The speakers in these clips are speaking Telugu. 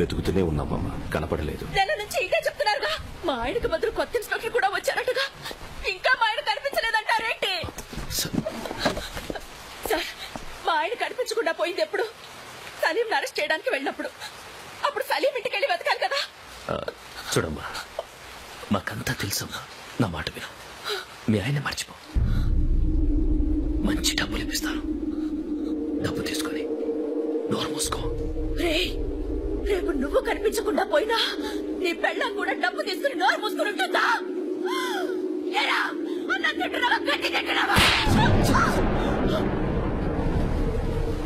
వెతుకుతూనే ఉన్నామమ్మా కనపడలేదు. నెల నుంచి ఇదే చెప్తున్నారుగా? మా ఆయనకు బదులు కొత్త ఇన్స్పెక్టర్ కూడా వచ్చారటగా? ఇంకా మా ఆయన కనిపించలేదంటారేంటి? సార్. మా ఆయన కనిపించకుండా పోయింది ఎప్పుడు? సలీం అరెస్ట్ చేయడానికి వెళ్ళినప్పుడు. అప్పుడు సలీం ఇంటికి వెళ్ళి వెతకాలి కదా? చూడమ్మా. మాకంతా తెలుసమ్మా. నా మాట విను. మీ ఆయన మర్చిపో. మంచి డబ్బులు ఇప్పిస్తాను. డబ్బు తీసుకొని నోరు మూసుకో. రే రేపు నువ్వు కనిపించకుండా పోయినా నీ పెళ్ళం కూడా డబ్బు తీసుకుని నోరు మూసుకుని ఉంటుందా? ఏరా, అన్నం తింటున్నావా, తింటున్నావా?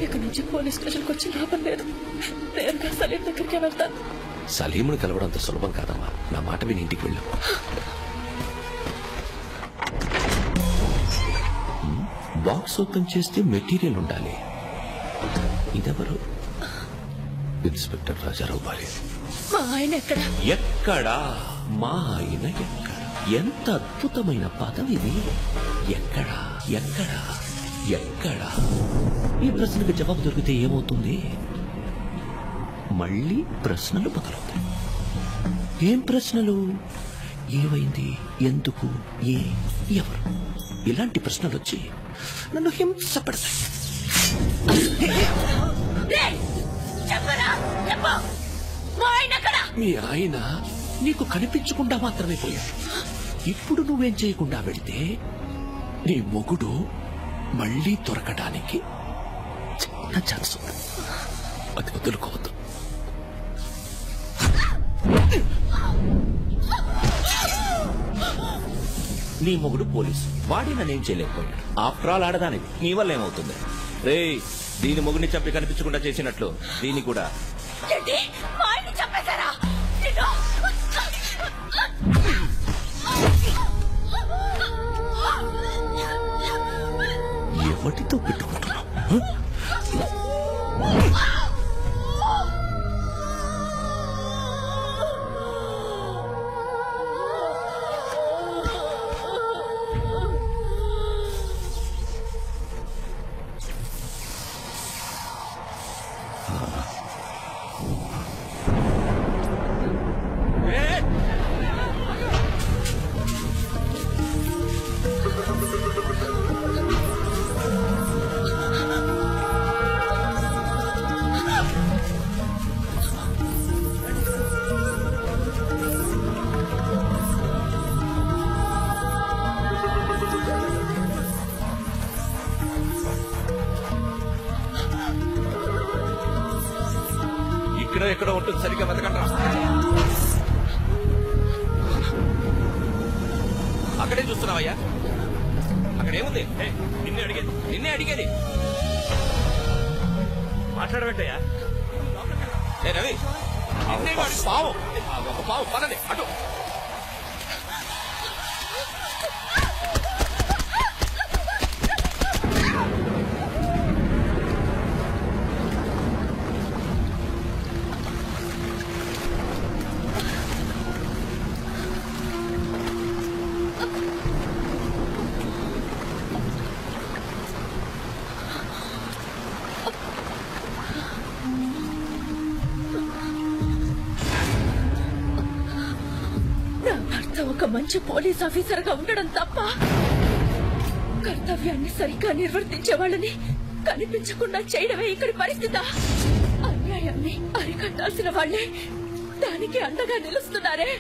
ఇక నుంచి పోలీస్ స్టేషన్కి వచ్చి లాభం లేదు. నేరుగా సలీం దగ్గరికి వెళ్తాను సలీముని కలవడం అంత సులభం కాదమ్మా. నా మాట విని ఇంటికి వెళ్ళు. బాక్స్ ఓపెన్ చేస్తే మెటీరియల్ ఉండాలి. ఇదెవరు? ఇన్స్పెక్టర్ రాజారావు భార్య మా ఆయన ఎక్కడ? ఎక్కడా? మా ఆయన ఎక్కడ? ఎంత అద్భుతమైన పదం ఇది. ఎక్కడా? ఎక్కడా? ఎక్కడా? ఈ ప్రశ్నకు జవాబు దొరికితే ఏమవుతుంది? మళ్ళీ ప్రశ్నలు మొదలవుతాయి. ఏం ప్రశ్నలు? ఏమైంది? ఎందుకు? ఏ? ఎవరు? ఇలాంటి ప్రశ్నలు వచ్చి నన్ను హింస పెడతాయి. రేయ్, చెప్పరా? చెప్పు. మా ఆయన ఎక్కడ మీ ఆయన నీకు కనిపించకుండా మాత్రమే పోయాడు. ఇప్పుడు నువ్వేం చేయకుండా వెళితే నీ మొగుడు మళ్ళీ దొరకడానికి చిన్న ఛాన్స్ ఉంది. అది వదులుకోవద్దు. నీ మొగుడు పోలీసు. వాడి నన్నేం చేయలేకపోయాడు. ఆఫ్టర్ ఆల్ ఆడదానికి నీ వల్ల ఏమవుతుంది? రే దీని మొగుడిని చంపి కనిపించకుండా చేసినట్లు. దీన్ని కూడా. ఎవరితో పెట్టుకుంటున్నావు? మంచి పోలీస్ ఆఫీసర్గా ఉండడం తప్ప కర్తవ్యాన్ని సరిగ్గా నిర్వర్తించే వాళ్ళని కనిపించకుండా చేయడమే ఇక్కడి పరిస్థితి. అన్యాయాన్ని అరికట్టాల్సిన వాళ్ళే దానికి అండగా నిలుస్తున్నారే.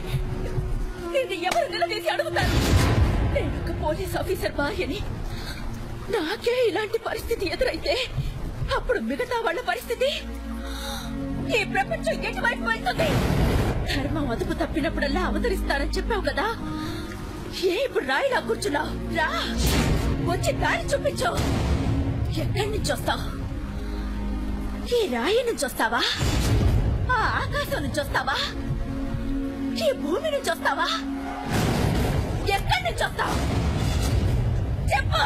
నిన్ను ఎవరు నిలదీసి అడుగుతారు? నేను ఒక పోలీస్ ఆఫీసర్ భార్యని నాకే ఇలాంటి పరిస్థితి ఎదురైతే అప్పుడు మిగతా వాళ్ళ పరిస్థితి? ఈ ప్రపంచం ఎటువైపు వెళ్తుంది? ధర్మం అదుపు తప్పినప్పుడల్లా అవతరిస్తారని చెప్పావు కదా? ఏ ఇప్పుడు రాయిలా కూర్చున్నావు రా! వచ్చి దారి చూపించు! ఎక్కడి నుంచి వస్తావు? ఈ రాయి నుంచి వస్తావా? ఆ ఆకాశం నుంచి వస్తావా? ఈ భూమి నుంచి వస్తావా? ఎక్కడి నుంచి వస్తావు? చెప్పు!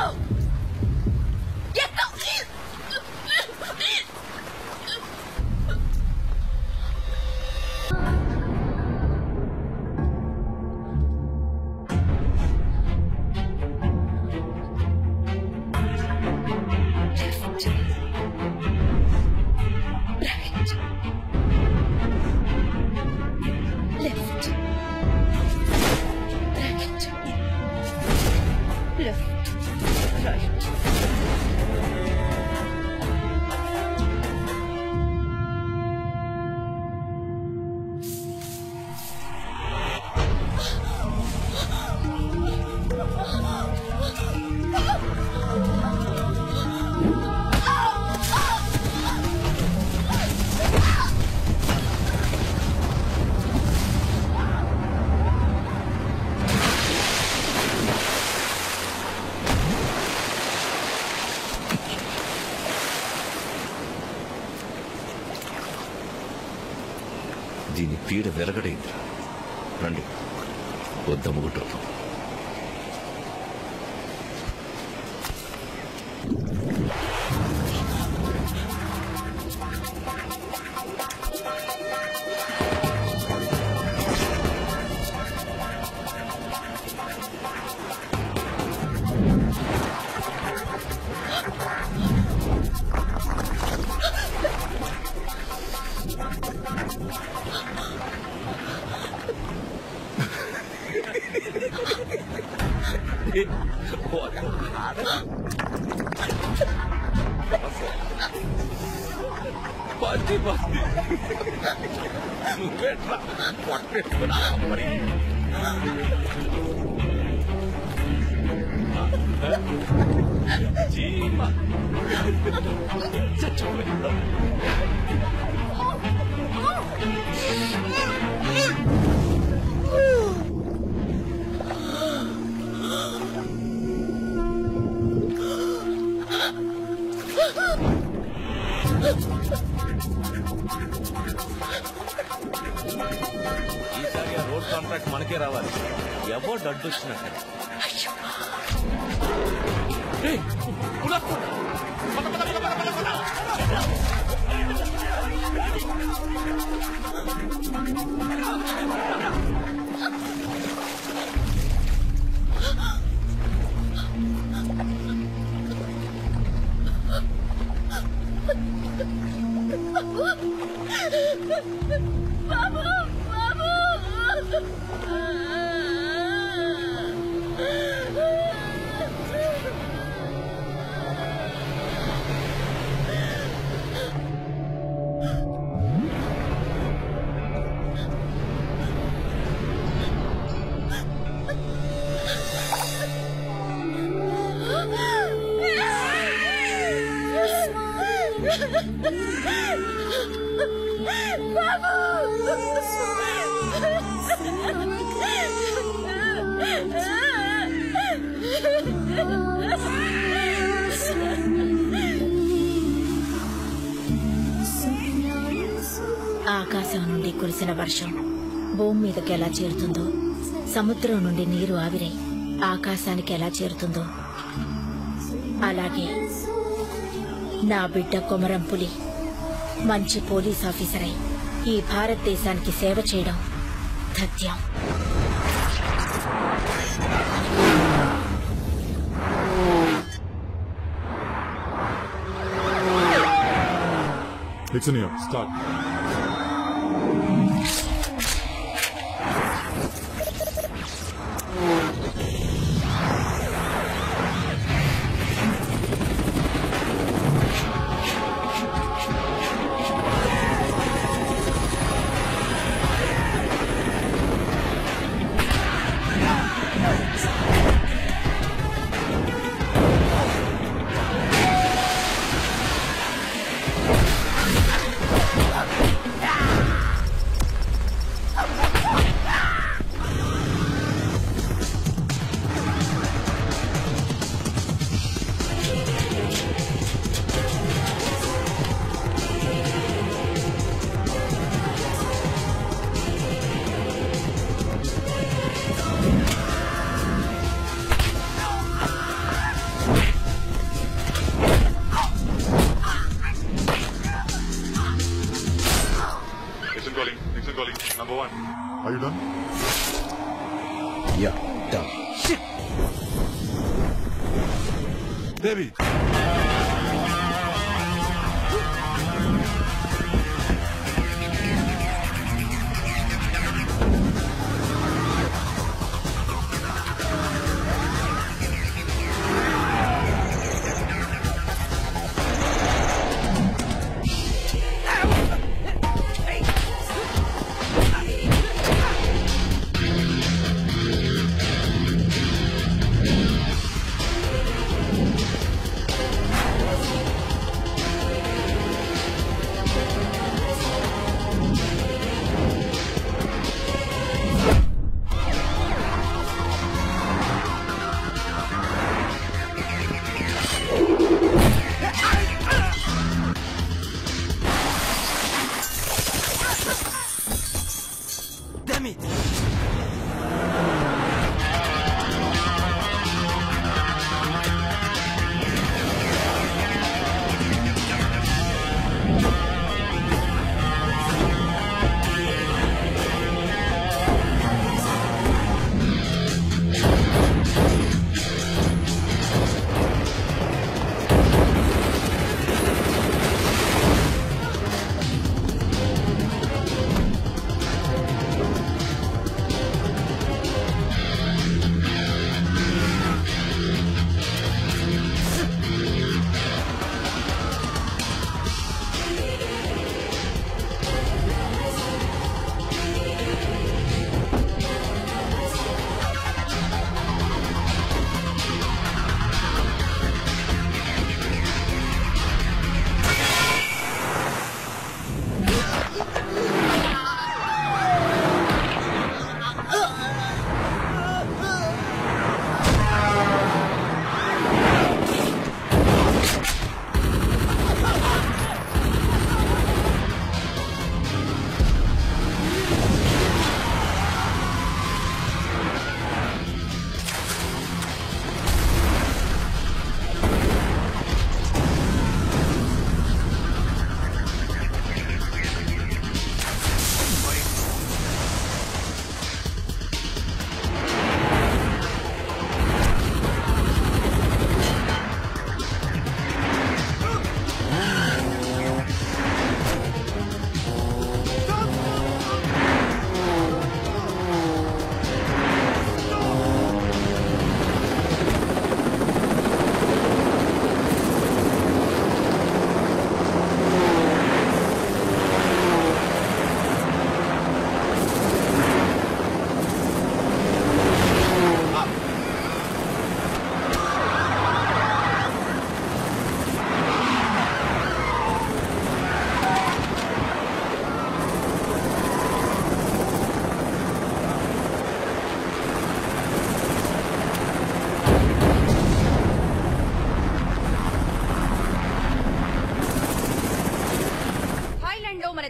వర్షం భూమి మీదకి ఎలా చేరుతుందో సముద్రం నుండి నీరు ఆవిరై ఆకాశానికి ఎలా చేరుతుందో అలాగే నా బిడ్డ కొమరం పులి మంచి పోలీస్ ఆఫీసర్ అయి ఈ భారతదేశానికి సేవ చేయడం తథ్యం Listen here. Start.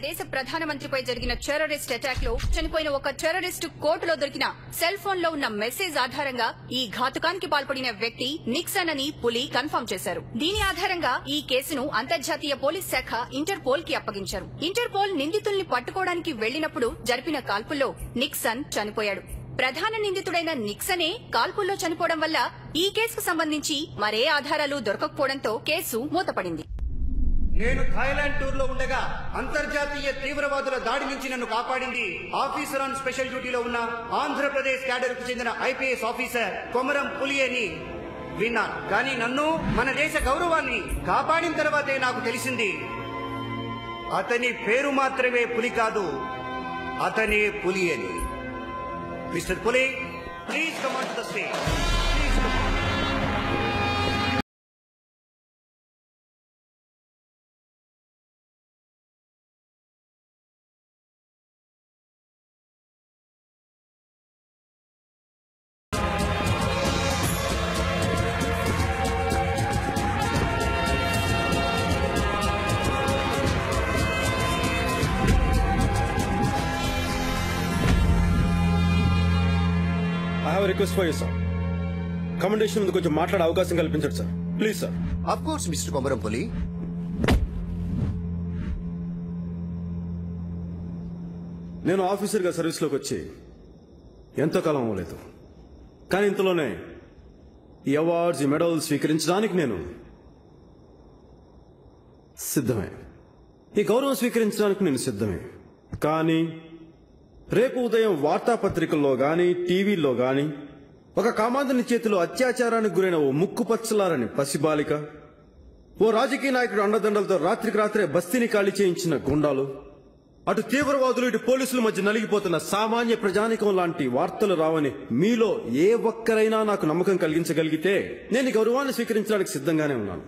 దేశ ప్రధానమంత్రిపై జరిగిన టెర్రరిస్ట్ అటాక్లో చనిపోయిన ఒక టెర్రరిస్ట్ కోర్టులో దొరికిన సెల్ ఫోన్లో ఉన్న మెసేజ్ ఆధారంగా ఈ ఘాతుకానికి పాల్పడిన వ్యక్తి నిక్సన్ అని పులి కన్ఫర్మ్ చేశారు. దీని ఆధారంగా ఈ కేసును అంతర్జాతీయ పోలీస్ శాఖ ఇంటర్పోల్కి అప్పగించారు. ఇంటర్పోల్ నిందితుల్ని పట్టుకోవడానికి వెళ్ళినప్పుడు జరిపిన కాల్పుల్లో నిక్సన్ చనిపోయాడు. ప్రధాన నిందితుడైన నిక్సనే కాల్పుల్లో చనిపోవడం వల్ల ఈ కేసుకు సంబంధించి మరే ఆధారాలు దొరకకపోవడంతో కేసు మూతపడింది. నేను థాయిలాండ్ టూర్లో ఉండగా అంతర్జాతీయ తీవ్రవాదుల దాడి నుంచి నన్ను కాపాడింది ఆఫీసర్ ఆన్ స్పెషల్ డ్యూటీలో ఉన్న ఆంధ్రప్రదేశ్ క్యాడర్కు చెందిన ఐపీఎస్ ఆఫీసర్ కొమరం పులియేని. విన్నాను కానీ నన్ను మన దేశ గౌరవాన్ని కాపాడిన తర్వాతే నాకు తెలిసింది. అతని పేరు మాత్రమే పులి కాదు అతనే పులి అని mister Puli please command the stage. You sir commendation ముందు కొంచెం మాట్లాడే అవకాశం కల్పించండి sir please sir of course mister Komaram Puli నేను ఆఫీసర్గా సర్వీస్లోకి వచ్చి ఎంతో కాలం అవ్వలేదు. కానీ ఇంతలోనే ఈ అవార్డ్స్ ఈ మెడల్స్ స్వీకరించడానికి నేను సిద్ధమే. ఈ గౌరవం స్వీకరించడానికి నేను సిద్ధమే. కానీ రేపు ఉదయం వార్తాపత్రికల్లో గాని టీవీల్లో గాని ఒక కామాంధుని చేతిలో అత్యాచారానికి గురైన ఓ ముక్కు పచ్చలారని పసిబాలిక ఓ రాజకీయ నాయకుడు అండదండలతో రాత్రికి రాత్రే బస్తీని ఖాళీ చేయించిన గుండాలు అటు తీవ్రవాదులు ఇటు పోలీసుల మధ్య నలిగిపోతున్న సామాన్య ప్రజానికం లాంటి వార్తలు రావని మీలో ఏ ఒక్కరైనా నాకు నమ్మకం కలిగించగలిగితే నేను గౌరవాన్ని స్వీకరించడానికి సిద్ధంగానే ఉన్నాను.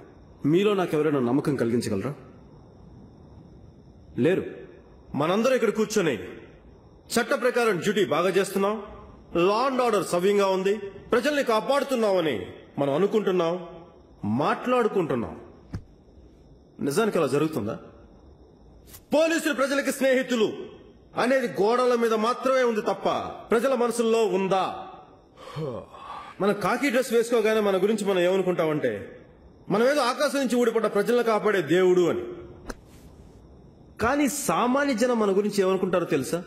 మీలో నాకు ఎవరైనా నమ్మకం కలిగించగలరా? లేరు. మనందరం ఇక్కడ కూర్చొని చట్ట ప్రకారం డ్యూటీ బాగా చేస్తున్నాం. లా అండ్ ఆర్డర్ సవ్యంగా ఉంది. ప్రజల్ని కాపాడుతున్నామని మనం అనుకుంటున్నాం మాట్లాడుకుంటున్నాం. నిజానికి అలా జరుగుతుందా? పోలీసులు ప్రజలకి స్నేహితులు అనేది గోడల మీద మాత్రమే ఉంది తప్ప ప్రజల మనసుల్లో ఉందా? మన కాకి డ్రెస్ వేసుకోగానే మన గురించి మనం ఏమనుకుంటామంటే మనం ఏదో ఆకాశం నుంచి ఊడిపడ్డ ప్రజలను కాపాడే దేవుడు అని. కానీ సామాన్య జనం మన గురించి ఏమనుకుంటారో తెలుసా?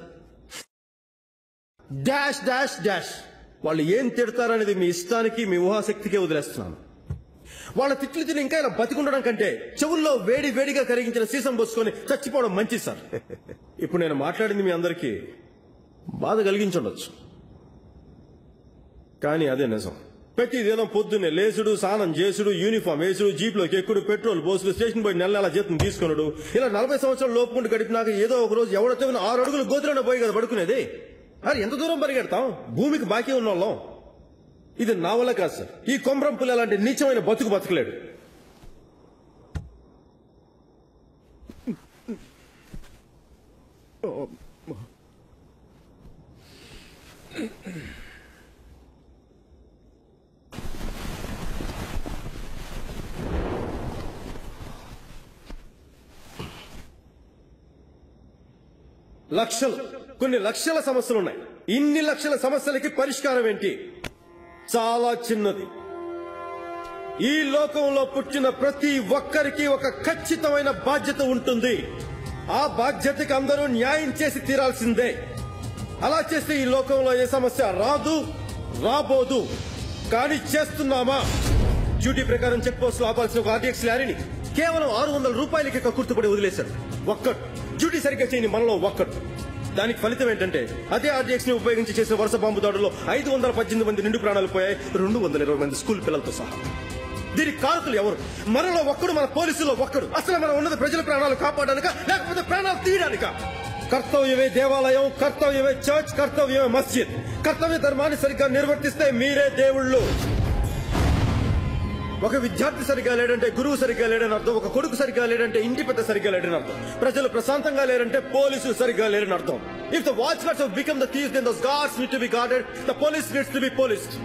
Dash dash dash. వాళ్ళు ఏం తిడతారనేది మీ ఇష్టానికి మీ ఊహాశక్తికే వదిలేస్తున్నాను. వాళ్ళ తిట్లు తిని ఇంకా ఇలా బతికుండడం కంటే చెవుల్లో వేడి వేడిగా కరిగించిన సీసం పోసుకొని చచ్చిపోవడం మంచిది సార్. ఇప్పుడు నేను మాట్లాడింది మీ అందరికీ బాధ కలిగించుండొచ్చు. కానీ అదే నిజం. ప్రతి దినం పొద్దున్నే లేచుడు స్నానం చేసుడు యూనిఫామ్ వేసుడు జీప్లోకి ఎక్కుడు పెట్రోల్ పోసుడు స్టేషన్ పోయి నెల నెల జీతం తీసుకున్నాడు ఇలా నలభై సంవత్సరాలు లోపుకుంటూ గడిపినాక ఏదో ఒక రోజు ఎవడో ఆరు అడుగులు గోతులోనే పోయి కదా పడుకునేది? మరి ఎంత దూరం పరిగెడతాం? భూమికి బాకీ ఉన్నోళ్ళం. ఇది నా వల్ల కాదు సార్. ఈ కొమ్రం పుల్ల లాంటి నీచమైన బతుకు బతకలేడు. లక్షలు. కొన్ని లక్షల సమస్యలు ఉన్నాయి ఇన్ని లక్షల సమస్యలకి పరిష్కారం ఏంటి? చాలా చిన్నది. ఈ లోకంలో పుట్టిన ప్రతి ఒక్కరికి ఒక ఖచ్చితమైన బాధ్యత ఉంటుంది. ఆ బాధ్యతకి అందరూ న్యాయం చేసి తీరాల్సిందే. అలా చేస్తే ఈ లోకంలో ఏ సమస్య రాదు రాబోదు. కానీ చేస్తున్నామా? డ్యూటీ ప్రకారం చెక్ పోస్టులు ఆపాల్సిన ఒక ఆర్టీఎక్స్ లారీని కేవలం ఆరు వందల రూపాయలకి కక్కుర్తుపడి వదిలేశారు. ఒక్కడు. డ్యూటీ సరిగ్గా చేయని మనలో ఒక్కడు. దానికి ఫలితం ఏంటంటే అదే ఆర్టీఎక్స్ని ఉపయోగించి చేసే వరుస బాంబు దాడుల్లో ఐదు వందల పద్దెనిమిది మంది నిండు ప్రాణాలు పోయాయి రెండు వందల ఇరవై మంది స్కూల్ పిల్లలతో సహా. దీనికి కారకులు ఎవరు? మనలో ఒక్కడు మన పోలీసుల్లో ఒక్కడు. అసలు మనం ఉన్నది ప్రజల ప్రాణాలు కాపాడడానిక లేకపోతే ప్రాణాలు తీయడానిక? కర్తవ్యమే దేవాలయం కర్తవ్యమే చర్చ్ కర్తవ్యమే మస్జిద్. కర్తవ్య ధర్మాన్ని సరిగ్గా నిర్వర్తిస్తే మీరే దేవుళ్ళు. ఒక విద్యార్థి సరిగ్గా లేడంటే గురువు సరిగ్గా లేడని అర్థం ఒక కొడుకు సరిగ్గా లేడంటే ఇంటి పెద్ద సరిగ్గా లేడని అర్థం. ప్రజలు ప్రశాంతంగా లేరంటే పోలీసులు సరిగ్గా లేరని అర్థం. If the watch guards become the thieves then those guards need to be guarded the police needs to be policed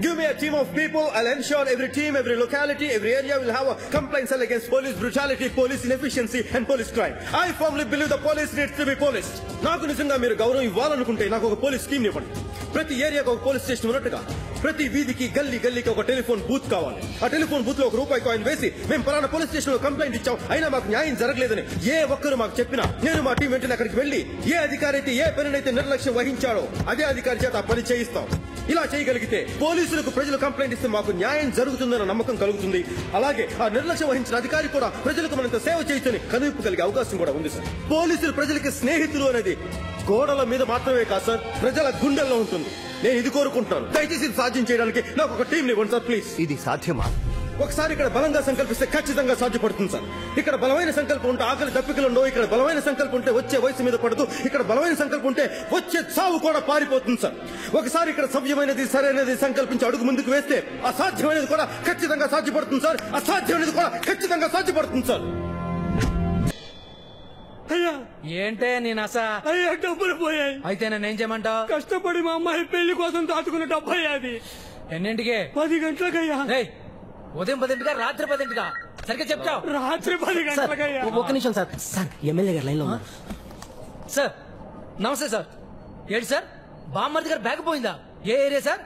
Give me a team of people. I'll ensure every team, every locality, every area will have a complaint cell against police brutality, police inefficiency, and police crime. I firmly believe the police needs to be policed. నాకు నిజంగా మీరు గౌరవం ఇవ్వాలనుకుంటే నాకు ఒక పోలీస్ స్కీమ్ ఇవ్వండి ప్రతి ఏరియాకి ఒక పోలీస్ స్టేషన్ ఉన్నట్టుగా ప్రతి వీధికి గల్లీ గల్లీకి ఒక టెలిఫోన్ బూత్ కావాలి ఆ టెలిఫోన్ బూత్లో ఒక రూపాయి కాయిన్ వేసి మేము పలానా పోలీస్ స్టేషన్లో కంప్లైంట్ ఇచ్చాం అయినా మాకు న్యాయం జరగలేదని ఏ ఒక్కరు మాకు చెప్పినా నేను మా టీం వెంటనే అక్కడికి వెళ్ళి ఏ అధికారి అయితే ఏ పనినైతే నిర్లక్ష్యం వహించాడో అదే అధికారి చేత ఆ పని చేయిస్తాం ఇలా చేయగలిగితే పోలీస్ పోలీసులకు ప్రజలు కంప్లైంట్ ఇస్తే మాకు న్యాయం జరుగుతుందన్న నమ్మకం కలుగుతుంది. అలాగే ఆ నిర్లక్ష్యం వహించిన అధికారి కూడా ప్రజలకు మనంత సేవ చేయొచ్చని కనువిప్పు కలిగే అవకాశం కూడా ఉంది సార్. పోలీసులు ప్రజలకి స్నేహితులు అనేది గోడల మీద మాత్రమే కాదు సార్. ప్రజల గుండెల్లో ఉంటుంది. నేను ఇది కోరుకుంటున్నాను. దయచేసి సాధ్యం చేయడానికి నాకు ఒక టీం ఇవ్వండి సార్ ప్లీజ్. ఇది సాధ్యమా? ఒకసారి ఇక్కడ బలంగా సంకల్పిస్తే ఖచ్చితంగా సాధ్యపడుతుంది సార్. ఇక్కడ బలమైన సంకల్పం ఉంటే ఆకలి దప్పికలు ఉండవు ఇక్కడ బలమైన సంకల్పం ఉంటే వచ్చే వయసు మీద పడదు ఇక్కడ బలమైన సంకల్పం ఉంటే వచ్చే చావు కూడా పారిపోతుంది సార్. ఒకసారి ఇక్కడ సవ్యమైనది సరైనది సంకల్పించి అడుగు ముందుకు వేస్తే అసాధ్యమైనది కూడా ఖచ్చితంగా సాధ్యపడుతుంది సార్. అసాధ్యమైనది కూడా ఖచ్చితంగా సాధ్యపడుతుంది సార్. అయ్యా! ఏంటే నీ నస? అయ్యా డబ్బులు పోయాయి. అయితే నేనేం చేయమంటావు? కష్టపడి మా అమ్మాయి పెళ్ళి కోసం దాచుకున్న డబ్బు అయ్యా అది. ఎన్నింటికి? పది గంటలకయ్యా. ఉదయం పదింటిగా రాత్రి పదింటిగా సరిగ్గా చెప్తావు? రాత్రి పది గంటలకయ్యా. ఒక్క నిమిషం సార్. సార్ ఎమ్మెల్యే గారు లైన్లో ఉన్నారు. సార్ నమస్తే సార్. ఏంటి సార్? బామ్మర్ది గారు బ్యాగ్ పోయిందా? ఏ ఏరియా సార్?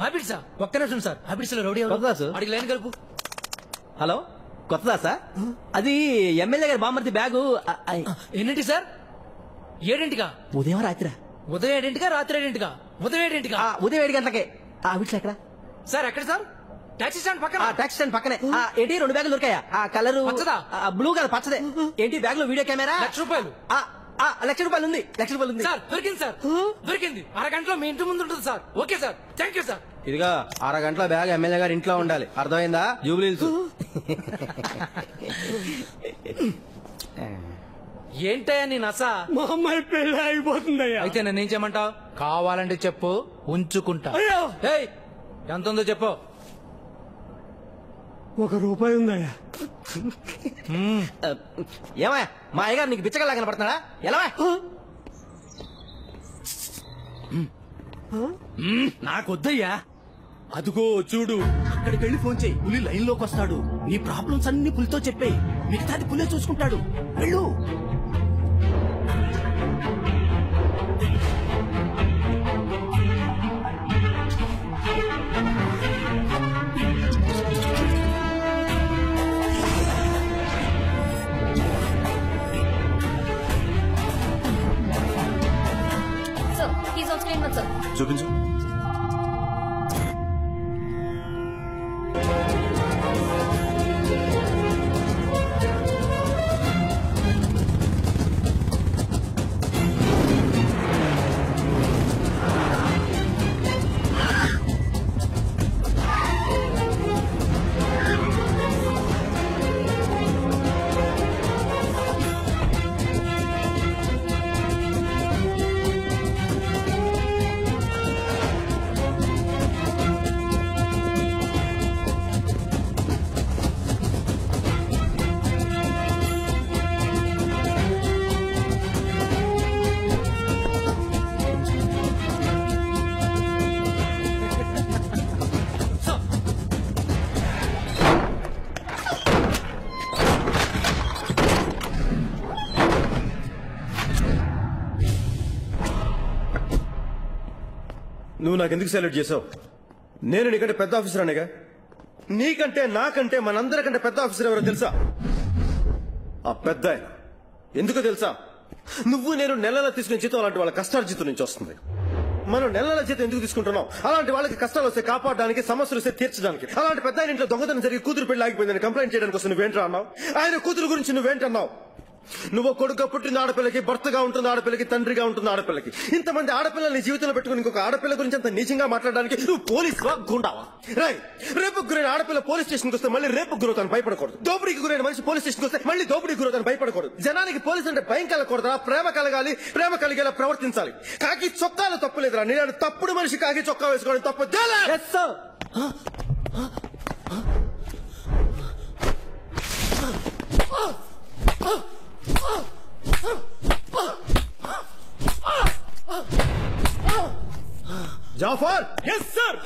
హ్యాబిట్సా ఒక్క నిమిషం సార్. హ్యాబిట్స్లో రౌడీ? అడిగి లైన్ కలుపు. హలో? కొత్తదా సార్? అది ఎమ్మెల్యే గారి బామ్మర్ది బ్యాగు ఎన్నింటి సార్? ఏడింటిగా ఉదయం రాత్రి ఉదయం ఏడింటిగా రాత్రి ఏడింటిగా ఉదయం ఏడింటిగా ఉదయం ఏడు గంటలకే. ఆ వీటిలో ఎక్కడ? సార్ ఎక్కడ సార్? టాక్సీ స్టాండ్ పక్కన. ఆ టాక్సీ స్టాండ్ పక్కనే. ఆ, ఏంటి? రెండు బ్యాగులు దొరికాయా? ఆ కలర్ పచ్చదా? బ్లూ కదా పచ్చదే. ఏంటి? బ్యాగ్లో వీడియో కెమెరా లక్ష రూపాయలు. ఆ, ఆ, లక్ష రూపాయలు ఉంది. లక్ష రూపాయలు ఉంది. సార్ దొరికింది సార్. దొరికింది. అరగంటలో మీ ఇంటి ముందు ఉంటుంది sir. Okay sir. Thank you sir. ఇదిగా అరగంటల బ్యాగ్ ఎమ్మెల్యే గారి ఇంట్లో ఉండాలి. అర్థమైందా? జూబ్లీల్స్ ఏంటయ్యా నీ నస? మా అమ్మాయి పెళ్ళి అయిపోతుందయ్యా. అయితే నేనేం చేయమంటావు? కావాలంటే చెప్పు ఉంచుకుంటా. అయ్యో! ఏయ్ ఎంత ఉందో చెప్పు. ఒక రూపాయి ఉందయ్యా. ఏమయ్య? మా అయ్యగారు నీకు బిచ్చగల్లా కనపడుతున్నాడా? ఎలా నాకొద్దయ్యా. అదుగో చూడు. అక్కడికి వెళ్ళి ఫోన్ చేయి. పులి లైన్లోకి వస్తాడు నీ ప్రాబ్లమ్స్ అన్ని పులితో చెప్పే మిగతాది పులే చూసుకుంటాడు. వెళ్ళు. నువ్వు నాకు ఎందుకు సెలెక్ట్ చేసావు? నేను నీకంటే పెద్ద ఆఫీసర్ అనేగా? నీకంటే నాకంటే మనందరికంటే పెద్ద ఆఫీసర్ ఎవరో తెలుసా? ఆ పెద్ద ఆయన. ఎందుకో తెలుసా? నువ్వు నేను నెలల తీసుకునే జీతం అలాంటి వాళ్ళ కష్టార్జితం నుంచి వస్తుంది. మనం నెలల జీతం ఎందుకు తీసుకుంటున్నాం? అలాంటి వాళ్ళకి కష్టాలు వస్తే కాపాడడానికి సమస్యలు వస్తే తీర్చడానికి. అలాంటి పెద్ద ఇంట్లో దొంగతనం జరిగి కూతురు పెళ్ళి ఆగిపోయిందని కంప్లైంట్ చేయడానికి వస్తే నువ్వేంటన్నావు అన్నావు? ఆయన కూతురు గురించి నువ్వేంటన్నావు? నువ్వు కొడుకు పుట్టిన ఆడపిల్లకి భర్తగా ఉంటుంది ఆడపిల్లకి తండ్రిగా ఉంటుంది ఆడపిల్లకి. ఇంతమంది ఆడపిల్లల్ని జీవితంలో పెట్టుకుని ఇంకొక ఆడపిల్ల గురించి అంత నీచంగా మాట్లాడడానికి నువ్వు పోలీసువా గుండావా? రై రేపు గురైన ఆడపిల్ల పోలీస్ స్టేషన్కి వస్తే మళ్ళీ రేపు గురవుతాను భయపడకూడదు. దోపిడీకి గురైన మనిషి పోలీస్ స్టేషన్కి వస్తే మళ్ళీ దోపిడికి గురవుతాను భయపడకూడదు. జనానికి పోలీస్ అంటే భయం కలగకూడదా? ప్రేమ కలగాలి ప్రేమ కలిగేలా ప్రవర్తించాలి. కాకి చొక్కాలు తప్పులేదురా నేను తప్పుడు మనిషి కాకి చొక్కా వేసుకోవడం తప్పు. Jafar yes sir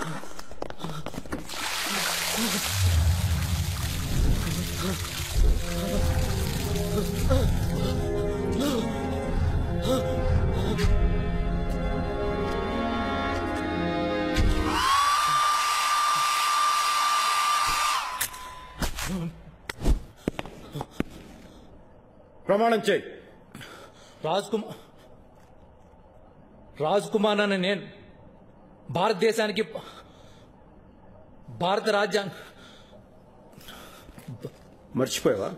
Huh? ప్రమాణం చేయి. రాజ్ కుమార్ రాజ్ కుమార్ అనే నేను భారతదేశానికి భారత రాజ్యాంగ మర్చిపోయావా?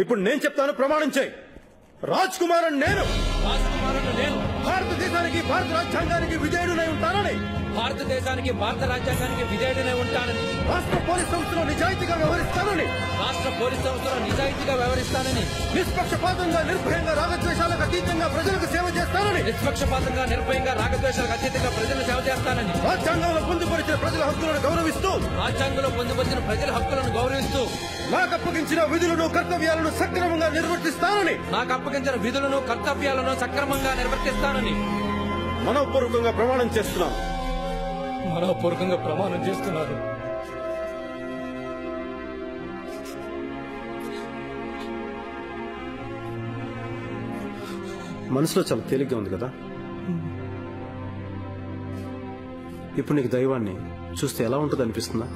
ఇప్పుడు నేను చెప్తాను ప్రమాణం చేయి. రాజ్ కుమార్ అని నేను. రాజ్ కుమార్ అనే నేను. భారతదేశానికి భారత రాజ్యాంగానికి విధేయుడునై ఉంటానని. భారతదేశానికి భారత రాజ్యాంగానికి విధేయుడనే ఉంటానని. రాష్ట్ర పోలీస్ సంస్థలో నిజాయితీగా వ్యవహరిస్తానని. రాష్ట్ర పోలీస్ సంస్థలో నిజాయితీగా వ్యవహరిస్తానని. నిష్పక్షపాతంగా నిర్భయంగా రాగద్వేషాలకు అతీతంగా ప్రజలకు సేవ చేస్తానని. నిష్పక్షపాతంగా నిర్భయంగా రాగద్వేషాలకు అతీతంగా ప్రజలు సేవ చేస్తానని. రాజ్యాంగంలో పొందుపరిచిన ప్రజల హక్కులను గౌరవిస్తూ. రాజ్యాంగంలో పొందుపరిచిన ప్రజల హక్కులను గౌరవిస్తూ. నాకు అప్పగించిన విధులను కర్తవ్యాలను సక్రమంగా నిర్వర్తిస్తానని. నాకు అప్పగించిన విధులను కర్తవ్యాలను సక్రమంగా నిర్వర్తిస్తానని. మనోపూర్వకంగా ప్రమాణం చేస్తున్నాను మనోపూర్వకంగా ప్రమాణం చేస్తున్నారు. మనసులో చాలా తేలిగ్గా ఉంది కదా? ఇప్పుడు నీకు దైవాన్ని చూస్తే ఎలా ఉంటుంది అనిపిస్తుందా?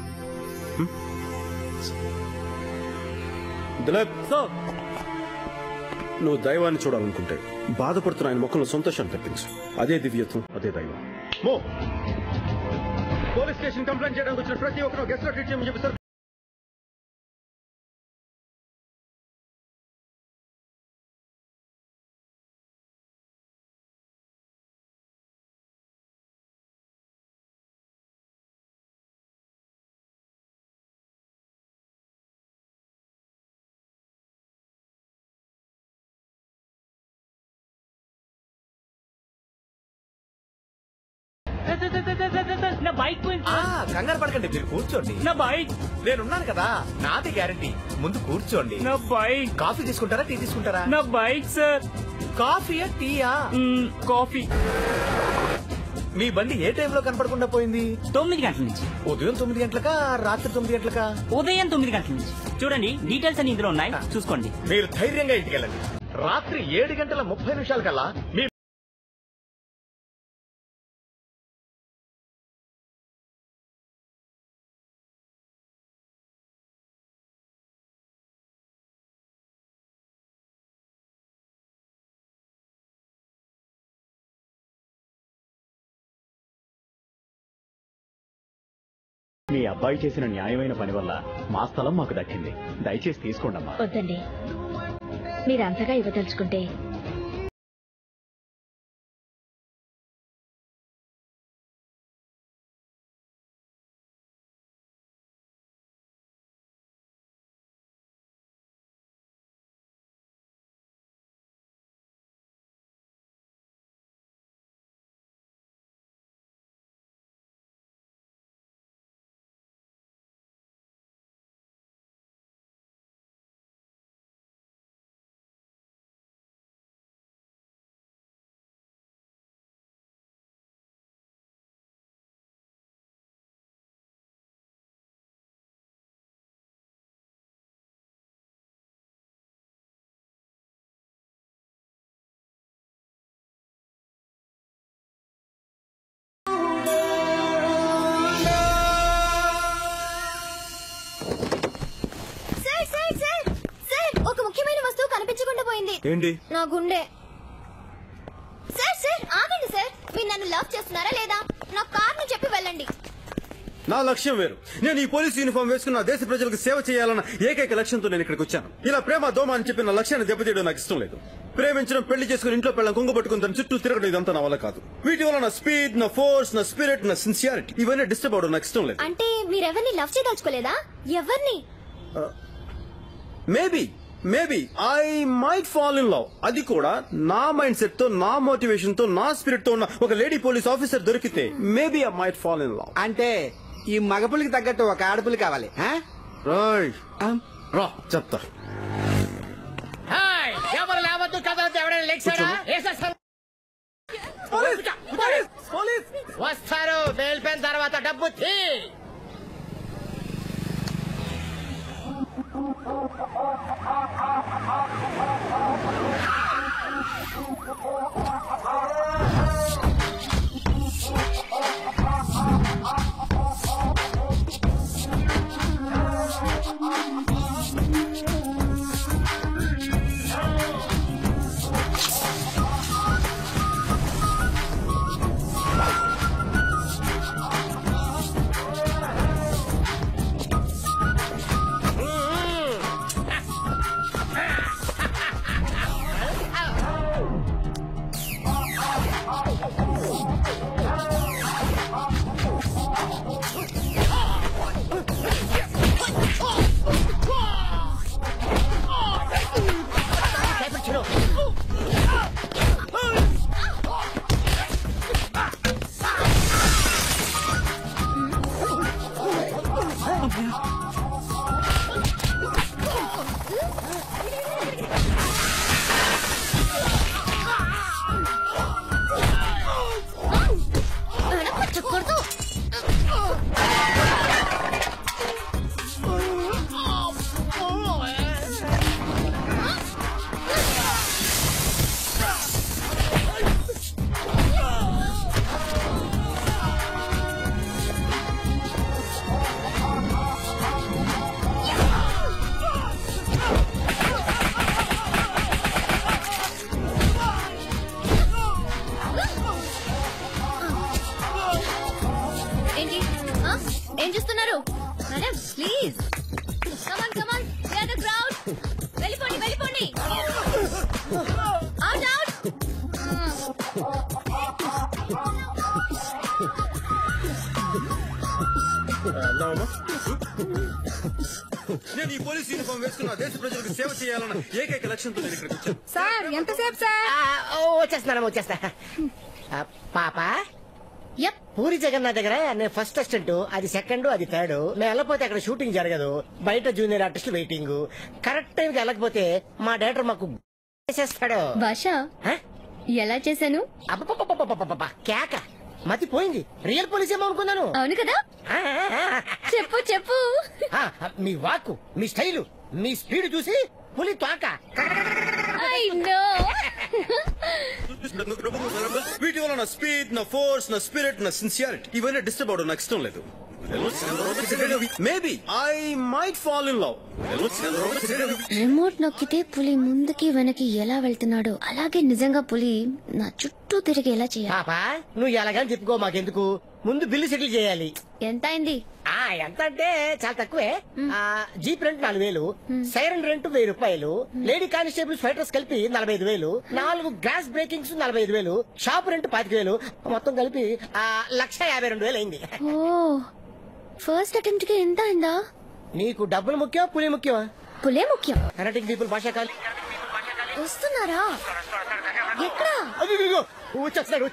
నువ్వు దైవాన్ని చూడాలనుకుంటే బాధపడుతున్న ఆయన ముఖంలో సంతోషాన్ని తెప్పించు. అదే దివ్యత్వం అదే దైవం. మో! పోలీస్ స్టేషన్ కంప్లైంట్ చేయడానికి వచ్చిన ప్రతి ఒక్కరు గెస్ట్ ట్రీట్ చేయమని చెప్పి నా బైక్ పోయింది. కంగారు పడకండి మీరు కూర్చోండి. నా బైక్ నేనున్నాను కదా నాది గ్యారంటీ ముందు కూర్చోండి. నా బైక్ కాఫీ తీసుకుంటారా టీ తీసుకుంటారా? నా బైక్ సార్ కాఫీయా టీయా? కాఫీ మీ బండి ఏ టైంలో కనపడకుండా పోయింది? తొమ్మిది గంటల నుంచి. ఉదయం తొమ్మిది గంటలకా రాత్రి తొమ్మిది గంటలకా? ఉదయం తొమ్మిది గంటల నుంచి. చూడండి డీటెయిల్స్ అన్ని ఇందులో ఉన్నాయి. చూసుకోండి. మీరు ధైర్యంగా ఇంటికి వెళ్ళండి రాత్రి ఏడు గంటల ముప్పై నిమిషాల కల్లా మీ అబ్బాయి చేసిన న్యాయమైన పని వల్ల మా స్థలం మాకు దక్కింది. దయచేసి తీసుకోండమ్మా. వద్దండి. మీరు అంతగా ఇవ్వదలుచుకుంటే ముఖ్యమైన వస్తువు కనిపించకుండా పోయింది. ఏంటి? నా గుండె. సార్ సార్ ఆగండి సార్. మీరు నన్ను లవ్ చేస్తున్నారా లేదా? నా కారణం చెప్పి వెళ్ళండి. నా లక్ష్యం వేరు. నేను ఈ పోలీస్ యూనిఫామ్ వేసుకున్న దేశ ప్రజలకు సేవ చేయాలన్న ఏకైక లక్ష్యంతో నేను ఇక్కడికి వచ్చాను. ఇలా ప్రేమ దోమ అని చెప్పి నా లక్ష్యాన్ని దెబ్బతీయడం నాకు ఇష్టం లేదు. ప్రేమించడం పెళ్ళి చేసుకుని ఇంట్లో పెళ్ళం కుంగ పట్టుకుని తన చుట్టూ తిరగడం ఇదంతా నా వల్ల కాదు. వీటి వల్ల నా స్పీడ్ నా ఫోర్స్ నా స్పిరిట్ నా సిన్సియారిటీ ఇవన్నీ డిస్టర్బ్ అవడం నాకు ఇష్టం లేదు. అంటే మీరెవరిని లవ్ చేయదలుచుకోలేదా? ఎవరిని? Maybe maybe I might fall in love అది కూడా నా మైండ్ సెట్తో నా మోటివేషన్తో నా స్పిరిట్తో ఉన్న ఒక లేడీ పోలీస్ ఆఫీసర్ దొరికితే maybe I might fall in love అంటే ఈ మగపులికి తగ్గట్టు ఒక ఆడపులి కావాలి? రా చెప్తా. ఎవరు లేవద్దు కదలద్దు ఎవరైనా లెక్చారా వేసేస్తారు వస్తారు వెళ్ళిపోయిన తర్వాత డబ్బు తీ కొడుతూ వచ్చాను సార్ ఎంతసేపు సార్? వచ్చేస్తున్నాను వచ్చేస్తా పాప పూరి జగన్నాథ్ దగ్గర నేను ఫస్ట్ అసిస్టెంట్ అది సెకండ్ అది థర్డ్. నేను వెళ్ళకపోతే అక్కడ షూటింగ్ జరగదు. బయట జూనియర్ ఆర్టిస్ట్ వెయిటింగ్ కరెక్ట్ టైంకి వెళ్ళకపోతే మా డైరెక్టర్ మాకు చేసేస్తాడు భాష ఎలా చేశాను? కేక. మతి పోయింది. రియల్ పోలీస్ ఏమో అనుకున్నాను. అవును కదా? చెప్పు చెప్పు. మీ వాక్కు మీ స్టైలు మీ స్పీడ్ చూసి పులి తోక. I know. వీటి వల్ల నా స్పీడ్ నా ఫోర్స్ నా స్పిరిట్ నా సిన్సియారిటీ ఇవన్నీ డిస్టర్బ్ అవడం నాకు ఇష్టం లేదు. Maybe I might fall in love remote నొక్కితే పులి ముందుకి వెనక్కి ఎలా వెళ్తున్నాడో అలాగే నిజంగా పులి నా చుట్టూ తిరిగి ఎలా చేయాలి. పాప నువ్వు ఎలాగని చెప్పుకో మాకెందుకు? ముందు బిల్లు సెటిల్ చేయాలి. ఎంత అయింది ఆ ఎంత అంటే చాలా తక్కువే. ఆ, జీప్ రెంట్ నాలుగు వేలు సైరన్ రెంట్ వెయ్యి రూపాయలు లేడీ కానిస్టేబుల్స్ ఫైటర్స్ కలిపి నలభై ఐదు వేలు నాలుగు గ్యాస్ బ్రేకింగ్స్ నలభై ఐదు వేలు షాప్ రెంట్ పాతిక వేలు మొత్తం కలిపి ఆ, లక్ష యాభై రెండు వేలు అయింది. ఓ ఫస్ట్ అటెంప్ట్కి ఎంత అయిందా? నీకు డబ్బులు ముఖ్యం పులి ముఖ్యమా? పులే ముఖ్యం. కనటిక్ పీపుల్ భాష కాదు వస్తున్నారా? ఎక్కడ వచ్చేస్తున్నాడు.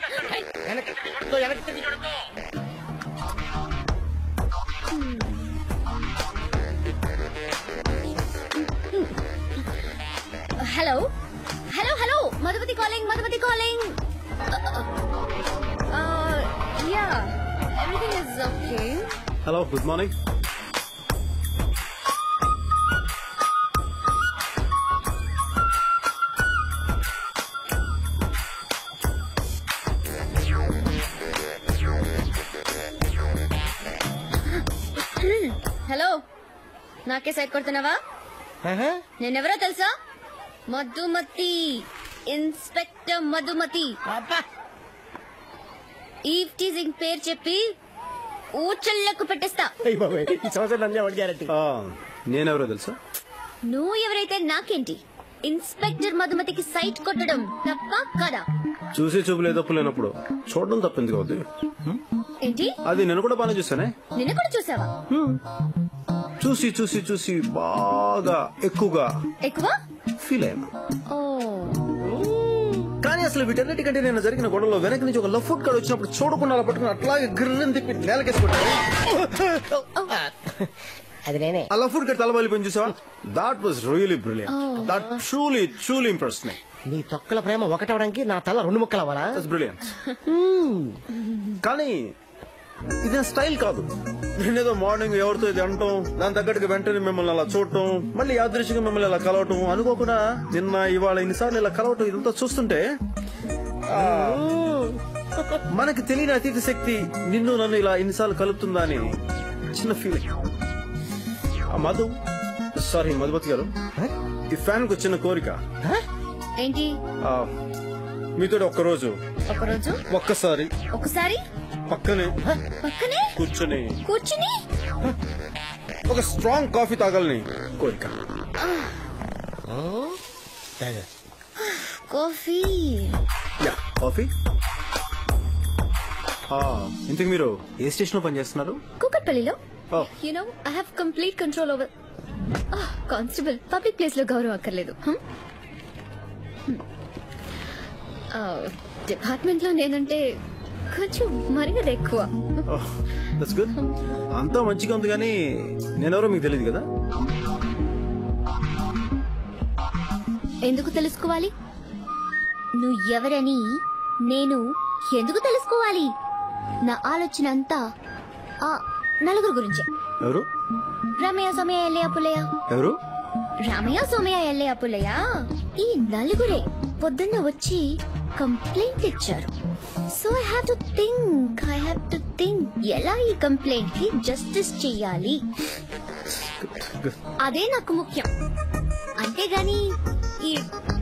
Hello hello hello Madhupati calling Madhupati calling yeah everything is okay hello good morning hello నాకే సైడ్ కొడుతున్నావా? నేనెవరో తెలుసా? Madhumathi inspector Madhumathi. Eve teasing పేరు చెప్పి ఊచల్లకు పెట్టేస్తా. నేనెవరో తెలుసా? నువ్వు ఎవరైతే నాకేంటి? ఇన్స్పెక్టర్ మధుమతికి సైట్ కొట్టడం తప్ప కదా? చూసి చూపులే తప్పు లేనప్పుడు. చూడడం తప్పింది అవుద్ది ఏంటి? అది నేను కూడా బాగానే చూసానే నిన్న కూడా చూసావా చూసి చూసి చూసి బాగా ఎక్కువగా. ఎక్కువ? ఫీల్ అయ్యాను ఓ. కానీ అసలు వీటన్నిటికంటే నేను జరిగిన గొడవలో వెనక నుంచి ఒక లవ్ ఫుడ్ కార్డ్ వచ్చినప్పుడు చూడకుండా అలా పట్టుకుని అట్లాగే గిర్రని తిప్పి నేలకేసుకుంటాను అది నేనే. లవ్ ఫుడ్ కార్డ్ తలబలిపోయింది చూసావా? That was really brilliant. That truly truly impress me నీ తొక్కల ప్రేమ ఒకటవడానికి నా తల రెండు ముక్కలు అవ్వాలా? బ్రిలియంట్ కానీ ఇది నా స్టైల్ కాదు. నేనేదో మార్నింగ్ ఎవరితో ఇది అంటాం దాని తగ్గట్టుగా వెంటనే మిమ్మల్ని అలా చూడటం మళ్ళీ యాదృశ్యంగా మిమ్మల్ని ఇలా కలవటం అనుకోకుండా నిన్న ఇవాళ ఇన్నిసార్లు ఇలా కలవటం ఇదంతా చూస్తుంటే ఆ, మనకి తెలియని అతీత శక్తి నిన్ను నన్ను ఇలా ఇన్నిసార్లు కలుపుతుందా అని చిన్న ఫీలింగ్ మధు. సారీ మధుపతి గారు. ఈ ఫ్యాన్కు చిన్న కోరిక. ఏంటి? ఆ, మీతో ఒక్కరోజు. ఒకరోజు ఒక్కసారి. ఒకసారి? పక్కనే. పక్కనే? కూర్చొని. కూర్చుని? ఒక స్ట్రాంగ్ కాఫీ తాగాలని కోరిక. కాఫీ. Yeah coffee? ఇంతకు మీరు ఏ స్టేషన్లో పనిచేస్తున్నారు? కూకట్పల్లిలో. You know I have complete control over constable public ప్లేస్లో గౌరవం అక్కర్లేదు. డిపార్ట్మెంట్లో నేనంటే కొంచెం మరింగద ఎక్కువ. గుడ్ అంతా మంచిగా ఉంది కానీ నేనెవరో మీకు తెలియదు కదా? ఎందుకు తెలుసుకోవాలి? నువ్వు ఎవరని నేను ఎందుకు తెలుసుకోవాలి? నా ఆలోచన అంతా ఆ నలుగురు గురించే. ఎవరు? రమయ్య సోమయ్య ఎల్లయ్య పుల్లయ్య. ఎవరు? రామయ్య సోమయ్య ఎల్లయ్య పుల్లయ్య? ఈ నలుగురే పొద్దున్న వచ్చి కంప్లైంట్ ఇచ్చారు. So I have to think I have to think ఎలా ఈ కంప్లైంట్కి జస్టిస్ చెయ్యాలి? అదే నాకు ముఖ్యం. అంతేగాని ఈ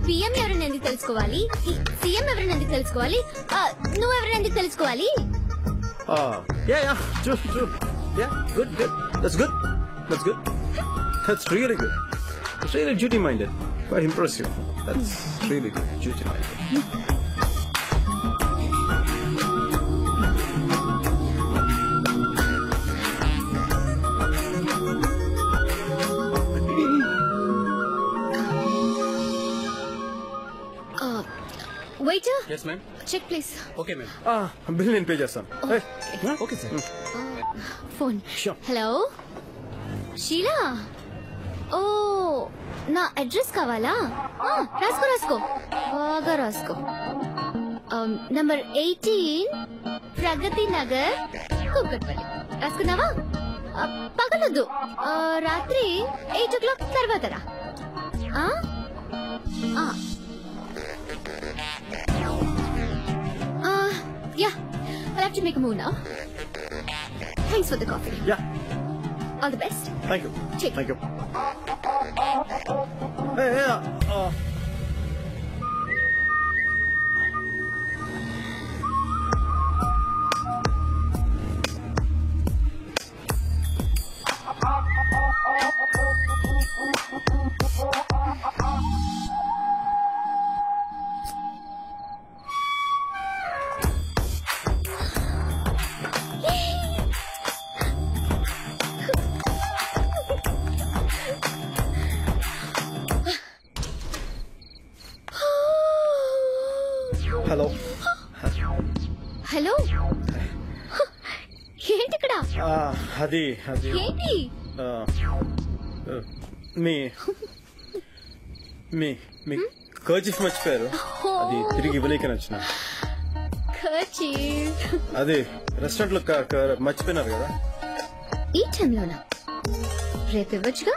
పిఎం ఎవరైనా ఎందుకు తెలుసుకోవాలి? ఈ సీఎం ఎవరైనా ఎందుకు తెలుసుకోవాలి? నువ్వు ఎవరైనా ఎందుకు తెలుసుకోవాలి? Yeah good good. That's good. That's good. That's really good. It's really duty minded quite impressive. That's really good. Duty minded waiter yes ma'am. Check please okay ma'am. Ah bill నేను పే చేస్తాను okay sir phone hello Sheela ఓ నా అడ్రస్ కావాలా ఆ, రాసుకో రాసుకో బాగా రాసుకో నంబర్ ఎయిటీన్ ప్రగతి నగర్ కుక్కట్పల్లి రాసుకున్నావా ఆ, పగలొద్దు ఆ, రాత్రి ఎయిట్ ఓ క్లాక్ తర్వాత రా ఆ? ఆ. Uh, yeah. I'll have to make a move now. Thanks for the coffee. Yeah. All the best. Thank you. Take Thank you. Hey, uh. Thank you. ఏంటి ఇక్కడ అది అది. ఏంటి? ఆ, ఆ, మీ మీ మీ కర్చీఫ్ మర్చిపోయారు. అది తిరిగి ఇవ్వలేకని వచ్చిన. ఖర్చీ అది రెస్టారెంట్లో క- క- మర్చిపోయినారు కదా? ఈ టైంలోనా? రేపు ఇవ్వచ్చుగా?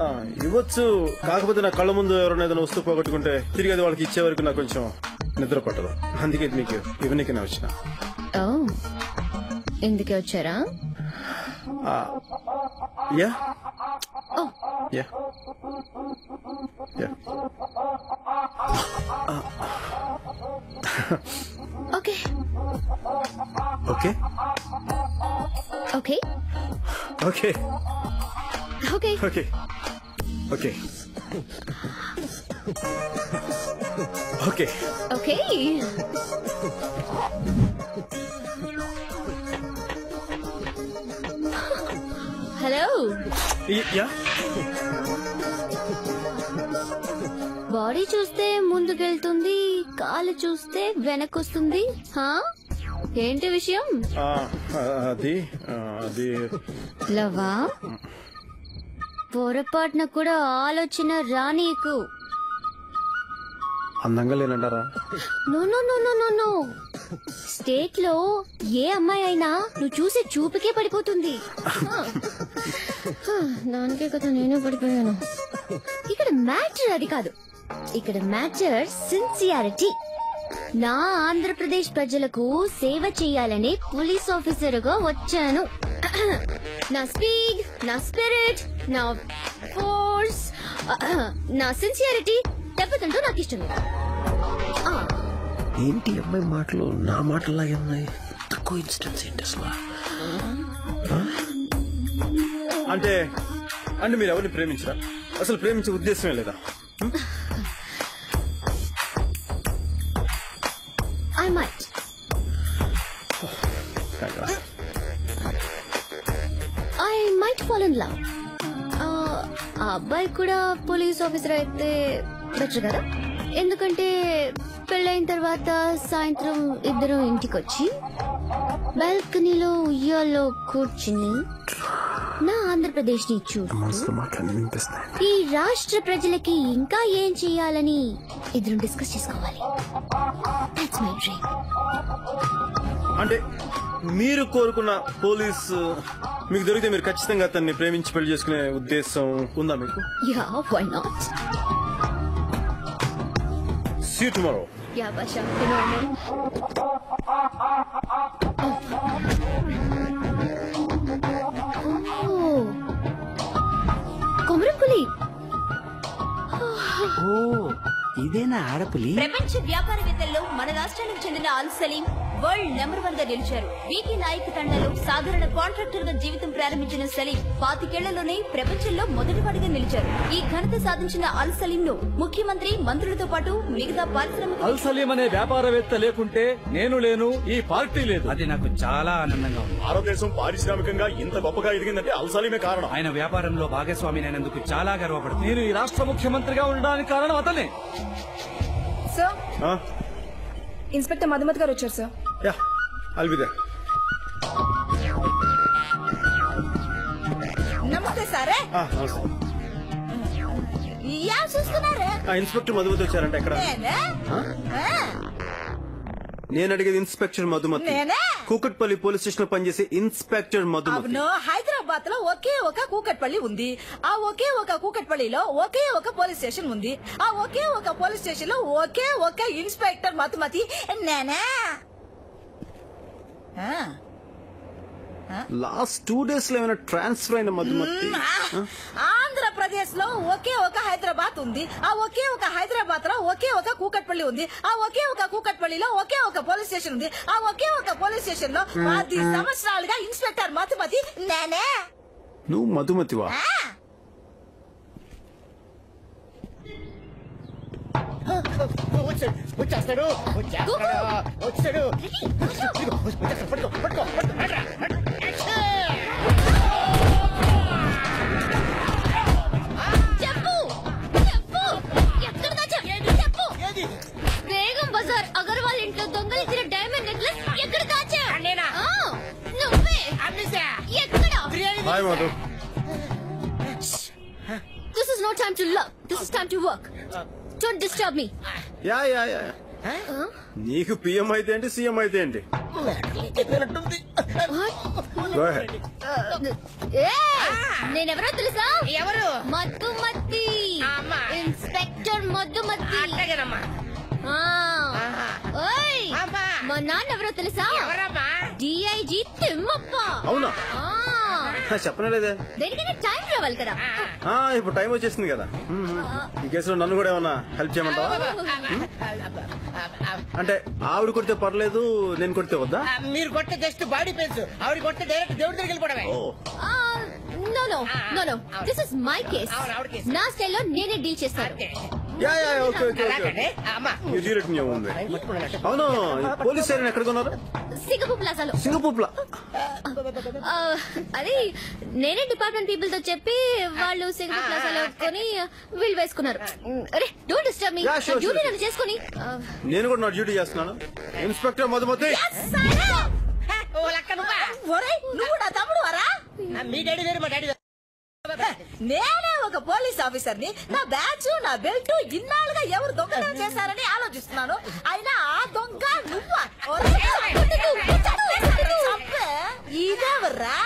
ఆ, ఇవ్వచ్చు. కాకపోతే నా కళ్ళ ముందు ఎవరైనా ఏదైనా వస్తువు పోగొట్టుకుంటే తిరిగి అది వాళ్ళకి ఇచ్చే వరకు నాకు కొంచెం నిద్ర పట్టదు. అందుకే మీకు ఇవ్వనికనే వచ్చిన. ఓ. ఎందుకే వచ్చారా? యా. ఓ. Yeah. Yeah. Okay. Okay. Okay. Okay. Okay. Okay. Okay. Okay. Okay. Hello. Yeah? Body చూస్తే ముందుకెళ్తుంది కాలు చూస్తే వెనకొస్తుంది హా? ఏంటి విషయం? అది ఆ, అది. లవా పొరపాటున కూడా ఆలోచన రానీకు. అందంగా లేనంటారా? No no no no no no. స్టేట్లో ఏ అమ్మాయి అయినా నువ్వు చూసే చూపుకే పడిపోతుంది. దానికే కదా నేను పడిపోయాను. ఇక్కడ మ్యాటర్ అది కాదు. ఇక్కడ మ్యాటర్ సిన్సియారిటీ. నా ఆంధ్రప్రదేశ్ ప్రజలకు సేవ చేయాలని పోలీస్ ఆఫీసర్గా వచ్చాను. నా స్పీడ్ నా స్పిరిట్ నా ఫోర్స్ నా సిన్సియారిటీ దెబ్బతింటూ నాకు ఇష్టం లేదు ఆ, ఏంటి అమ్మాయి మాటలు? నా మాటలాగే ఉన్నాయి. తక్కువ ఇన్సిడెంట్స్ ఏంటి అసలు? అంటే అంటే మీరు ఎవరిని ప్రేమించరా? అసలు ప్రేమించే ఉద్దేశమే లేదా? I might. I might fall in love. ఆ ఆ అబ్బాయి కూడా పోలీస్ ఆఫీసర్ అయితే బెటర్ కదా? ఎందుకంటే పెళ్ళైన తర్వాత సాయంత్రం ఇద్దరు ఇంటికి వచ్చి బాల్కనీలో ఉయ్యాల్లో కూర్చుని నా ఆంధ్రప్రదేశ్ని చూస్తూ ఈ రాష్ట్ర ప్రజలకి ఇంకా ఏం చేయాలని ఇద్దరు డిస్కస్ చేసుకోవాలి. అంటే మీరు కోరుకున్న పోలీస్ మీకు దొరికితే మీరు ఖచ్చితంగా అతన్ని ప్రేమించి పెళ్ళి చేసుకునే ఉద్దేశం ఉందా మీకు? Yeah why not see tomorrow yeah Basha Komaram Puli ఓ ఇదేనా ఆడపులి? ప్రపంచ వ్యాపారవేత్తల్లో మన రాష్ట్రానికి చెందిన అల్ సలీం వరల్డ్ నెంబర్ వన్గా నిలిచారు. వీకి నాయక్ తండలో సాధారణ కాంట్రాక్టర్గా జీవితం ప్రారంభించిన సలీం పాతికేళ్ళలోనే ప్రపంచంలో మొదటివాడిగా నిలిచారు. ఈ ఘనత సాధించిన అల్ సలీం ను ముఖ్యమంత్రి మంత్రులతో పాటు మిగతా పారిశ్రామిక అల్ సలీం అనే వ్యాపారవేత్త లేకుంటే నేను లేను ఈ పార్టీ లేదు. అది నాకు చాలా ఆనందంగా ఉంది. భారతదేశం పారిశ్రామికంగా ఇంత గొప్పగా ఎదిగిందంటే అల్సలీమే కారణం. ఆయన వ్యాపారంలో భాగస్వామి అయినందుకు చాలా గర్వపడుతుంది నేను ఈ రాష్ట్ర ముఖ్యమంత్రిగా ఉండడానికి కారణం అతనే. సార్ ఇన్స్పెక్టర్ మధుమతి గారు వచ్చారు సార్ యా అల్విదా నమస్తే సారే చూస్తున్నారే? ఇన్స్పెక్టర్ మధుమతి వచ్చారంట ఎక్కడ? నేనే అడిగేది ఇన్స్పెక్టర్ మధుమతి. నేనే? కూకట్పల్లి పోలీస్ స్టేషన్లో పనిచేసే ఇన్స్పెక్టర్ మధుమతి. అవును హైదరాబాద్లో ఒకే ఒక కూకట్పల్లి ఉంది. ఆ ఒకే ఒక కూకట్పల్లిలో ఒకే ఒక పోలీస్ స్టేషన్ ఉంది. ఆ ఒకే ఒక పోలీస్ స్టేషన్లో ఒకే ఒక ఇన్స్పెక్టర్ మతుమతి నేనే? ఆ, లాస్ట్ టూ డేస్లో ఏమైనా ట్రాన్స్ఫర్ అయిన మధుమతి? ఆంధ్రప్రదేశ్లో ఒకే ఒక హైదరాబాద్ ఉంది. ఆ ఒకే ఒక హైదరాబాద్లో ఒకే ఒక కూకట్పల్లి ఉంది. ఆ ఒకే ఒక కూకట్పల్లిలో ఒకే ఒక పోలీస్ స్టేషన్ ఉంది. ఆ ఒకే ఒక పోలీస్ స్టేషన్లో పది సంవత్సరాలుగా ఇన్స్పెక్టర్ మతుమతి నేనే. నువ్వు మధుమతివా? వచ్చాడు వచ్చేస్తాడు వచ్చేస్తాడు. వచ్చాడు వచ్చేస్తాడు. పట్టుకో పట్టుకో పట్టుకో బజార్ అగర్వాల్ ఇంట్లో దొంగలించిన డైమండ్ నెక్లెస్ ఎక్కడ దాచా నేనా? నువ్వే. ఎక్కడ? Hi Madhu. This is no time to love this is time to work don't disturb me yeah yeah yeah. నీకు పిఎం అయితే ఏంటి సీఎం అయితే ఏంటి? Go ahead. నేనెవరో తెలుసా? ఎవరు? మధుమతి. ఇన్స్పెక్టర్ మధుమతి. మా నాన్న ఎవరో తెలుసా? డిఐజీ తిమ్మప్ప. అవునా? ఆ. చెప్పనే లేదే దేనికైనా టైం రావాలి కదా. ఆ, ఇప్పుడు టైం వచ్చేసింది కదా. మ్మ్. ఈ కేసులో నన్ను కూడా ఏమన్నా హెల్ప్ చేయమంటావా? అంటే ఆవిడ కొడితే పర్లేదు నేను కొడితే వద్దా? ఆ, మీరు కొట్టే జస్ట్ బాడీ పెయిన్స్ ఆవిడ కొట్టే డైరెక్ట్ దేవుడి దగ్గరికి వెళ్ళిపోవడమే. No no no no this is my case నా స్టైల్లో నేనే డీల్ చేస్తాను. Yeah yeah, okay okay okay. అవును ఈ పోలీస్ సైరన్ ఎక్కడ కొన్నారు సింగపూర్ ప్లాజాలో. సింగపూర్ ప్లా అది నేనే డిపార్ట్మెంట్ పీపుల్తో చెప్పి వాళ్ళు సింగపూర్ ప్లాజాలో కొని వీళ్ళు వేసుకున్నారు. అరే don't disturb me Yeah, sure, sure, duty. నన్ను చేసుకొని నేను కూడా నా డ్యూటీ చేస్తున్నాను. ఇన్స్పెక్టర్ మధుమతి. ఓ లక్క నువ్వా? ఒరేయ్, నువ్వు నా తమ్ముడు వరా మీ డాడీ వేరు మా డాడీ నేనే ఒక పోలీస్ ఆఫీసర్ని నా బ్యాచ్ నా బెల్ట్ ఇన్నాళ్ళుగా ఎవరు దొంగతనం చేశారని ఆలోచిస్తున్నాను. అయినా ఆ దొంగ నువ్వా? చంపే. ఇదెవర్రా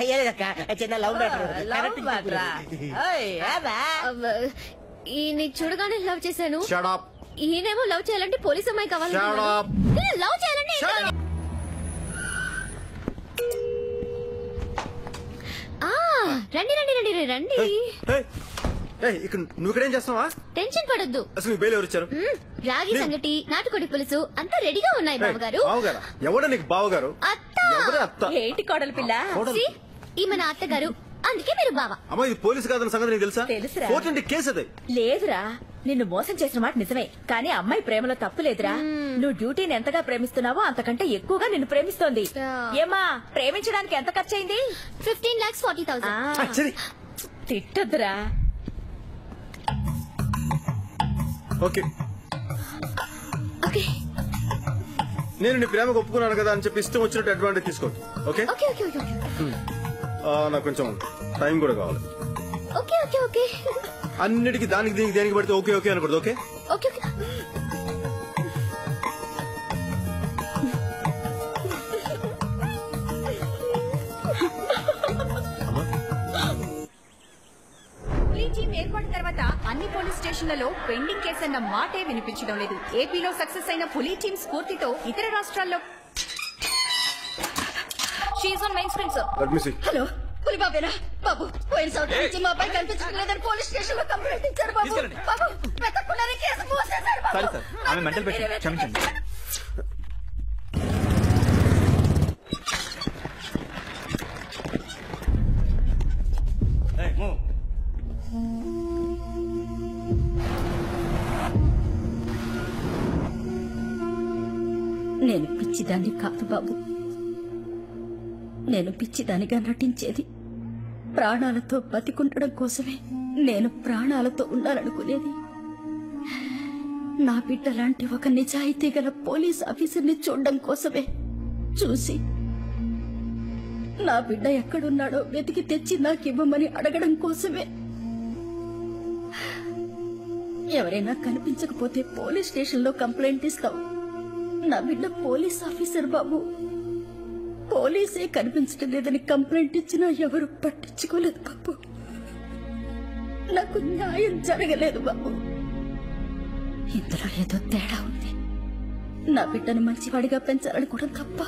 అయ్యేదక్క చిన్న లవ్ మ్యాటరా? ఈయన్ని చూడగానే లవ్ చేశాను. ఈయనేమో లవ్ చేయాలంటే పోలీస్ అమ్మాయి కావాలి. లవ్ చేయాలంటే ఏం కావాలి? ఆ, రండి రండి రండి రండి, రండి. ఏయ్, ఏయ్, ఇక్కడ నువ్వు ఇక్కడేం చేస్తున్నావా? టెన్షన్ పడొద్దు. అసలు నీకు బయలు ఎవరు ఇచ్చారు మ్, రాగి సంగటి నాటుకోడి పులుసు అంతా రెడీగా ఉన్నాయి బావగారు. బావగారా? ఎవడ నీకు బావగారు? అత్త! ఎవరే అత్త? ఏంటి కోడలి పిల్ల. See? ఈమె నా అత్తగారు. అందుకే మీరు బావ. అమ్మా ఇది పోలీస్ కాదన్న సంగతి నీకు తెలుసా? తెలుసురా. కోర్టు కేసు అది లేదురా నిన్ను మోసం చేసిన మాట నిజమే. కానీ అమ్మాయి ప్రేమలో తప్పు లేదురా. నువ్వు డ్యూటీని ఎంతగా ప్రేమిస్తున్నావో అంతకంటే ఎక్కువగా నిన్ను ప్రేమిస్తోంది. ఏమా ప్రేమించడానికి ఎంత ఖర్చయింది? Fifteen lakhs forty thousand. తిట్టొద్దురా. Okay. Okay. నేను నీ ప్రేమకు ఒప్పుకున్నాను కదా అని చెప్పి ఇష్టం వచ్చినట్టు అడ్వాంటేజ్ తీసుకోవద్దు ఓకే? ఓకే ఓకే ఓకే నాకు కొంచెం టైం కూడా కావాలి. Okay okay okay. అన్నిటికీ దానికి దీనికి దేనికి పడితే ఓకే ఓకే అనకూడదు okay? Okay okay. Puli team ఏర్పడిన తర్వాత అన్ని పోలీస్ స్టేషన్లలో పెండింగ్ కేసు అన్న మాటే వినిపించడం లేదు. ఏపీలో సక్సెస్ అయిన పులీ టీం స్ఫూర్తితో ఇతర రాష్ట్రాల్లో she on main screen sir let me see hello Puli బాబేనా బాబు పోయిన సంవత్సరం నుంచి మా అబ్బాయి కనిపించడం లేదని పోలీస్ స్టేషన్లో కంప్లైంట్ ఇచ్చారు బాబు. బాబు కేసు మూసేశారు బాబు. Sorry sir. ఆమె మెంటల్ పేషెంట్ క్షమించండి. నేను పిచ్చిదాన్ని కాదు బాబు. నేను పిచ్చిదానిగా నటించేది. ప్రాణాలతో బతికుండడం కోసమే నేను ప్రాణాలతో ఉండాలనుకునేది. నా బిడ్డ లాంటి ఒక నిజాయితీ గల పోలీస్ ఆఫీసర్ని చూడడం కోసమే చూసి నా బిడ్డ ఎక్కడున్నాడో వెతికి తెచ్చి నాకివ్వమని అడగడం కోసమే. ఎవరైనా కనిపించకపోతే పోలీస్ స్టేషన్లో కంప్లైంట్ ఇస్తావు. నా బిడ్డ పోలీస్ ఆఫీసర్ బాబు. పోలీసే కనిపించడం లేదని కంప్లైంట్ ఇచ్చినా ఎవరు పట్టించుకోలేదు బాబు. నాకు న్యాయం జరగలేదు బాబు. ఇందులో ఏదో తేడా ఉంది. నా బిడ్డను మంచివాడిగా పెంచాలనుకోవడం తప్ప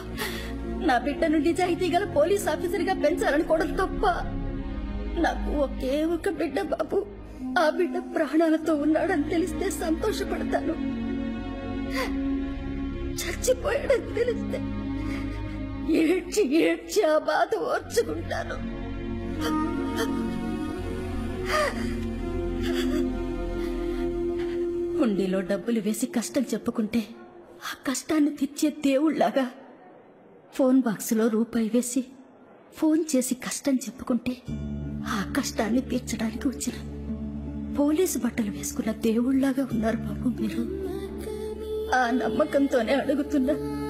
నా బిడ్డను నిజాయితీ గల పోలీస్ ఆఫీసర్గా పెంచాలనుకోవడం తప్ప నాకు ఒకే ఒక బిడ్డ బాబు. ఆ బిడ్డ ప్రాణాలతో ఉన్నాడని తెలిస్తే సంతోషపడతాను. చచ్చిపోయాడని తెలిస్తే ఏడ్చి ఏడ్చి ఆ బాధ ఓర్చుకుంటాను. హుండీలో డబ్బులు వేసి కష్టం చెప్పుకుంటే ఆ కష్టాన్ని తీర్చే దేవుళ్ళాగా ఫోన్ బాక్స్లో రూపాయి వేసి ఫోన్ చేసి కష్టం చెప్పుకుంటే ఆ కష్టాన్ని తీర్చడానికి వచ్చిన పోలీసు బట్టలు వేసుకున్న దేవుళ్ళాగా ఉన్నారు బాబు మీరు. ఆ నమ్మకంతోనే అడుగుతున్నా.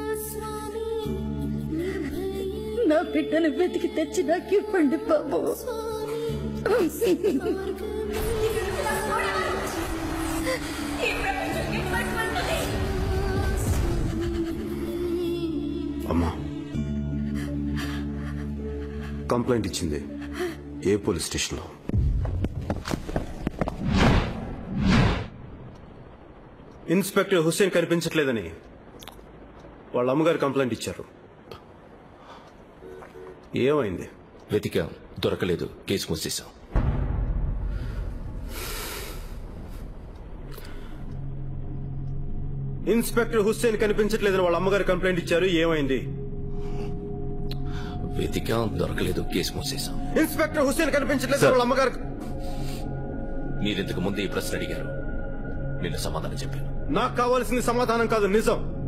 నా బిడ్డను వెతికి తెచ్చి నాకు ఇవ్వండి బాబు. అమ్మా కంప్లైంట్ ఇచ్చింది ఏ పోలీస్ స్టేషన్లో? ఇన్స్పెక్టర్ హుస్సేన్ కనిపించట్లేదని వాళ్ళ అమ్మగారు కంప్లైంట్ ఇచ్చారు. ఏమైంది? వెతికాం. దొరకలేదు. కేసు మూసేశాం. ఇన్స్పెక్టర్ హుస్సేన్ కనిపించట్లేదని వాళ్ళ అమ్మగారు కంప్లైంట్ ఇచ్చారు. ఏమైంది? వెతికాం. దొరకలేదు. కేసు మూసేశాం. ఇన్స్పెక్టర్ హుస్సేన్ కనిపించట్లేదు. వాళ్ళ అమ్మగారు మీరింతకు ముందు ఈ ప్రశ్న అడిగారు. నేను సమాధానం చెప్పాను. నాకు కావాల్సింది సమాధానం కాదు. నిజం.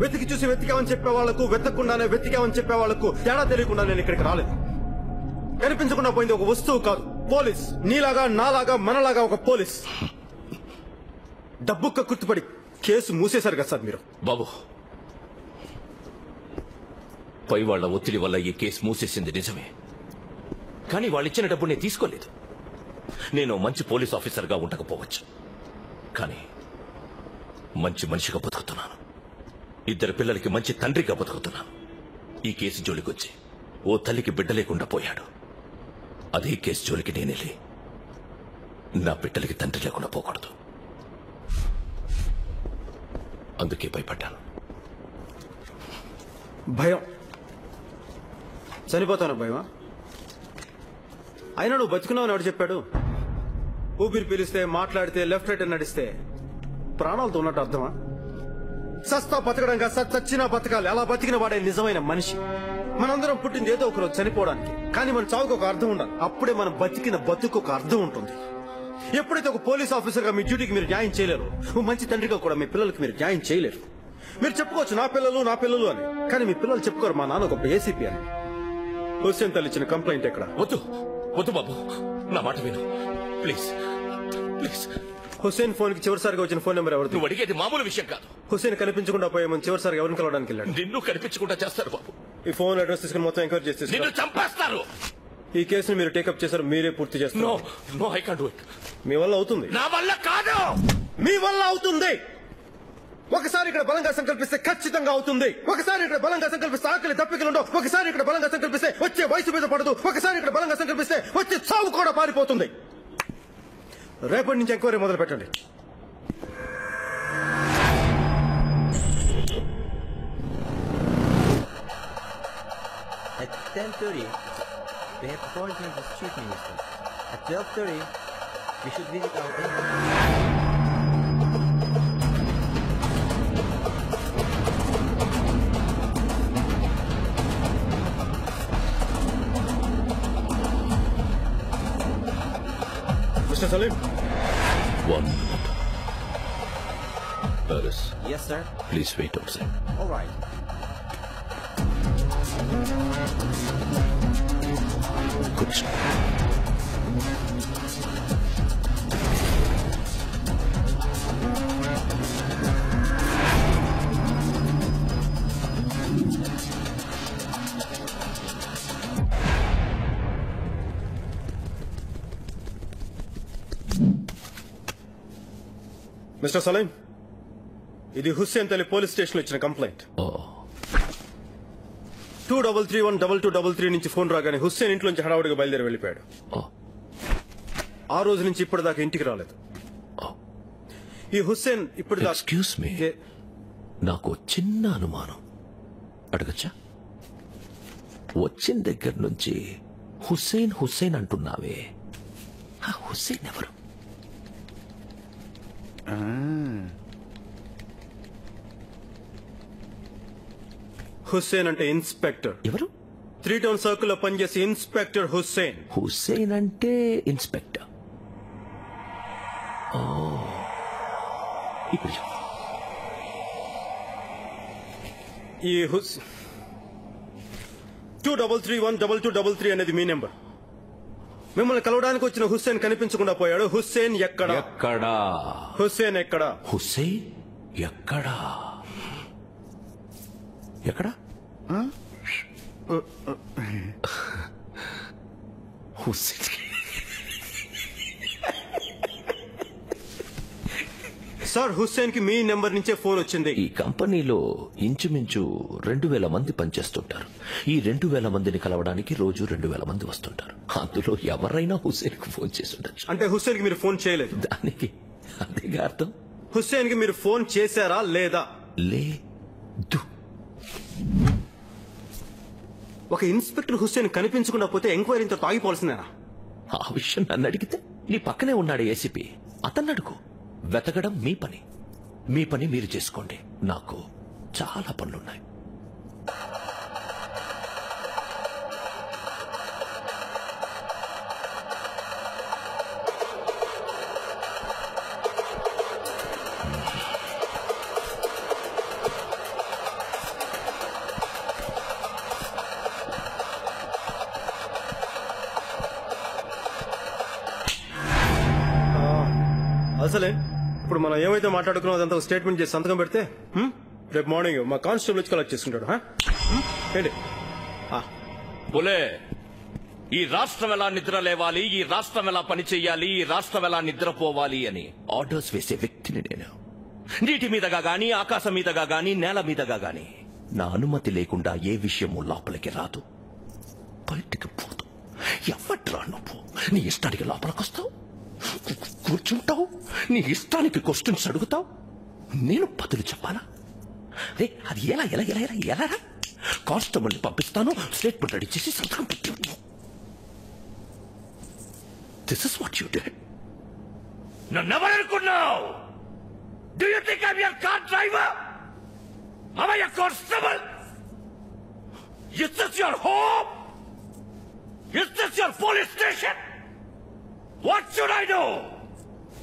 వెతికి చూసి వెతికామని చెప్పే వాళ్ళకు వెతకుండానే వెతికామని చెప్పే వాళ్ళకు తేడా తెలియకుండా నేను ఇక్కడికి రాలేదు. కనిపించకుండా పోయింది ఒక వస్తువు కాదు. పోలీస్. నీలాగా నాలాగా మనలాగా ఒక పోలీస్. డబ్బుక్క గుర్తుపడి కేసు మూసేశారు కదా సార్ మీరు. బాబు పై వాళ్ళ ఒత్తిడి వల్ల ఈ కేసు మూసేసింది నిజమే. కానీ వాళ్ళు ఇచ్చిన డబ్బు నేను తీసుకోలేదు. నేను మంచి పోలీస్ ఆఫీసర్గా ఉండకపోవచ్చు. కానీ మంచి మనిషిగా బతుకుతున్నాను. ఇద్దరు పిల్లలకి మంచి తండ్రిగా బతుకుతున్నాను ఈ కేసు జోలికొచ్చి ఓ తల్లికి బిడ్డ లేకుండా పోయాడు. అదే కేసు జోలికి నేనెళ్ళి నా బిడ్డలకి తండ్రి లేకుండా పోకూడదు. అందుకే భయపడ్డాను. భయం. చనిపోతాను భయమా? అయినా నువ్వు బతుకున్నావు ఎవడు చెప్పాడు? ఊపిరి పిలిస్తే మాట్లాడితే లెఫ్ట్ రైట్ అని నడిస్తే ప్రాణాలతో ఉన్నట్టు అర్థమా? సస్తా బతకడంగా చచ్చినా బతకాలి. అలా బతికిన వాడే నిజమైన మనిషి. మనందరం పుట్టింది ఏదో ఒకరోజు చనిపోవడానికి. కానీ మన చావుకు ఒక అర్థం ఉండాలి. అప్పుడే మనం బతికిన బతుకు ఒక అర్థం ఉంటుంది. ఎప్పుడైతే ఒక పోలీస్ ఆఫీసర్గా మీ డ్యూటీకి మీరు న్యాయం చేయలేరు ఓ మంచి తండ్రిగా కూడా మీ పిల్లలకి మీరు న్యాయం చేయలేరు. మీరు చెప్పుకోవచ్చు నా పిల్లలు నా పిల్లలు అని. కానీ మీ పిల్లలు చెప్పుకోరు మా నాన్న ఒక ఏసీపీ అని. హుస్సేన్ తల్లి ఇచ్చిన కంప్లైంట్ ఎక్కడ? వద్దు. వద్దు బాబు. నా మాట విను. ప్లీజ్. ప్లీజ్. హుస్సేన్ ఫోన్కి చివరిసారిగా వచ్చిన ఫోన్ నెంబర్ నువ్వు అడిగేది మామూలు విషయం కాదు. హుస్సేన్ కనిపించకుండా పోయే ముందు చివరిసారిగా ఎవరిని కలవడానికి వెళ్ళాడు? నిన్ను కనిపించకుండా చేస్తారు బాబు. ఈ ఫోన్ అడ్రస్ తీసుకుని మొత్తం ఎంక్వైరీ చేసి నిన్ను చంపేస్తారు. ఈ కేసుని మీరు టేకప్ చేశారు మీరే పూర్తి చేస్తారు. No I can't do it. మీ వల్ల అవుతుంది. నా వల్ల కాదు! మీ వల్ల అవుతుంది! ఒకసారి ఇక్కడ బలంగా సంకల్పిస్తే ఖచ్చితంగా అవుతుంది. ఒకసారి ఇక్కడ బలంగా సంకల్పిస్తే ఆకలి తప్పికలుండవు ఒకసారి ఇక్కడ బలంగా సంకల్పిస్తే వచ్చే వయసు మీద పడదు. ఒకసారి ఇక్కడ బలంగా సంకల్పిస్తే వచ్చే చావు కూడా పారిపోతుంది. రేపటి నుంచి ఎంక్వైరీ మొదలు పెట్టండి At 10.30, we have appointment with Chief Minister. At 12.30, we should visit our temple. Mister Salim One minute. Burris. Yes, sir? Please wait outside. All right. Krishna. Mister Salim ఇది హుస్సేన్ తల్లి పోలీస్ స్టేషన్ ఇచ్చిన complaint. Two double three one double two double three నుంచి ఫోన్ రాగానే హుస్సేన్ ఇంట్లోంచి హడావుడిగా బయలుదేరి వెళ్ళిపోయాడు. ఆ రోజు నుంచి ఇప్పటిదాకా ఇంటికి రాలేదు. ఈ హుస్సేన్ ఇప్పుడు ఎక్స్క్యూస్ మీ. నాకు చిన్న అనుమానం. అడగచ్చా? వచ్చిన దగ్గర నుంచి హుస్సేన్ హుస్సేన్ అంటున్నావే. హుస్సేన్ ఎవరు? హుస్సేన్ అంటే ఇన్స్పెక్టర్. ఎవరు? త్రీ టౌన్ సర్కిల్లో పనిచేసే ఇన్స్పెక్టర్ హుస్సేన్. హుస్సేన్ అంటే ఇన్స్పెక్టర్. ఈ who's two double three one double two double three అనేది మీ నెంబర్. మిమ్మల్ని కలవడానికి వచ్చిన హుస్సేన్ కనిపించకుండా పోయాడు. హుస్సేన్ ఎక్కడ? ఎక్కడా? హుస్సేన్ ఎక్కడ? హుస్సేన్ ఎక్కడా? ఎక్కడా? హుస్సేన్ సార్ హుస్సేన్కి మీ నెంబర్ నుంచే ఫోన్ వచ్చింది. ఈ కంపెనీలో ఇంచుమించు రెండు వేల మంది పనిచేస్తుంటారు. ఈ రెండు వేల మందిని కలవడానికి రోజు రెండు వేల మంది వస్తుంటారు. అందులో ఎవరైనా హుస్సేన్కు ఫోన్ చేసి ఉండొచ్చు. అంటే హుస్సేన్కి మీరు ఫోన్ చేయలేదు? దానికి అదేగా అర్థం? హుస్సేన్కి మీరు ఫోన్ చేశారా లేదా? లే ఒక ఇన్స్పెక్టర్ హుస్సేన్ కనిపించకుండా పోతే ఎంక్వైరీతో తాగిపోవాల్సిందేనా? ఆ విషయం నన్ను అడిగితే నీ పక్కనే ఉన్నాడు ఏసీపీ. అతన్ని అడుగు. వెతకడం మీ పని. మీ పని మీరు చేసుకోండి. నాకు చాలా పనులున్నాయి. మనం ఏమైతే మాట్లాడుకున్నాం అదంతా ఒక స్టేట్మెంట్ చేసి సంతకం పెడితే హ్మ్? రేపు మార్నింగ్ మా కానిస్టేబుల్ వచ్చి కలెక్ట్ చేసుకుంటాడు హా? హ్మ్? ఏంటి? ఆ, ఈ రాష్ట్రం ఎలా నిద్ర లేవాలి ఈ రాష్ట్రం ఎలా పనిచేయాలి ఈ రాష్ట్రం ఎలా నిద్రపోవాలి అని ఆర్డర్స్ వేసే వ్యక్తిని నేను. నీటి మీదగా గాని ఆకాశం మీదగా గాని నేల మీదగా గాని నా అనుమతి లేకుండా ఏ విషయము లోపలికి రాదు. బయటికి పోదు. ఎవట్రా నువ్వు? నీ ఇష్టానికి లోపలికొస్తావు? కూర్చుంటావు? నీ ఇష్టానికి క్వశ్చన్స్ అడుగుతావు? నేను బదులు చెప్పాలా రే అది ఎలా ఎలా ఎలా ఎలా ఎలా కానిస్టేబుల్ పంపిస్తాను స్టేట్మెంట్ రెడీ చేసి సంతకం పెట్టి. This is what you did నన్ను ఎవరనుకున్నావు do you think I your car driver Am I a constable? Is this your home? Is this your police station? What should I do?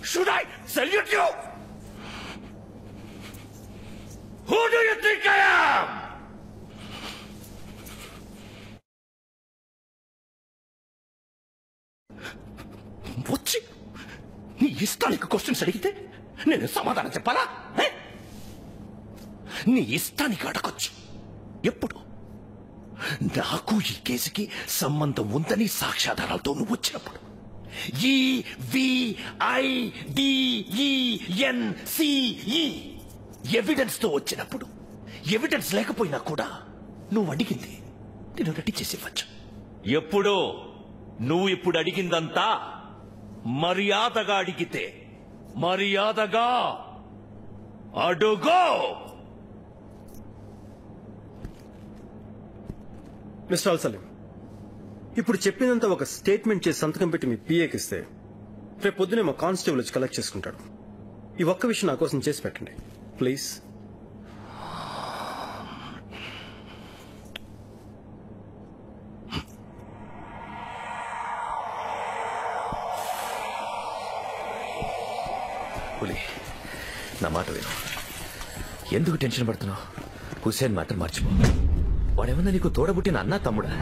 Should I salute you? Who do you think I am? వచ్చి నీ ఇష్టానికి క్వశ్చన్స్ అడిగితే నేను సమాధానం చెప్పాలా నీ ఇష్టానికి అడగొచ్చు ఎప్పుడు నాకు ఈ కేసుకి సంబంధం ఉందని సాక్ష్యాధారాలతో నువ్వు వచ్చినప్పుడు ఈ వి ఐ డి ఈ ఎన్ సిఈ ఎవిడెన్స్తో వచ్చినప్పుడు ఎవిడెన్స్ లేకపోయినా కూడా నువ్వు అడిగింది నేను రెడీ చేసి ఇవ్వచ్చు. ఎప్పుడో నువ్వు ఇప్పుడు అడిగిందంతా మర్యాదగా అడిగితే మర్యాదగా అడుగో! మిస్టర్ అల్ సలీం ఇప్పుడు చెప్పినంత ఒక స్టేట్మెంట్ చేసి సంతకం పెట్టి మీ పిఏకి ఇస్తే రేపు పొద్దునే మా కానిస్టేబుల్ వచ్చి కలెక్ట్ చేసుకుంటాడు. ఈ ఒక్క విషయం నా కోసం చేసి పెట్టండి. ప్లీజ్ పులి నా మాట విను. ఎందుకు టెన్షన్ పడుతున్నావు? హుసేన్ మాట మర్చిపో. వాడేమన్నా నీకు తోడబుట్టిన అన్నా తమ్ముడా?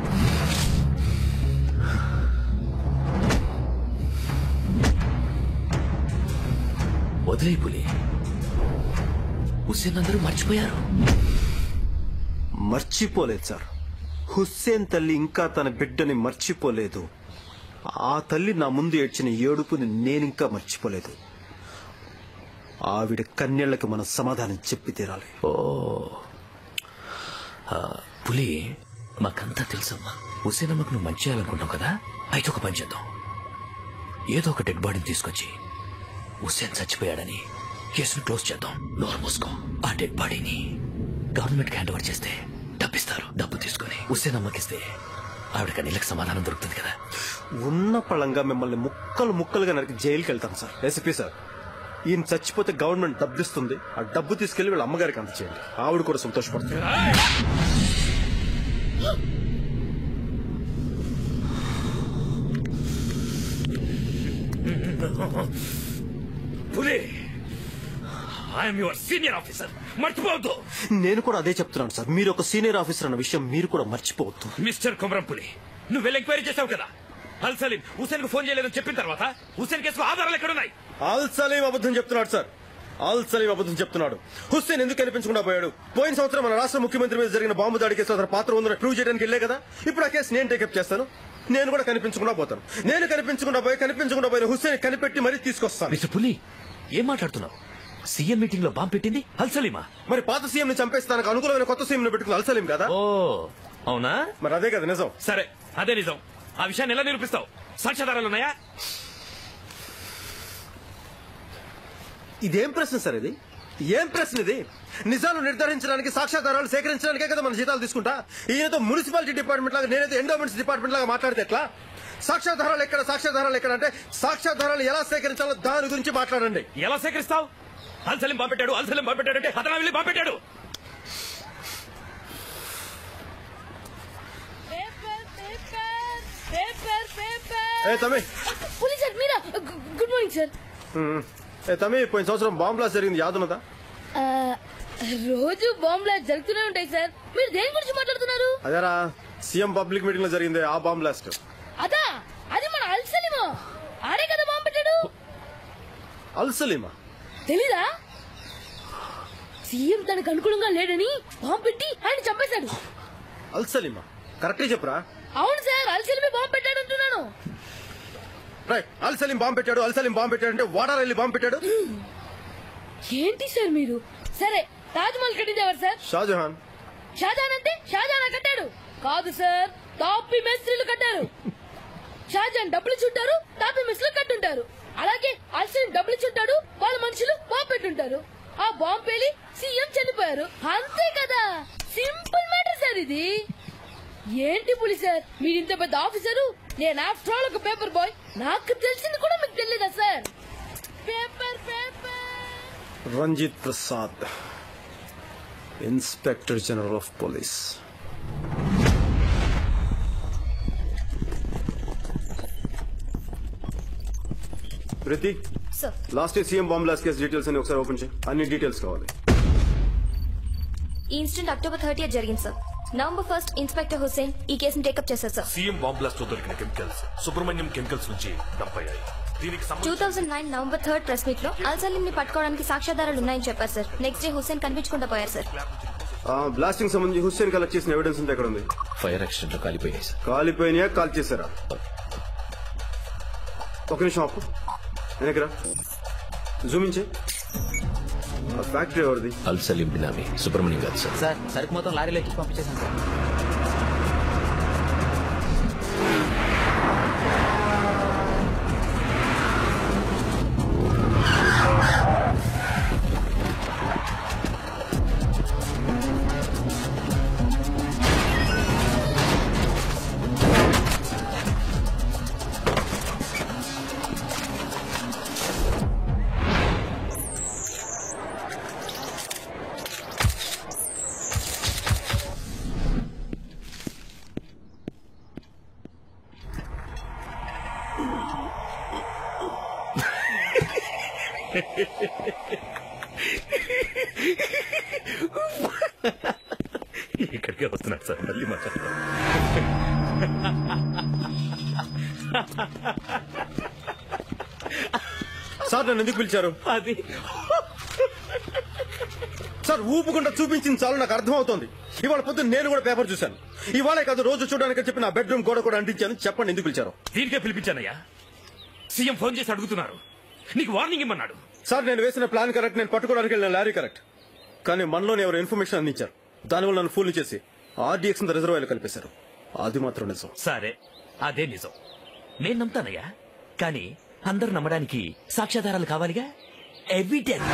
వదిలే పులి హుసేన్ అందరూ మర్చిపోయారు. మర్చిపోలేదు సార్. హుస్సేన్ తల్లి ఇంకా తన బిడ్డని మర్చిపోలేదు. ఆ తల్లి నా ముందు ఏడ్చిన ఏడుపుని నేనింకా మర్చిపోలేదు. ఆవిడ కన్యళ్ళకి మనం సమాధానం చెప్పి తీరాలి. ఓ. పులి మాకంతా తెలుసమ్మా. హుసేనమ్మకు నువ్వు మంచి చేయాలనుకుంటావు కదా? అయితే ఒక పని చేద్దాం. ఏదో ఒక డెడ్ బాడీని తీసుకొచ్చి హుస్సేన్ చచ్చిపోయాడని కేసును క్లోజ్ చేద్దాం. నోరు మూసుకో. ఆ డెడ్ బాడీని గవర్నమెంట్ హ్యాండ్ ఓవర్ చేస్తే డబ్బిస్తారు. డబ్బు తీసుకొని హుస్సేన్ అమ్మకిస్తే ఆవిడకి నీళ్ళకి సమాధానం దొరుకుతుంది కదా. ఉన్న పళంగా మిమ్మల్ని ముక్కలు ముక్కలుగా నరికి జైలుకి వెళ్తాను సార్. ఎస్పీ సార్ ఈయన చచ్చిపోతే గవర్నమెంట్ డబ్బు ఇస్తుంది ఆ డబ్బు తీసుకెళ్ళి వీళ్ళ అమ్మగారికి అందచేయండి. ఆవిడ కూడా సంతోషపడుతుంది. పులి ఐఎమ్ యువర్ సీనియర్ ఆఫీసర్ మర్చిపోవద్దు. నేను కూడా అదే చెప్తున్నాను సార్. మీరు ఒక సీనియర్ ఆఫీసర్ అన్న విషయం మీరు కూడా మర్చిపోవద్దు. మిస్టర్ కొమరం పులి నువ్వు వెళ్ళి ఎంక్వైరీ చేసావు కదా? అల్ సలీం హుసేన్కు ఫోన్ చేయలేదని చెప్పిన తర్వాత హుసేన్ కేసుకు ఆధారాలు ఎక్కడున్నాయి? ఆల్ సలీం అబద్ధం చెప్తున్నాడు సార్. ఆల్ సలీం అబద్ధం చెప్తున్నాడు. హుస్సేన్ ఎందుకు కనిపించకుండా పోయాడు? పోయిన సంవత్సరం మన రాష్ట్ర ముఖ్యమంత్రి మీద జరిగిన బాంబు దాడి కేసు అతని పాత్ర ఉందని ప్రూవ్ చేయడానికి వెళ్ళే కదా? ఇప్పుడు ఆ కేసు నేను టేకప్ చేస్తాను. నేను కూడా కనిపించకుండా పోతాను. నేను కనిపించకుండా పోయి కనిపించకుండా పోయిన హుస్సేన్ కనిపెట్టి మరీ తీసుకొస్తాను. మిస్టర్ పులి ఏం మాట్లాడుతున్నావు? సీఎం మీటింగ్లో బాంబు పెట్టింది? అల్సలీమా మరి పాత సీఎం ని చంపేస్తానికి అనుకూలమైన కొత్త సీఎం ని పెట్టుకుని అల్సలీం కదా? ఓ అవునా? మరి అదే కదా నిజం. సరే అదే నిజం. ఆ విషయాన్ని ఎలా నిరూపిస్తావు? సాక్ష్యాధారాలు ఉన్నాయా? ఇదేం ప్రశ్న సార్ ఇది? ఏం ప్రశ్న ఇది? నిజాలు నిర్ధారించడానికి సాక్ష్యాధారాలు సేకరించడానికే కదా మన జీతాలు తీసుకుంటా? ఈయనతో మున్సిపాలిటీ డిపార్ట్మెంట్ లాగా నేనైతే ఎండోమెంట్స్ డిపార్ట్మెంట్ లాగా మాట్లాడితే ఎట్లా? సాక్ష్యాధారాలు ఎక్కడ సాక్ష్యాధారాలు ఎక్కడ అంటే సాక్ష్యాధారాలు ఎలా సేకరించాలో దాని గురించి మాట్లాడండి. ఎలా సేకరిస్తావు? అల్ సలీం పంపెట్టాడు అల్ సలీం పంపెట్టాడు అంటే అతను వెళ్ళి పంపెట్టాడు గుడ్ మార్నింగ్ సార్. తమ్మి పోయిన సంవత్సరం బాంబ్ బ్లాస్ట్ జరిగింది యాదున్నదా? ఆ, రోజు బాంబ్ బ్లాస్ట్ జరుగుతూనే ఉంటాయి సార్. మీరు దేని గురించి మాట్లాడుతున్నారు? అదేరా సీఎం పబ్లిక్ మీటింగ్లో జరిగింది ఆ బాంబ్ బ్లాస్ట్. అదా అది మన అల్సలిమో ఆడే కదా బాంబు పెట్టాడు. అల్సలీమా తెలీదా? సీఎం తనకు అనుకూలంగా లేడని బాంబు పెట్టి ఆయన చంపేశాడు. అల్సలీమా కరెక్టే చెప్పురా. అవును సార్ అల్సలిమే బాంబు పెట్టాడు రైట్ అల్సలీం బాంబు పెట్టాడు అల్సలీం బాంబు పెట్టాడు అంటే వాడాలి వెళ్ళి బాంబు పెట్టాడు? ఏంటి సార్ మీరు? సరే తాజ్ మహల్ కట్టింది ఎవరు సార్? షాజహాన్. షాజహాన్ అంటే షాజహాన్ కట్టాడు. కాదు సార్ తాపి మేస్త్రీలు కట్టారు. షాజహాన్ డబ్బులు చుట్టారు తాపి మేస్త్రీలు కట్టుంటారు. అలాగే అల్సీన్ డబ్బులు చుట్టాడు వాళ్ళ మనుషులు బాంబు పెట్టుంటారు. ఆ బాంబు పేలి సీఎం చనిపోయారు. అంతే కదా? సింపుల్ మ్యాటర్ సార్ ఇది. ఏంటి పులి సార్? మీరు ఇంత పెద్ద ఆఫీసరు? నేను ఆఫ్టర్ ఆల్ ఒక పేపర్ బాయ్ నాకు తెలిసింది కూడా మీకు తెలియదా sir? Paper paper Ranjit Prasad. Inspector general of police Preethi sir last year CM bomb blast case details అని ఒకసారి ఓపెన్ చేయి అన్ని డీటెయిల్స్ కావాలి ఈ ఇన్సిడెంట్ అక్టోబర్ థర్టీ జరిగింది sir November first inspector Hussain ఈ కేసును టేకప్ చేశారు సార్ సీఎం బాంబ్ బ్లాస్ట్లో దొరికిన కెమికల్స్ సుబ్రహ్మణ్యం కెమికల్స్ నుంచి డంప్ అయ్యాయి. దీనికి two thousand nine November third press మీట్లో అల్సలీం ని పట్టుకోవడానికి సాక్ష్యాధారాలు ఉన్నాయని చెప్పారు సార్. నెక్స్ట్ డే హుసేన్ కనిపించకుండా పోయారు సార్. బ్లాస్టింగ్ సంబంధించి హుస్సేన్ కలెక్ట్ చేసిన ఎవిడెన్స్ ఉంటే ఎక్కడ ఉంది? ఫైర్ యాక్సిడెంట్లో కాలిపోయాయి సార్. కాలిపోయినాయా? కాల్ చేశారా? ఒక నిమిషం ఆపు. వెనకరా జూమించే ఆ ఫ్యాక్టరీ ఎవరిది? అల్ సలీం బినామీ సుబ్రహ్మణ్యం గారు సార్. సార్ సరుకు మొత్తం లారీలో ఎక్కి పంపించేశాను సార్. పిలిచారు అది. సార్ ఊపుకుండా చూపించింది చాలు నాకు అర్థమవుతోంది. ఇవాళ పొద్దున్న నేను కూడా పేపర్ చూశాను. ఇవాళే కాదు రోజు చూడడానికి చెప్పి నా బెడ్రూమ్ గోడ కూడా అంటించాను. చెప్పండి ఎందుకు పిలిచారు? దీనికే పిలిపించానయ్యా. సీఎం ఫోన్ చేసి అడుగుతున్నారు. నీకు వార్నింగ్ ఇమ్మన్నాడు. సార్ నేను వేసిన ప్లాన్ కరెక్ట్ నేను పట్టుకోవడానికి వెళ్ళిన లారీ కరెక్ట్. కానీ మనలోనే ఎవరు ఇన్ఫర్మేషన్ అందించారు. దానివల్ల నన్ను ఫూల్ చేసి ఆర్డీఎక్స్ రిజర్వాయర్లు కలిపేశారు. అది మాత్రం నిజం. సరే అదే నిజం. నేను నమ్ముతానయ్యా. కానీ అందరు నమ్మడానికి సాక్ష్యాధారాలు కావాలిగా? ఎవిడెన్స్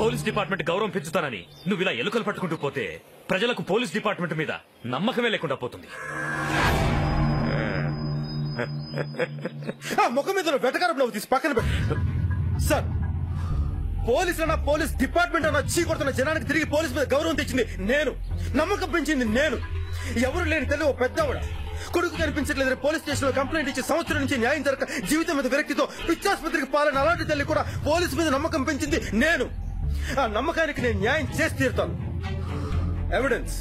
పోలీస్ డిపార్ట్మెంట్ గౌరవం పెంచుతానని నువ్వు ఇలా ఎలుకలు పట్టుకుంటూ పోతే ప్రజలకు పోలీస్ డిపార్ట్మెంట్ మీద నమ్మకమే లేకుండా పోతుంది. ఆ ముఖం మీద ఉన్న నవ్వు తీసి పక్కన పెట్టు సార్ అన్న పోలీస్ డిపార్ట్మెంట్ అన్న చీ కొడుతున్న జనానికి తిరిగి పోలీస్ మీద గౌరవం తెచ్చింది నేను. నమ్మకం పెంచింది నేను. ఎవరు లేని తల్లి ఓ పెద్దవాడ? కొడుకు కనిపించట్లేదు పోలీస్ స్టేషన్లో కంప్లైంట్ ఇచ్చి సంవత్సరం నుంచి న్యాయం జరగక జీవితం మీద విరక్తితో పిచ్చాసుపత్రికి పాలన అలాంటి తల్లి కూడా పోలీస్ మీద నమ్మకం పెంచింది నేను. ఆ నమ్మకానికి నేను న్యాయం చేసి తీరుతాను. ఎవిడెన్స్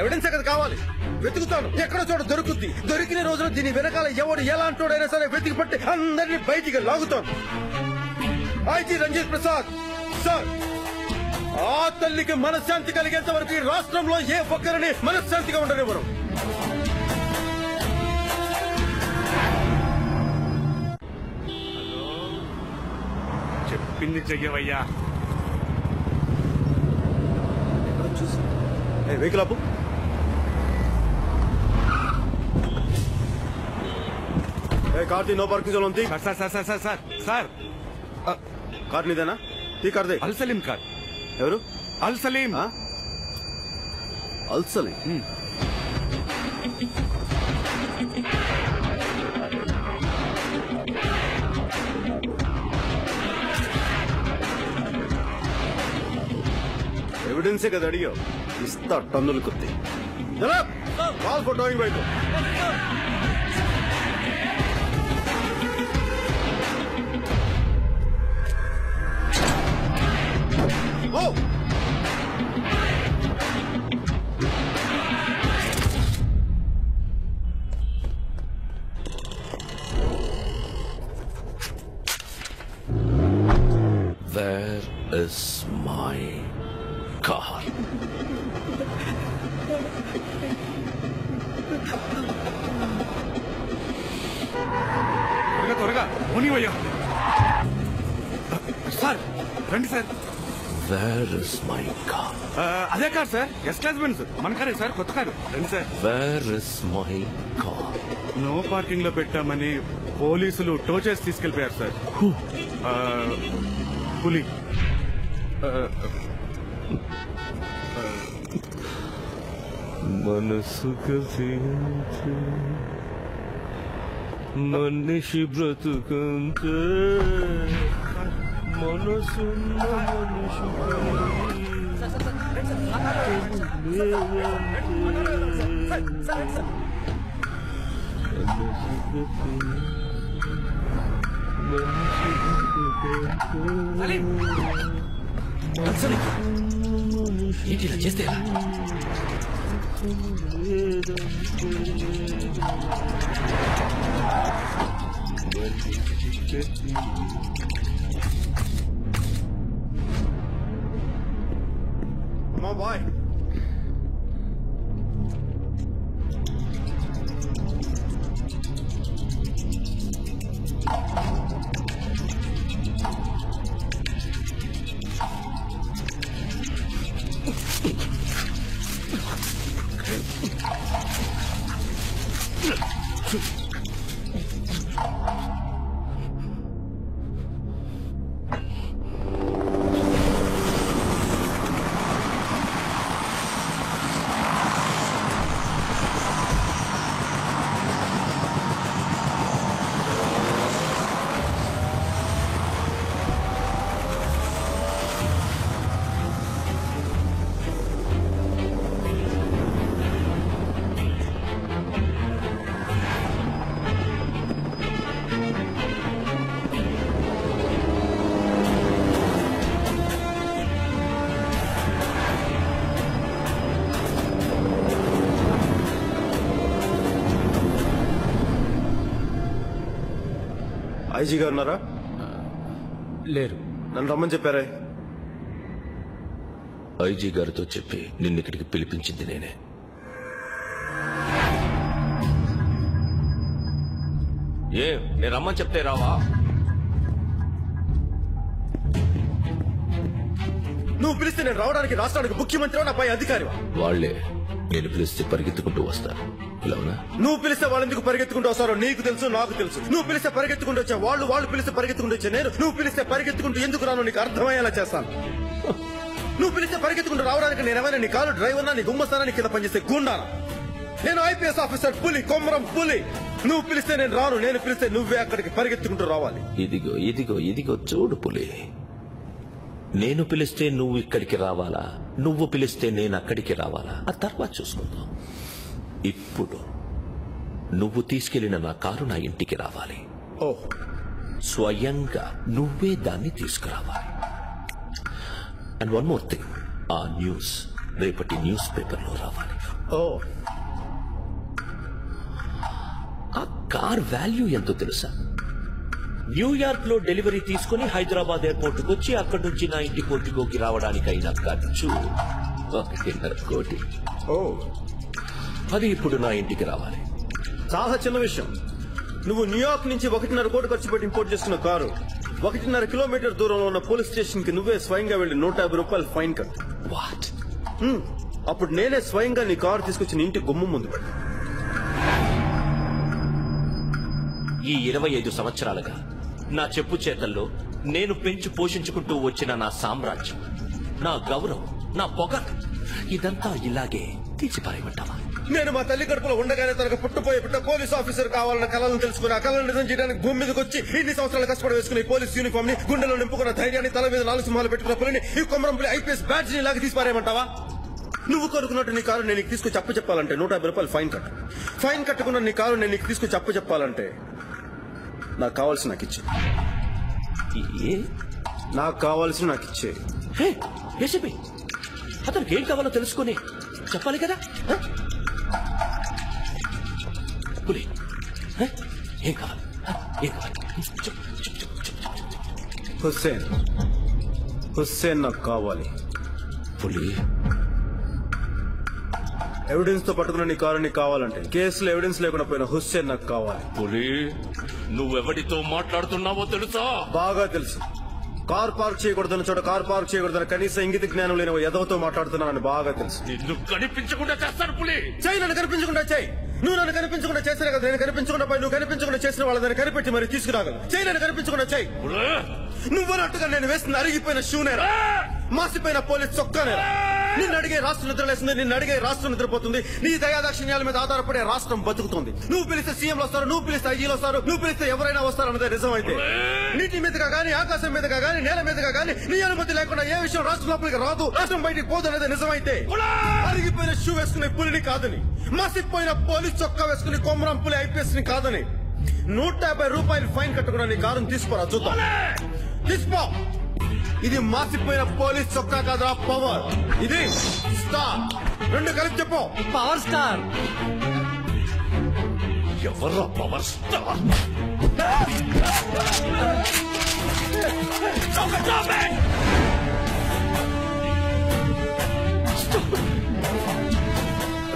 ఎవిడెన్స్ అక్కడ కావాలి. వెతుకుతాను. ఎక్కడో చోట దొరుకుద్ది. దొరికిన రోజున దీని వెనకాల ఎవడు ఎలాంటోడైనా సరే వెతికి పట్టి అందరినీ బయటికి లాగుతాను. ఐజీ రంజిత్ ప్రసాద్. సార్ ఆ తల్లికి మనశ్శాంతి కలిగేంత వరకు ఈ రాష్ట్రంలో ఏ ఒక్కరిని మనశ్శాంతిగా ఉండనివ్వరు. చెప్పింది చెయ్యవయ్యా వెహికల్ అప్పు కార్తీ నో పార్కింగ్ జోన్ ఉంది sir sir sir sir sir sir car నీదేనా ఈ కార్దే అల్ సలీం కార్ ఎవరు? అల్ సలీం అల్ సలీం ఎవిడెన్సే కదా అడిగావు? ఇస్తా టన్నులు కొద్ది. కాల్ బయట వేర్ ఇస్ మై కార్ అదే car sir S class Benz మన కారే సార్ కొత్త కారు. రండి sir where is my car no పార్కింగ్లో పెట్టామని పోలీసులు టో చేసి తీసుకెళ్ళిపోయారు సార్ ఆ, పులి. ఆ, మనసు కసించే మనిషి బ్రతుకంతే మనసున్న మనిషి ఏంటి ఇలా చేస్తే ఎలా? మా బాయ్ ఐజీ గారు ఉన్నారా లేరు. నన్ను రమ్మని చెప్పారే. ఐజీ గారితో చెప్పి నిన్ను ఇక్కడికి పిలిపించింది నేనే. ఏం నేను రమ్మని చెప్తే రావా? నువ్వు పిలిస్తే నేను రావడానికి రాష్ట్రానికి ముఖ్యమంత్రి నా పై అధికారి వాళ్ళే నేను పిలిస్తే పరిగెత్తుకుంటూ వస్తారు. నువ్వు పిలిస్తే వాళ్ళు ఎందుకు పరిగెత్తుకుంటూ వస్తారో నీకు తెలుసు నాకు తెలుసు. నువ్వు పిలిస్తే పరిగెత్తుకుంటూ వచ్చా వాళ్ళు వాళ్ళు పిలిస్తే పరిగెత్తుకుంటూ వచ్చా నేను. నువ్వు పిలిస్తే పరిగెత్తుకుంటూ ఎందుకు రాను నీకు అర్థమయ్యేలా చేస్తాను. నువ్వు పిలిస్తే పరిగెత్తుకుంటూ రావడానికి నేను ఏమైనా నీ కాలు డ్రైవర్నా నీ గుమ్మస్తానా? కింద పనిచేస్తే గుండానా? నేను ఐపీఎస్ ఆఫీసర్ పులి కొమరం పులి. నువ్వు పిలిస్తే నేను రాను నేను పిలిస్తే నువ్వే అక్కడికి పరిగెత్తుకుంటూ రావాలి. ఇదిగో ఇదిగో ఇదిగో చూడు పులి. నేను పిలిస్తే నువ్వు ఇక్కడికి రావాలా? నువ్వు పిలిస్తే నేను అక్కడికి రావాలా? ఆ తర్వాత చూసుకుందాం. ఇప్పుడు నువ్వు తీసుకెళ్ళిన నా కారు నా ఇంటికి రావాలి. ఓ. స్వయంగా నువ్వే దాన్ని తీసుకురావాలి. అండ్ వన్ మోర్ థింగ్ ఆ న్యూస్ రేపటి న్యూస్ పేపర్లో రావాలి. ఓ. ఆ కార్ వాల్యూ ఎంతో తెలుసా? న్యూయార్క్లో డెలివరీ తీసుకుని హైదరాబాద్ ఎయిర్పోర్ట్కు వచ్చి అక్కడి నుంచి నా ఇంటి కోటికోకి రావడానికి అయిన ఖర్చు ఒకటిన్నర కోటి. ఓ. అది ఇప్పుడు నా ఇంటికి రావాలి. చాలా చిన్న విషయం. నువ్వు న్యూయార్క్ నుంచి ఒకటిన్నర కోటి ఖర్చు పెట్టి ఇంపోర్ట్ చేసుకున్న కారు ఒకటిన్నర కిలోమీటర్ దూరంలో ఉన్న పోలీస్ స్టేషన్కి నువ్వే స్వయంగా వెళ్ళి నూట యాభై రూపాయలు ఫైన్ కట్టు. వాట్? అప్పుడు నేనే స్వయంగా నీ కారు తీసుకొచ్చి నీ ఇంటి గుమ్మం ముందు పెట్టు. ఈ ఇరవై ఐదు సంవత్సరాలుగా నా చెప్పు చేతల్లో నేను పెంచి పోషించుకుంటూ వచ్చిన నా సామ్రాజ్యం నా గౌరవం నా పొగ ఇదంతా ఇలాగే తీసిపారేయమంటావా నేను మా తల్లి కడుపులో ఉండగానే తనకు పుట్టుపోయే పుట్ట పోలీస్ ఆఫీసర్ కావాలన్న కళలను తెలుసుకుని ఆ కళను నిజం చేయడానికి భూమి మీదకి వచ్చి ఇన్ని సంవత్సరాలు కష్టపడి వేసుకుని పోలీస్ యూనిఫామ్ని గుండెలో నింపుకున్న ధైర్యాన్ని తల మీద నాలుగు సింహాలు పెట్టుకున్న పులిని ఈ కొమరంపులి ఐపీఎస్ బ్యాడ్జ్ని ఇలాగ తీసిపారేయమంటావా? నువ్వు కొనుక్కున్నట్టు నీ కారు నేను నీకు తీసుకొచ్చి అప్పు చెప్పాలంటే నూట యాభై రూపాయలు ఫైన్ కట్టు. ఫైన్ కట్టుకున్న నీ కారు నేను నీకు తీసుకొచ్చి అప్పు చెప్పాలంటే నాకు కావాల్సి నాకు ఇచ్చే. నాకు కావాల్సి నాకు ఇచ్చే. ఏసీపీ అతనికి ఏం కావాలో తెలుసుకుని చెప్పాలి కదా? ఏం కావాలి? ఏం కావాలి. హుస్సేన్ హుస్సేన్ నాకు కావాలి పులి ఎవిడెన్స్తో పట్టుకున్న నీ కారు నీకు కావాలంటే కేసులో ఎవిడెన్స్ లేకుండా పోయిన హుస్సేన్ నాకు కావాలి పులి నువ్వెవడితో మాట్లాడుతున్నావో తెలుసా బాగా తెలుసు కార్ పార్క్ చేయకూడదన్న చోట కార్ పార్క్ చేయకూడదన్న కనీస ఇంగిత జ్ఞానం లేని ఎదవతో మాట్లాడుతున్నానని బాగా తెలుసు. నిన్ను కనిపించకుండా చేస్తాను పులి. చెయ్యి నన్ను కనిపించకుండా చెయ్యి. నువ్వు నన్ను కనిపించకుండా చేసిన కదా నేను కనిపించకుండా పోయి నువ్వు కనిపించకుండా చేసిన వాళ్ళని కనిపెట్టి మరి తీసుకురాగలను. చెయ్యి నన్ను కనిపించకుండా చెయ్యి. నువ్వన్నట్టుగా నేను వేస్తున్న అరిగిపోయిన షూనేరా మాసిపోయిన పోలీస్ చొక్కానేరా నిన్ను అడిగే రాష్ట్రం నిద్రలేస్తుంది నిన్ను అడిగే రాష్ట్రం నిద్రపోతుంది. నీ దయాదాక్షిణ్యాల మీద ఆధారపడే రాష్ట్రం బతుకుతుంది. నువ్వు పిలిస్తే సీఎంలు వస్తారు నువ్వు పిలిస్తే ఐజీలు వస్తారు నువ్వు పిలిస్తే ఎవరైనా వస్తారు అన్నదే నిజమైతే. నీటి మీదుగా గానీ ఆకాశం మీదుగా గానీ నేల మీదుగా గానీ నీ అనుమతి లేకుండా ఏ విషయం రాష్ట్రం లోపలికి రాదు రాష్ట్రం బయటికి పోదు అనేది నిజమైతే. అరిగిపోయిన షూ వేసుకునే పులిని కాదని మసిపోయిన పోలీస్ చొక్కా వేసుకుని కొమరం పులి ఐపీఎస్ని కాదని నూట యాభై రూపాయలు ఫైన్ కట్టుకున్న నీ కారుని తీసుకురా చూద్దాం. తీసుకో ఇది మాసిపోయిన పోలీస్ చొక్కా కాదురా పవర్ ఇది స్టార్ రెండు కలిపి చెప్పు. పవర్ స్టార్ ఎవర్రా పవర్ స్టార్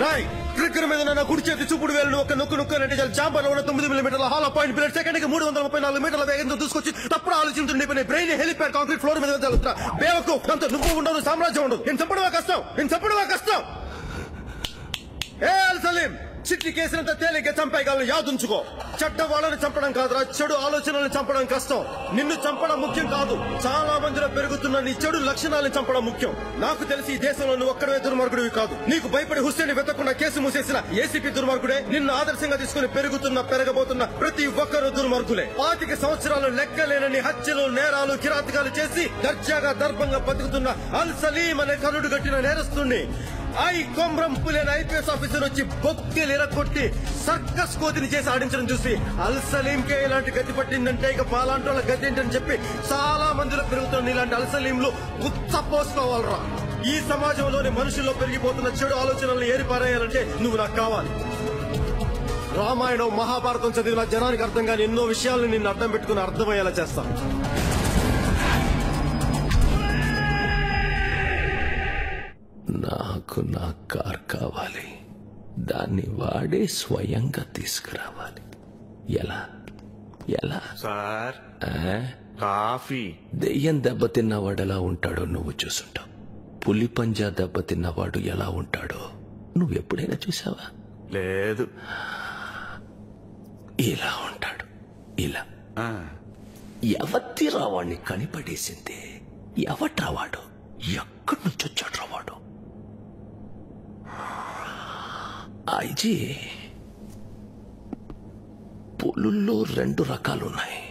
రాయ్! ట్రిగ్గర్ మీద నా కుడి చేతి చూపుడు వేలు ఒక నొక్కు నొక్కు అంటే చాలు చాంబర్ ఉన్న తొమ్మిది మిలిమీటర్ల హాల్ పాయింట్ బ్లడ్ సెకండ్కి మూడు వందల ముప్పై నాలుగు మీటర్ల వేగంతో దూసుకొచ్చి తప్పుడు ఆలోచించండి పని బ్రెయిన్ హెలిప్యాడ్ కాంక్రీట్ ఫ్లోర్ మీద వెళ్తా బేవకు అంత నువ్వు ఉండదు సామ్రాజ్యం ఉండదు నేను చెప్పడమా కష్టం నేను చెప్పడమా కష్టం. ఏ అల్ సలీం! చిట్లి కేసినంత తేలిగ్గా చంపేయగలను యాదుంచుకో. చెడ్డ వాళ్ళని చంపడం కాదురా చెడు ఆలోచనలను చంపడం కష్టం. నిన్ను చంపడం ముఖ్యం కాదు. చాలా మందిలో పెరుగుతున్న నీ చెడు లక్షణాలను చంపడం ముఖ్యం. నాకు తెలిసి ఈ దేశంలో నువ్వు ఒక్కడే దుర్మార్గుడివి కాదు. నీకు భయపడి హుస్సేని వెతకుండా కేసు మూసేసిన ఏసీపీ దుర్మార్గుడే. నిన్ను ఆదర్శంగా తీసుకుని పెరుగుతున్న పెరగబోతున్న ప్రతి ఒక్కరు దుర్మార్గులే. పాతిక సంవత్సరాలు లెక్కలేనని హత్యలు నేరాలు కిరాతకాలు చేసి దర్జాగా దర్భంగా బతుకుతున్న అల్ సలీం అనే కరుడు గట్టిన నేరస్తుణ్ణి ఐ కొమ్రం పులేని ఐపీఎస్ ఆఫీసర్ వచ్చి బొక్కెలు ఎరగొట్టి సర్కస్ కోతిని చేసి ఆడించడం చూసి అల్సలీంకే ఇలాంటి గతి పట్టిందంటే ఇక పాలాంటి వాళ్ళ గతి ఏంటని చెప్పి చాలా మందిలో పెరుగుతున్న ఇలాంటి అల్సలీంలు గుచ్చపోసుకోవాలరా ఈ సమాజంలోని మనుషుల్లో పెరిగిపోతున్న చెడు ఆలోచనలను ఏరిపారేయాలంటే నువ్వు నాకు కావాలి. రామాయణం మహాభారతం చదివిన జనానికి అర్థం కాని ఎన్నో విషయాలను నిన్ను అర్థం పెట్టుకుని అర్థమయ్యేలా చేస్తాను. నాకు నా కార్ కావాలి. దాన్ని వాడే స్వయంగా తీసుకురావాలి. ఎలా? ఎలా? సార్. కాఫీ. దెయ్యం దెబ్బతిన్నవాడు ఎలా ఉంటాడో నువ్వు చూసుంటావు. పులి పంజా దెబ్బతిన్నవాడు ఎలా ఉంటాడో నువ్వు ఎప్పుడైనా చూసావా? లేదు. ఇలా ఉంటాడు. ఇలా. ఎవత్తిరా వాడిని కనిపడేసింది? ఎవట్రా వాడు? ఎక్కడి నుంచి వచ్చాడు వాడు? ఐజీ పులుల్లో రెండు రకాలున్నాయి.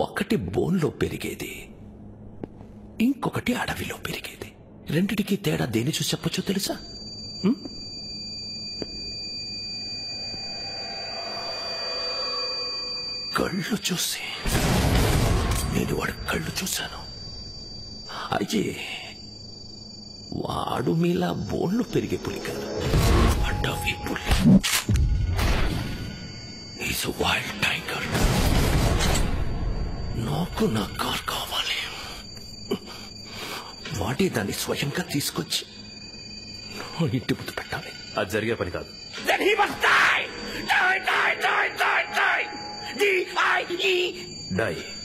ఒకటి బోన్లో పెరిగేది ఇంకొకటి అడవిలో పెరిగేది. రెండిటికి తేడా దేని చూసి చెప్పొచ్చో తెలుసా? కళ్ళు చూసి. నేను వాడి కళ్ళు చూశాను. అయ్యే వాడు మీలా బోన్లు పెరిగే పులి కాదు అడవి పులి ఈజ్ వైల్డ్ టైగర్ నాకు నా కార్ కావాలి వాడే దాన్ని స్వయంగా తీసుకొచ్చి నా ఇంటి ముందు పెట్టాలి అది జరిగే పని కాదు Then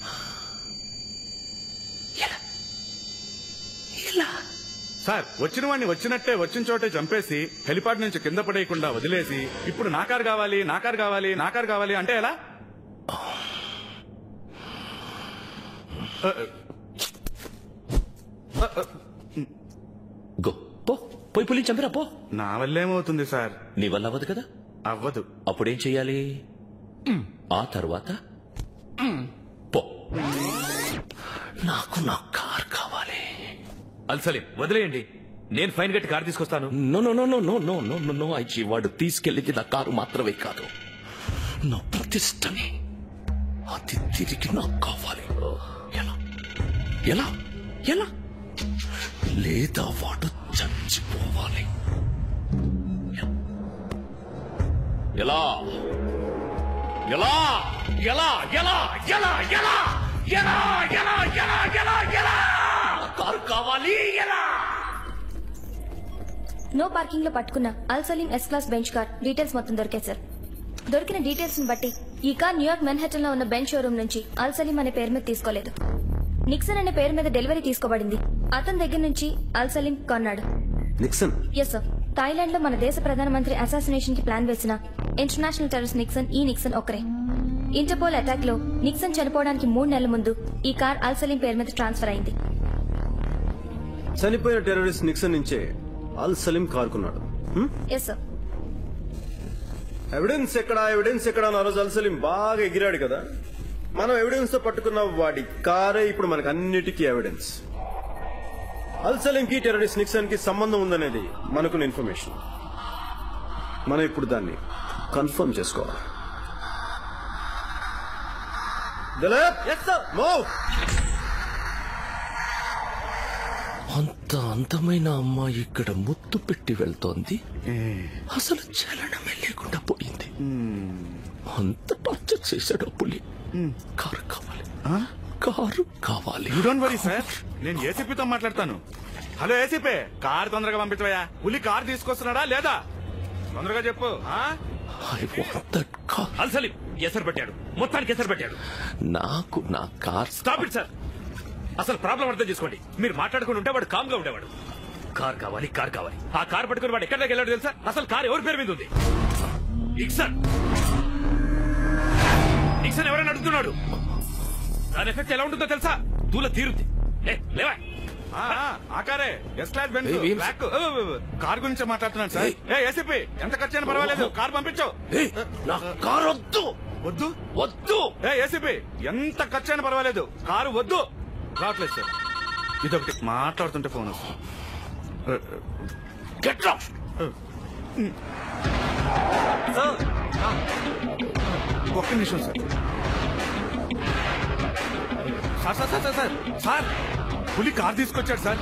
సార్ వచ్చిన వాడిని వచ్చినట్టే వచ్చిన చోటే చంపేసి హెలిపాడ్ నుంచి కింద పడేయకుండా వదిలేసి ఇప్పుడు నా కారు కావాలి నా కారు కావాలి నా కారు కావాలి అంటే ఎలా? గో పో పోయి పులి చంపిరా పో. నా వల్లేమవుతుంది సార్? నీ వల్ల అవ్వదు కదా? అవ్వదు. అప్పుడేం చెయ్యాలి? ఆ తర్వాత? పో. నాకు నా కార్ కావాలి. అల్సలేం వదిలేయండి నేను ఫైన్ కట్టి కారు తీసుకొస్తాను no no no no no no no no no IG వాడు తీసుకెళ్ళింది నా కారు మాత్రమే కాదు నా ప్రతిష్టని అది తిరిగి నాకు కావాలి ఎలా ఎలా ఎలా లేదా వాడు చచ్చిపోవాలి ఎలా ఎలా ఎలా ఎలా ఎలా ఎలా ఎలా ఎలా ఎలా ఎలా ఎలా కారు కావాలి ఎలా నో పార్కింగ్లో పట్టుకున్న Al Salim S class Benz car details మొత్తం దొరికాయి సార్ దొరికిన డీటెయిల్స్ని బట్టి ఈ కార్ న్యూయార్క్ మెన్హెటన్లో ఉన్న బెంచ్ షోరూమ్ నుంచి అల్ సలీం అనే పేరు మీద తీసుకోలేదు. నిక్సన్ అనే పేరు మీద డెలివరీ తీసుకోబడింది. అతని దగ్గర నుంచి అల్ సలీం కొన్నాడు. నిక్సన్ ఎస్ సార్ థాయిలాండ్లో మన దేశ ప్రధానమంత్రి అసాసినేషన్కి ప్లాన్ వేసిన ఇంటర్నేషనల్ టెర్రరిస్ట్ నిక్సన్ ఈ నిక్సన్ ఒకరే ఇంటర్పోల్ అటాక్లో నిక్సన్ చనిపోవడానికి మూడు నెలల ముందు ఈ కార్ అల్ సలీం పేరు మీద ట్రాన్స్ఫర్ అయింది. చనిపోయిన టెర్రరిస్ట్ నిక్సన్ నుంచే అల్ సలీం కారుకున్నాడు. హ్మ్? ఎస్ సార్ ఎవిడెన్స్ ఎక్కడ ఎవిడెన్స్ ఎక్కడ అని ఆ రోజు అల్ సలీం బాగా ఎగిరాడు కదా. మనం ఎవిడెన్స్తో పట్టుకున్న వాడి కారే ఇప్పుడు మనకు అన్నిటికీ ఎవిడెన్స్ అల్ సలీం కి టెర్రరిస్ట్ నిక్సన్కి సంబంధం ఉందనేది మనకున్న ఇన్ఫర్మేషన్ మనం ఇప్పుడు దాన్ని కన్ఫర్మ్ చేసుకోవాలి? దిలీప్ మూవ్ అంత అందమైన అమ్మాయి ఇక్కడ ముద్దు పెట్టి వెళ్తోంది. అసలు చలనమే లేకుండా పోయింది. అంత టార్చర్ చేశాడు పులి. కారు కావాలి. కారు కావాలి. నేను ఏసీపీతో మాట్లాడతాను. హలో ఏసీపీ కార్ తొందరగా పంపించవయ్యా. పులి కార్ తీసుకొస్తున్నాడా లేదా? తొందరగా చెప్పు I want that car Al Salim ఎసరు పెట్టాడు. మొత్తానికి ఎసరు పెట్టాడు. నాకు నా కార్ స్టాప్ ఇట్ సార్ అసలు ప్రాబ్లం అర్థం చేసుకోండి. మీరు మాట్లాడుకుని ఉంటే వాడు కామ్గా ఉండేవాడు. కార్ కావాలి కార్ కావాలి. ఆ కార్ పట్టుకుని వాడు ఎక్కడి దాకా వెళ్ళాడు తెలుసా? అసలు కార్ ఎవరి పేరు మీద ఉంది? నిక్సన్ నిక్సన్ ఎవరైనా అడుగుతున్నాడు? దాని ఎఫెక్ట్ ఎలా ఉంటుందో తెలుసా? దూల తీరుద్ది. ఏ, లేవా? ఆ, ఆ, ఆ కారే. ఎస్ క్లాస్ బ్లాక్ కార్ గురించి మాట్లాడుతున్నాను సార్. ఏ ఏసీపీ ఎంత ఖర్చు అయినా పర్వాలేదు. కార్ పంపించు. నా కార్ వద్దు. వద్దు? వద్దు. ఏ ఏసీపీ ఎంత ఖర్చు అయినా పర్వాలేదు. కారు వద్దు. రావట్లేదు సార్. ఇదొకటి మాట్లాడుతుంటే ఫోన్ వస్తుంది. ఒక్క నిమిషం sir. Sir sir sir sir sir. Sir Puli car తీసుకొచ్చాడు సార్.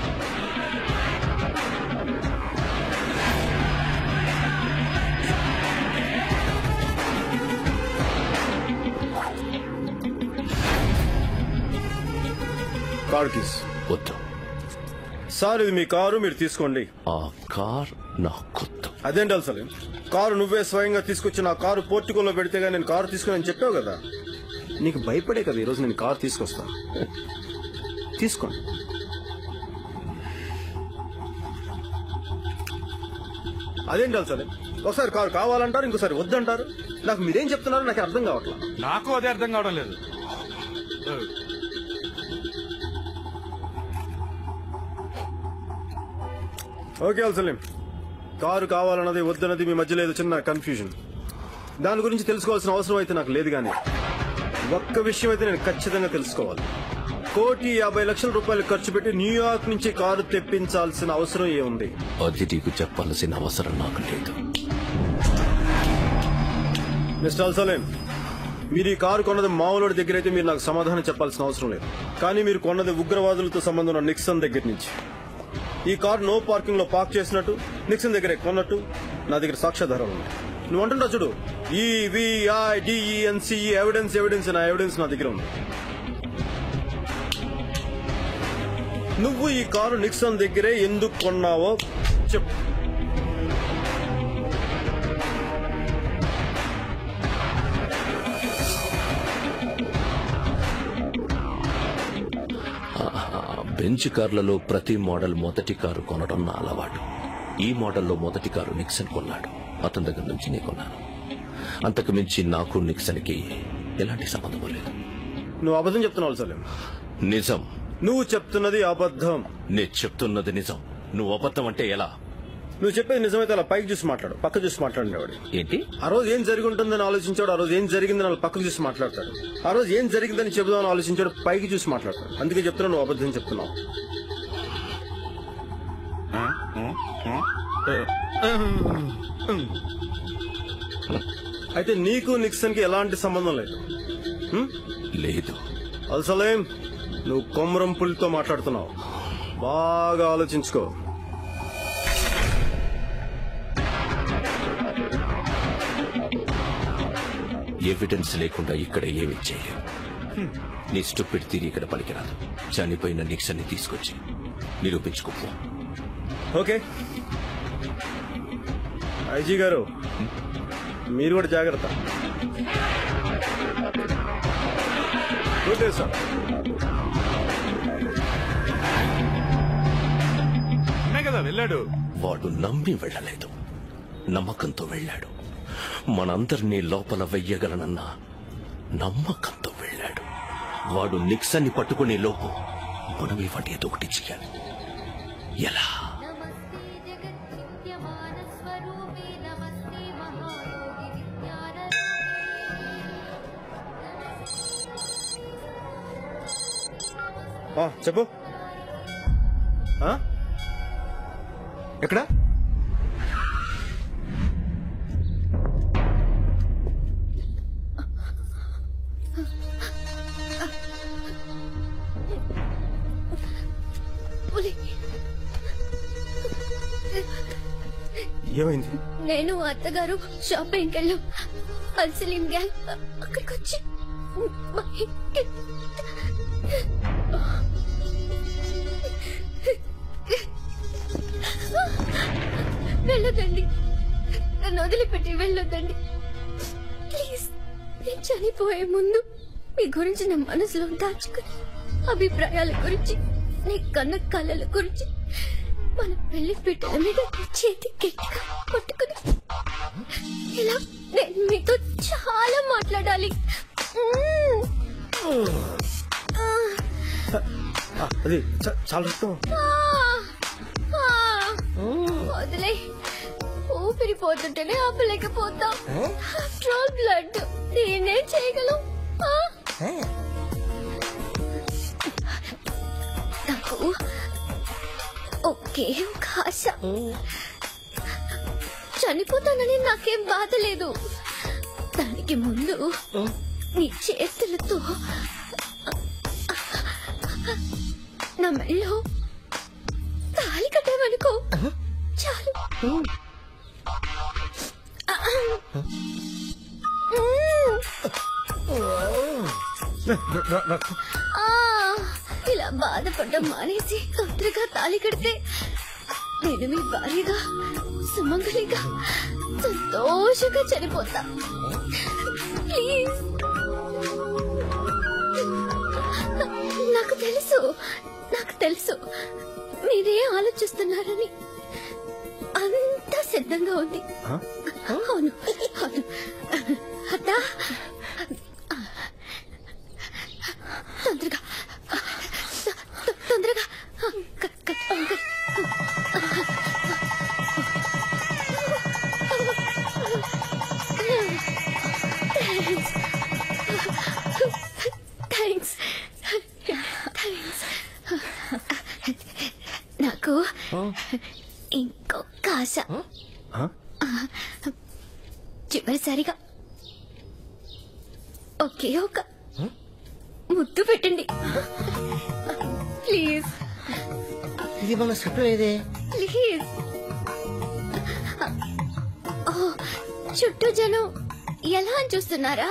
కారు కీస్ వద్దు. సార్ ఇది మీ కారు మీరు తీసుకోండి. ఆ కార్ నా కొత్త. అదేంటి అల్ సలీం? కారు నువ్వే స్వయంగా తీసుకొచ్చి నా కారు పోర్టుకోలో పెడితేగా నేను కారు తీసుకుని చెప్పావు కదా. నీకు భయపడే కదా ఈరోజు నేను కారు తీసుకొస్తాను తీసుకోండి. అదేంటి అల్ సలీం? ఒకసారి కారు కావాలంటారు ఇంకోసారి వద్దంటారు? నాకు మీరేం చెప్తున్నారో నాకు అర్థం కావట్లేదు నాకు అదే అర్థం కావడం లేదు. ఓకే అల్ సలీం కారు కావాలన్నది వద్దన్నది మీ మధ్యలో ఏదో చిన్న కన్ఫ్యూజన్ దాని గురించి తెలుసుకోవాల్సిన అవసరం అయితే నాకు లేదు కానీ ఒక్క విషయం అయితే నేను ఖచ్చితంగా తెలుసుకోవాలి. కోటి యాభై లక్షల రూపాయలు ఖర్చు పెట్టి న్యూయార్క్ నుంచి కారు తెప్పించాల్సిన అవసరం ఏముంది? అది నీకు చెప్పాల్సిన అవసరం నాకు లేదు. మిస్టర్ అల్సలేం మీరు ఈ కారు కొన్నది మామూలు దగ్గర అయితే మీరు నాకు సమాధానం చెప్పాల్సిన అవసరం లేదు. కానీ మీరు కొన్నది ఉగ్రవాదులతో సంబంధం ఉన్న నిక్సన్ దగ్గర నుంచి. ఈ కార్ నో పార్కింగ్లో పార్క్ చేసినట్టు నిక్సన్ దగ్గరే కొన్నట్టు నా దగ్గర సాక్ష్యాధారాలు ఉన్నాయి. నువ్వు అంటుంటా చూడు ఈ విఐ ఎవిడెన్స్ ఎవిడెన్స్ నా ఎవిడెన్స్ నా దగ్గర ఉంది. నువ్వు ఈ కారు నిక్సన్ దగ్గరే ఎందుకు కొన్నావో చెప్పు. బెంచ్ కార్లలో ప్రతి మోడల్ మొదటి కారు కొనడం నా అలవాటు. ఈ మోడల్లో మొదటి కారు నిక్సన్ కొన్నాడు. అతని దగ్గర నుంచి నేను కొన్నాను. అంతకు మించి నాకు నిక్సన్కి ఎలాంటి సంబంధం లేదు. నువ్వు అబద్ధం చెప్తున్నావు సలేం. నిజం. నువ్వు చెప్తున్నది అబద్ధం. నేను చెప్తున్నది నిజం. నువ్వు అబద్ధం అంటే ఎలా? నువ్వు చెప్పేది నిజమైతే అలా పైకి చూసి మాట్లాడు పక్క చూసి మాట్లాడినవాడు ఏంటి? ఆ రోజు ఏం జరిగి ఉంటుందని ఆలోచించాడు ఆ రోజు ఏం జరిగిందని అలా పక్కకు చూసి మాట్లాడతాడు. ఆ రోజు ఏం జరిగిందని చెబుదామని ఆలోచించాడు పైకి చూసి మాట్లాడతాడు. అందుకే చెప్తున్నా నువ్వు అబద్ధం చెప్తున్నావు. అయితే నీకు నిక్సన్కి ఎలాంటి సంబంధం లేదు? లేదు. అల్సలేం నువ్వు కొమరం పులితో మాట్లాడుతున్నావు. బాగా ఆలోచించుకో. ఎవిడెన్స్ లేకుండా ఇక్కడ ఏమి చేయలేవు. నీ స్టూపిడ్ తిరిగి ఇక్కడ పనికిరాదు. చనిపోయిన నిక్సన్ని తీసుకొచ్చి నిరూపించుకోపో ఓకే. ఐజీ గారు మీరు కూడా జాగ్రత్త. Good day sir. అన్నే కదా వెళ్ళాడు. వాడు నమ్మి వెళ్ళలేదు. నమ్మకంతో వెళ్ళాడు. మనందరినీ లోపల వెయ్యగలనన్న నమ్మకంతో వెళ్ళాడు. వాడు నిక్సన్ని పట్టుకునే లోపు మనం ఇవ్వండి ఏదో ఒకటి చెయ్యాలి. ఎలా? ఆ, చెప్పు? ఎక్కడ? ఏమైంది? నేను అత్తగారు షాపింగ్ వెళ్ళాం అల్సలీం గ్యాంగ్ అక్కడికి వచ్చి వెళ్ళదండి వెళ్ళొద్దండి. నన్ను వదిలిపెట్టి వెళ్ళొద్దండి. ప్లీజ్ నేను చనిపోయే ముందు మీ గురించి నా మనసులో దాచుకుని అభిప్రాయాల గురించి నీ కన్న కళల గురించి మన పెళ్ళి పీటల మీద చేతి గట్టిగా పట్టుకుని ఇలా నేను మీతో చాలా మాట్లాడాలి. అది చాలా ఇష్టం. వదిలే. ఊపిరి పోతుంటేనే ఆపలేకపోతాం బ్లడ్ నేనేం చేయగలం ఒక ఆశ చనిపోతానని నాకేం బాధ లేదు. దానికి ముందు నీ చేతులతో నా మెళ్ళో తాళి కట్టామనుకో చాలు. ఆ, ఇలా బాధపడ్డం మానేసి తొందరగా తాళి కడితే నేను మీ భార్యగా సుమంగలిగా సంతోషంగా చనిపోతా. ప్లీజ్. నాకు తెలుసు నాకు తెలుసు. మీరే ఆలోచిస్తున్నారని. అంతా సిద్ధంగా ఉంది. అవును అవును. అత్తా. తొందరగా. తొందరగా. క- క- క- థ్యాంక్స్ థ్యాంక్స్ నాకు ఇంకొక ఆశ చివరిసారిగా ఒకే ఒక ముద్దు పెట్టండి. ప్లీజ్ ఇది మన స్క్రిప్ట్ లేదే ప్లీజ్ చుట్టూ జనం ఎలా అని చూస్తున్నారా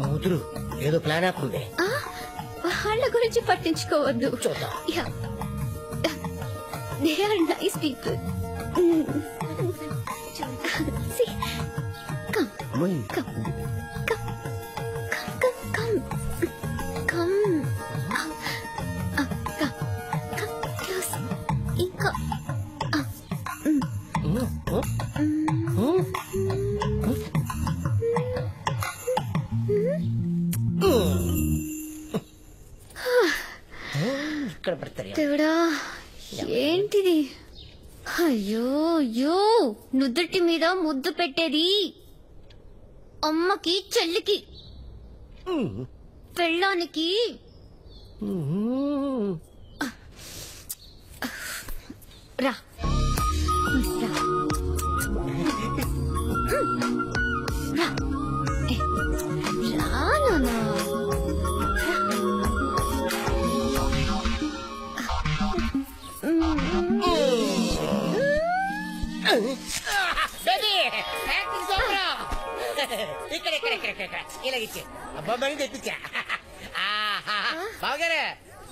ముదురు ఏదో ప్లాన్ యాప్ ఉంది. ఆ, వాళ్ళ గురించి పట్టించుకోవద్దు. Yeah. They are nice people come come ఇక్కడ పెడతారు. దేవుడా ఏంటిది? అయ్యో అయ్యో నుదుటి మీద ముద్దు పెట్టేది. అమ్మకి చెల్లికి పెళ్ళానికి. రా. బేబీ యాక్టింగ్ సూపర్ ఇక్కడ ఇక్కడ ఇక్కడ ఇక్కడ ఇలా ఇచ్చే అబ్బాయి తెప్పించా బావగారు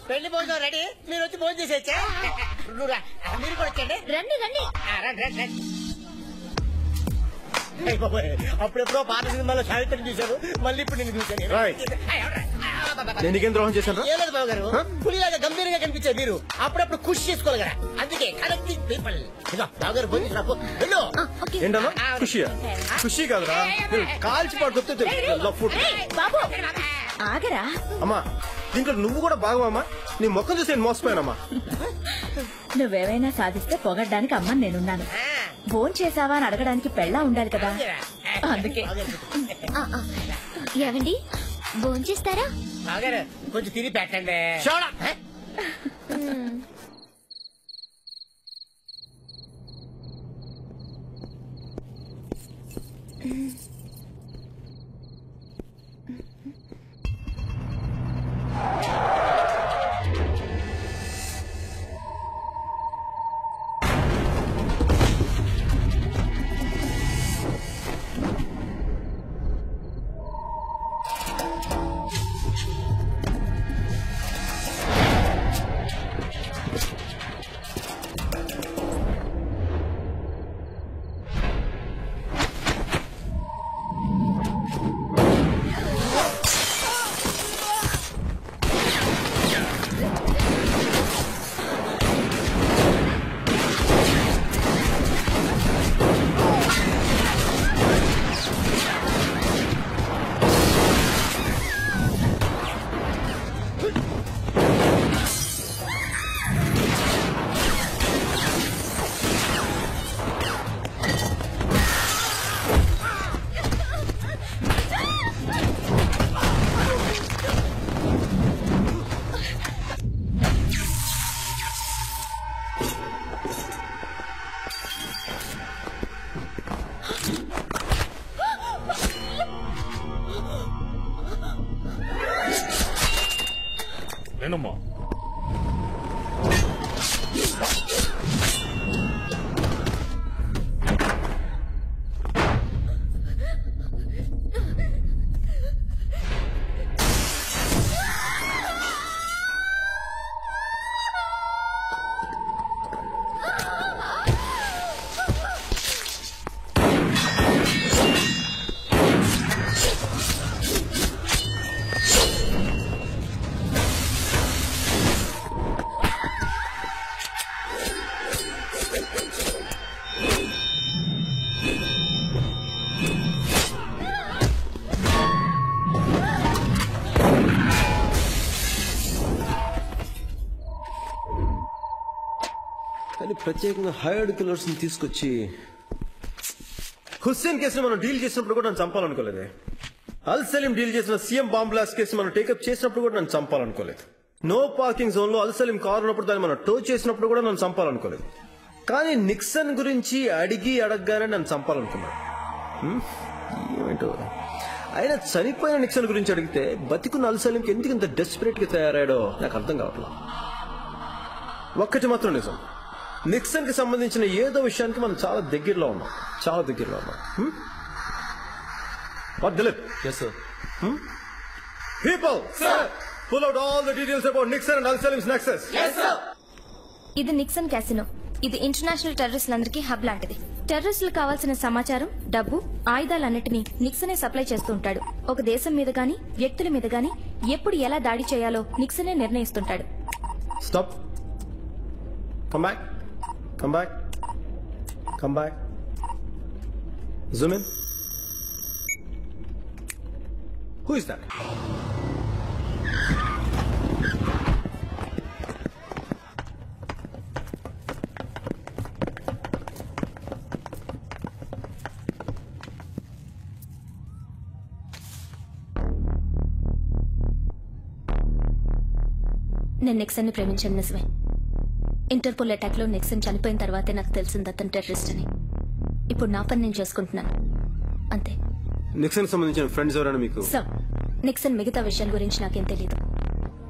పెళ్ళి భోజనం రెడీ మీరు వచ్చి భోజనం చేసేచ్చా నువ్వు రా. మీరు కూడా వచ్చండి రండి రండి ఆ, రండి రండి రండి అయ్ బాబోయ్, అప్పుడెప్పుడో పాత సినిమాలో సావిత్రిని చూశారు మళ్ళీ ఇప్పుడు నేను చూశాను? నేను నీకేం ద్రోహం చేశాను ఏ లేదు బాబు గారు పులిలాగా గంభీరంగా కనిపించే మీరు. అప్పుడప్పుడు ఖుషి చేసుకోవాలి కదా అందుకే కరెక్టింగ్ పీపుల్. బాబు గారు వెళ్ళు. ఏంటన్నా? ఖుషి కాదురా. నేను కాల్చి బాబు. ఆగరా? అమ్మా దీంట్లో నువ్వు కూడా భాగమమ్మా నీ మొక్కం చూసి నేను మోసపోయానమ్మా. నువ్వేమైనా సాధిస్తే పొగడ్డానికి అమ్మ నేనున్నాను. ఫోన్ చేసావా అని అడగడానికి పెళ్ళా ఉండాలి కదా. అందుకే. ఆ, ఆ. ఏమండి? భోంచేస్తారా బాబు గారు కొంచెం తిరిగి పెట్టండి. ప్రత్యేకంగా హైర్డ్ కిల్లర్స్ని తీసుకొచ్చి హుస్సేన్ కేసును మనం డీల్ చేసినప్పుడు కూడా నన్ను చంపాలనుకోలేదే. అల్ సలీం డీల్ చేసిన సీఎం బాంబ్ బ్లాస్ట్ కేసు మనం టేకప్ చేసినప్పుడు కూడా నన్ను చంపాలనుకోలేదు. నో పార్కింగ్ జోన్లో అల్ సలీం కారు ఉన్నప్పుడు దాన్ని మనం టో చేసినప్పుడు కూడా నన్ను చంపాలనుకోలేదు. కానీ నిక్సన్ గురించి అడిగి అడగగానే నన్ను చంపాలనుకున్నాను హ్మ్? ఏమిటో ఆయన చనిపోయిన నిక్సన్ గురించి అడిగితే బతికున్న అల్ సలీంకి ఎందుకు ఇంత డెస్పరేట్గా తయారాడో నాకు అర్థం కావట్లేదు ఒక్కటి మాత్రం నిజం. నిక్సన్కి సంబంధించిన ఏదో విషయానికి మనం చాలా దగ్గరలో ఉన్నాం. చాలా దగ్గరలో ఉన్నాం. What Dilip yes sir people pull out all the details about Nixon and Al Salim's nexus ఇది నిక్సన్ క్యాసినో ఇది ఇంటర్నేషనల్ టెర్రరిస్టులందరికీ హబ్ లాంటిది. టెర్రరిస్టులకు కావాల్సిన సమాచారం డబ్బు ఆయుధాలన్నిటినీ నిక్సనే సప్లై చేస్తూ ఉంటాడు. ఒక దేశం మీద గాని వ్యక్తుల మీద గాని ఎప్పుడు ఎలా దాడి చేయాలో నిక్సనే నిర్ణయిస్తుంటాడు. Stop come back Come back. Come back. Zoom in. Who is that? నేను నెక్స్ట్ని ప్రేమించాను నిజమే ఇంటర్పోల్ అటాక్లో నిక్సన్ చనిపోయిన తర్వాతే నాకు తెలిసింది అతను టెర్రరిస్ట్ అని. ఇప్పుడు నా పని నేను చేసుకుంటున్నాను. అంతే. నిక్సన్ సంబంధించిన ఫ్రెండ్స్ ఎవరైనా మీకు? సో నిక్సన్ మిగతా విషయాల గురించి నాకేం తెలియదు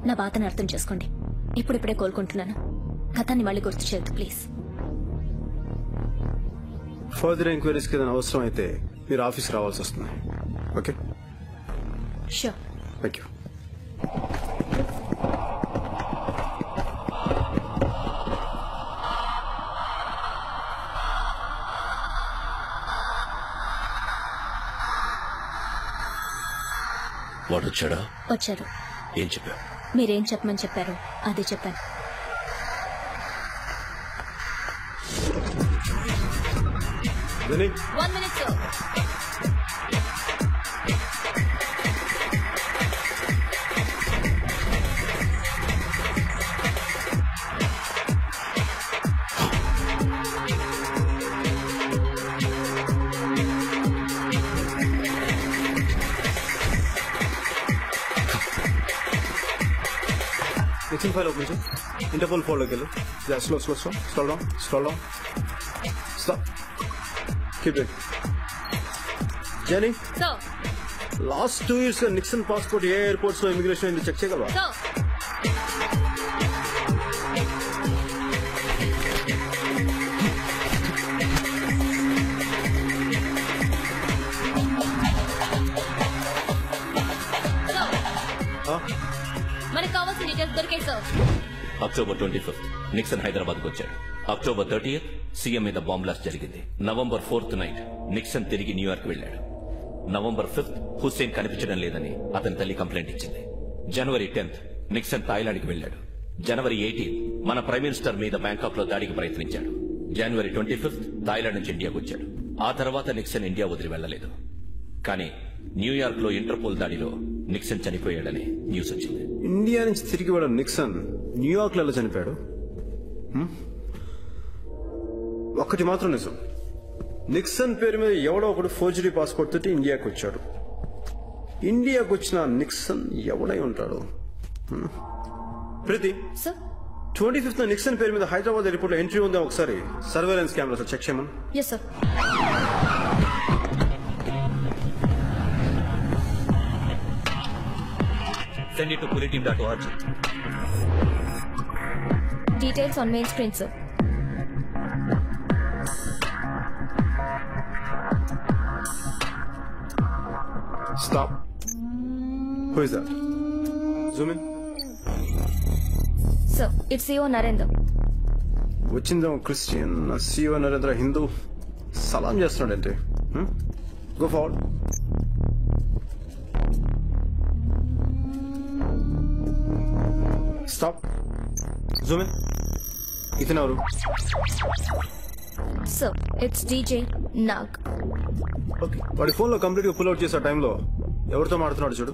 నా బాధను అర్థం చేసుకోండి. ఇప్పుడిప్పుడే కోలుకుంటున్నాను. గతాన్ని మళ్ళీ గుర్తు చేయొద్దు ప్లీజ్. ఫర్దర్ ఎంక్వైరీస్కి ఏదైనా అవసరం అయితే మీరు ఆఫీస్ రావాల్సి వస్తుంది. ఓకే? షూర్ థ్యాంక్ యూ వచ్చాడా? వచ్చారు. ఏం చెప్పావు? మీరేం చెప్పమని చెప్పారు? అది చెప్పాను. One. Minute Nixon file open చేయి ఇంటర్పోల్ ఫోల్డ్లోకి వెళ్ళు slow slow slow slow down slow down stop keep it Jenny last two ఇయర్స్గా నిక్సన్ పాస్పోర్ట్ ఏ ఎయిర్పోర్ట్స్లో ఇమిగ్రేషన్ చెక్ చేయగలవా? October twenty fifth. Nixon Hyderabad వచ్చాడు. అక్టోబర్ థర్టీ సీఎం మీద బాంబ్ బ్లాస్ట్ జరిగింది. నవంబర్ ఫోర్త్ నైట్ నిక్సన్ తిరిగి న్యూయార్క్ వెళ్ళాడు. నవంబర్ ఫిఫ్త్ హుస్సేన్ కనిపించడం లేదని అతని తల్లి కంప్లైంట్ ఇచ్చింది. జనవరి టెన్త్ నిక్సన్ థాయిలాండ్కి కి వెళ్ళాడు. జనవరి ఎయిటీన్త్ మన ప్రైమ్ మినిస్టర్ మీద బ్యాంకాక్లో దాడికి ప్రయత్నించాడు. జనవరి ట్వంటీ ఫిఫ్త్ థాయిలాండ్ నుంచి ఇండియాకు వచ్చాడు. ఆ తర్వాత నిక్సన్ ఇండియా వదిలి వెళ్ళలేదు కానీ న్యూయార్క్లో ఇంటర్పోల్ దాడిలో నిక్సన్ చనిపోయాడని న్యూస్ వచ్చింది. ఇండియా నుంచి తిరిగి వెళ్ళిన నిక్సన్ న్యూయార్క్లో ఎలా చనిపోయాడు? ఒక్కటి మాత్రం నిజం. నిక్సన్ పేరు మీద ఎవడో ఒకడు ఫోర్జరీ పాస్పోర్ట్ తోటి ఇండియాకి వచ్చాడు. ఇండియాకి వచ్చిన నిక్సన్ ఎవడై ఉంటాడు? Preethi sir? Twenty fifth Nixon పేరు మీద హైదరాబాద్ ఎయిర్పోర్ట్లో ఎంట్రీ ఉందా ఒకసారి? సర్వేలెన్స్ కెమెరా చెక్ చేయమని. To Puli team dot org details on main screen sir stop who is that zoom in sir it's CO Narender వచ్చిందేమో క్రిస్టియన్. సిఓ నరేంద్ర హిందూ సలాం చేస్తున్నాడంటే. Go forward stop zoom in ఇతను ఎవరు sir it's DJ Nag okay వాడి ఫోన్లో కంప్లీట్గా పుల్ అవుట్ చేసే టైంలో ఎవరితో మాడుతున్నాడు చూడు?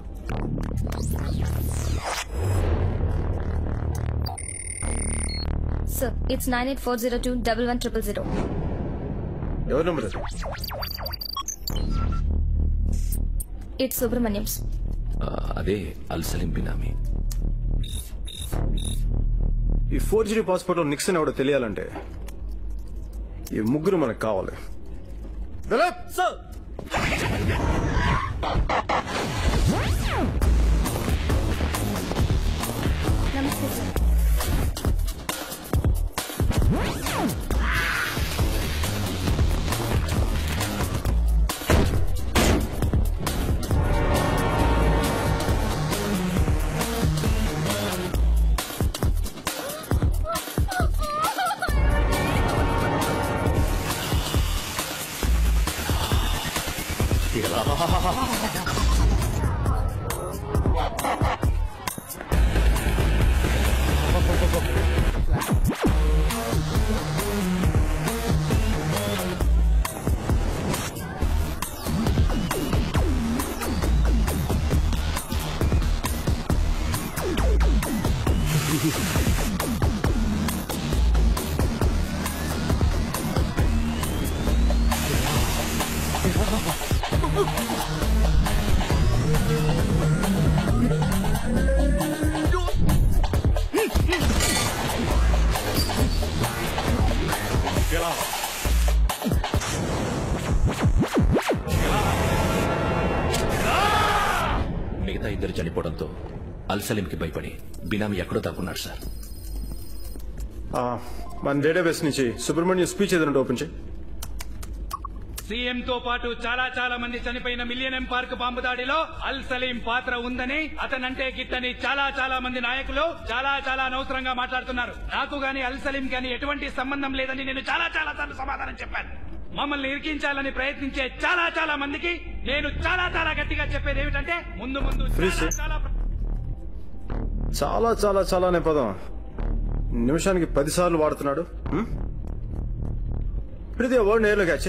Sir it's nine eight four zero two double one triple zero ఎవరి నెంబర్ అది? ఇట్స్ సుబ్రహ్మణ్యంస్ ఆ, అదే అల్సలిం బినామీ ఈ ఫోర్జరీ పాస్పోర్ట్లో నిక్సన్ ఎవడో తెలియాలంటే ఈ ముగ్గురు మనకు కావాలి. సార్. నమస్తే సార్ మిగతా బినామీ ఎక్కడో దాక్కున్నాడు సార్. ఆ, మన డేటాబేస్ నుంచి సుబ్రహ్మణ్యం స్పీచ్ ఏదైనా ఓపెన్ చేయి. సీఎం తో పాటు చాలా చాలా మంది చనిపోయిన మిలియనం పార్క్ బాంబు దాడిలో అల్ సలీం పాత్ర ఉందని అతనంటే గిట్టని చాలా చాలా మంది నాయకులు చాలా చాలా అనవసరంగా మాట్లాడుతున్నారు. నాకు గాని అల్ సలీం గాని ఎటువంటి సంబంధం లేదని నేను చాలా చాలా సార్లు సమాధానం చెప్పాను. మమ్మల్ని ఇరికించాలని ప్రయత్నించే చాలా చాలా మందికి నేను చాలా చాలా గట్టిగా చెప్పేది ఏమిటంటే ముందు ముందు చాలా. చాలా చాలా చాలా చాలా అనే పదం నిమిషానికి పది సార్లు వాడుతున్నాడు ఇది వర్డ్ నేర్లో క్యాచ్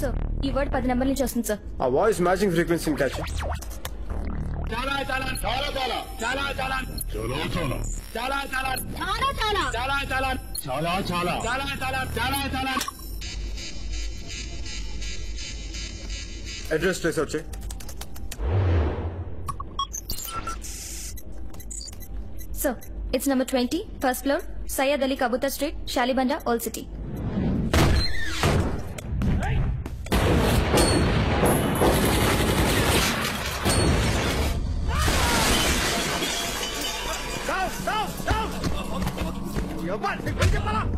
సార్ ఈ వర్డ్ పది నెంబర్ నుంచి వస్తుంది సార్. ఆ వాయిస్ మ్యాచింగ్ ఫ్రీక్వెన్సీని క్యాచ్ చాలా చాలా చాలా చాలా చాలా చాలా. చాలా చాలా. చాలా చాలా. చాలా చాలా. చాలా చాలా. చాలా చాలా. చాలా చాలా address trace Sir, it's number 20, first floor, Syed Ali Kabutar Street, Shalibanda, Old City. Down, down, down! You're one,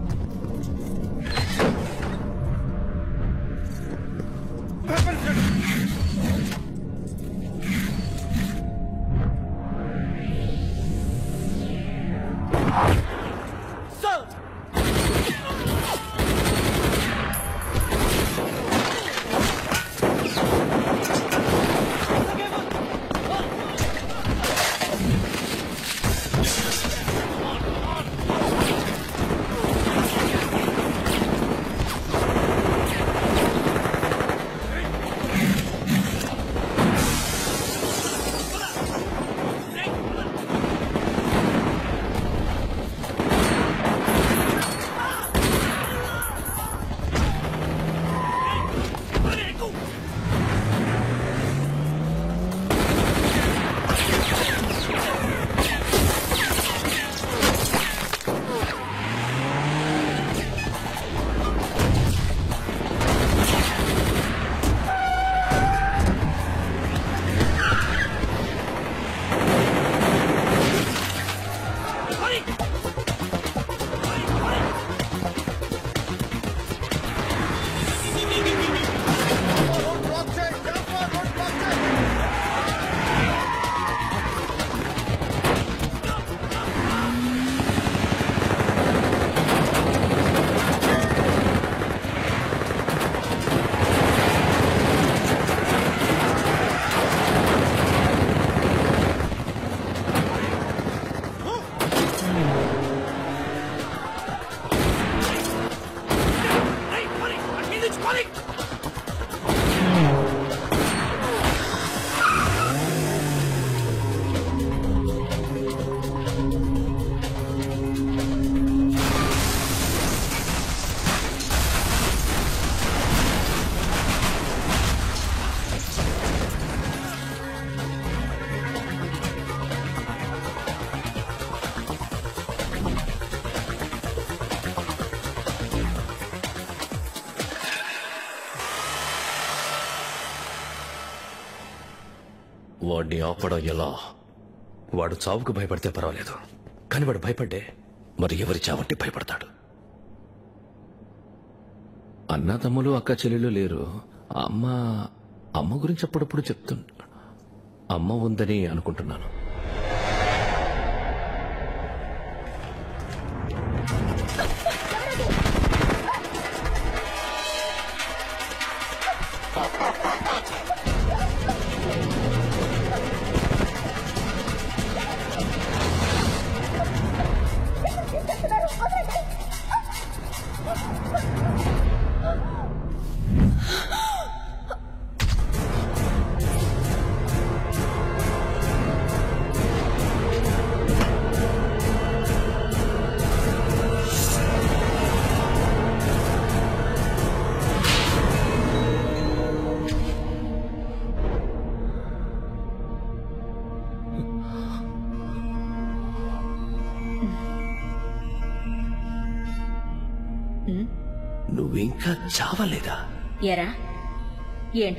వాడిని ఆపడం ఎలా? వాడు చావుకు భయపడితే పర్వాలేదు. కానీ వాడు భయపడ్డే మరి ఎవరి చావంటే భయపడతాడు. అన్న తమ్ములు అక్క చెల్లెలు లేరు. అమ్మ అమ్మ గురించి అప్పుడప్పుడు చెప్తుంటా అమ్మ ఉందని అనుకుంటున్నాను.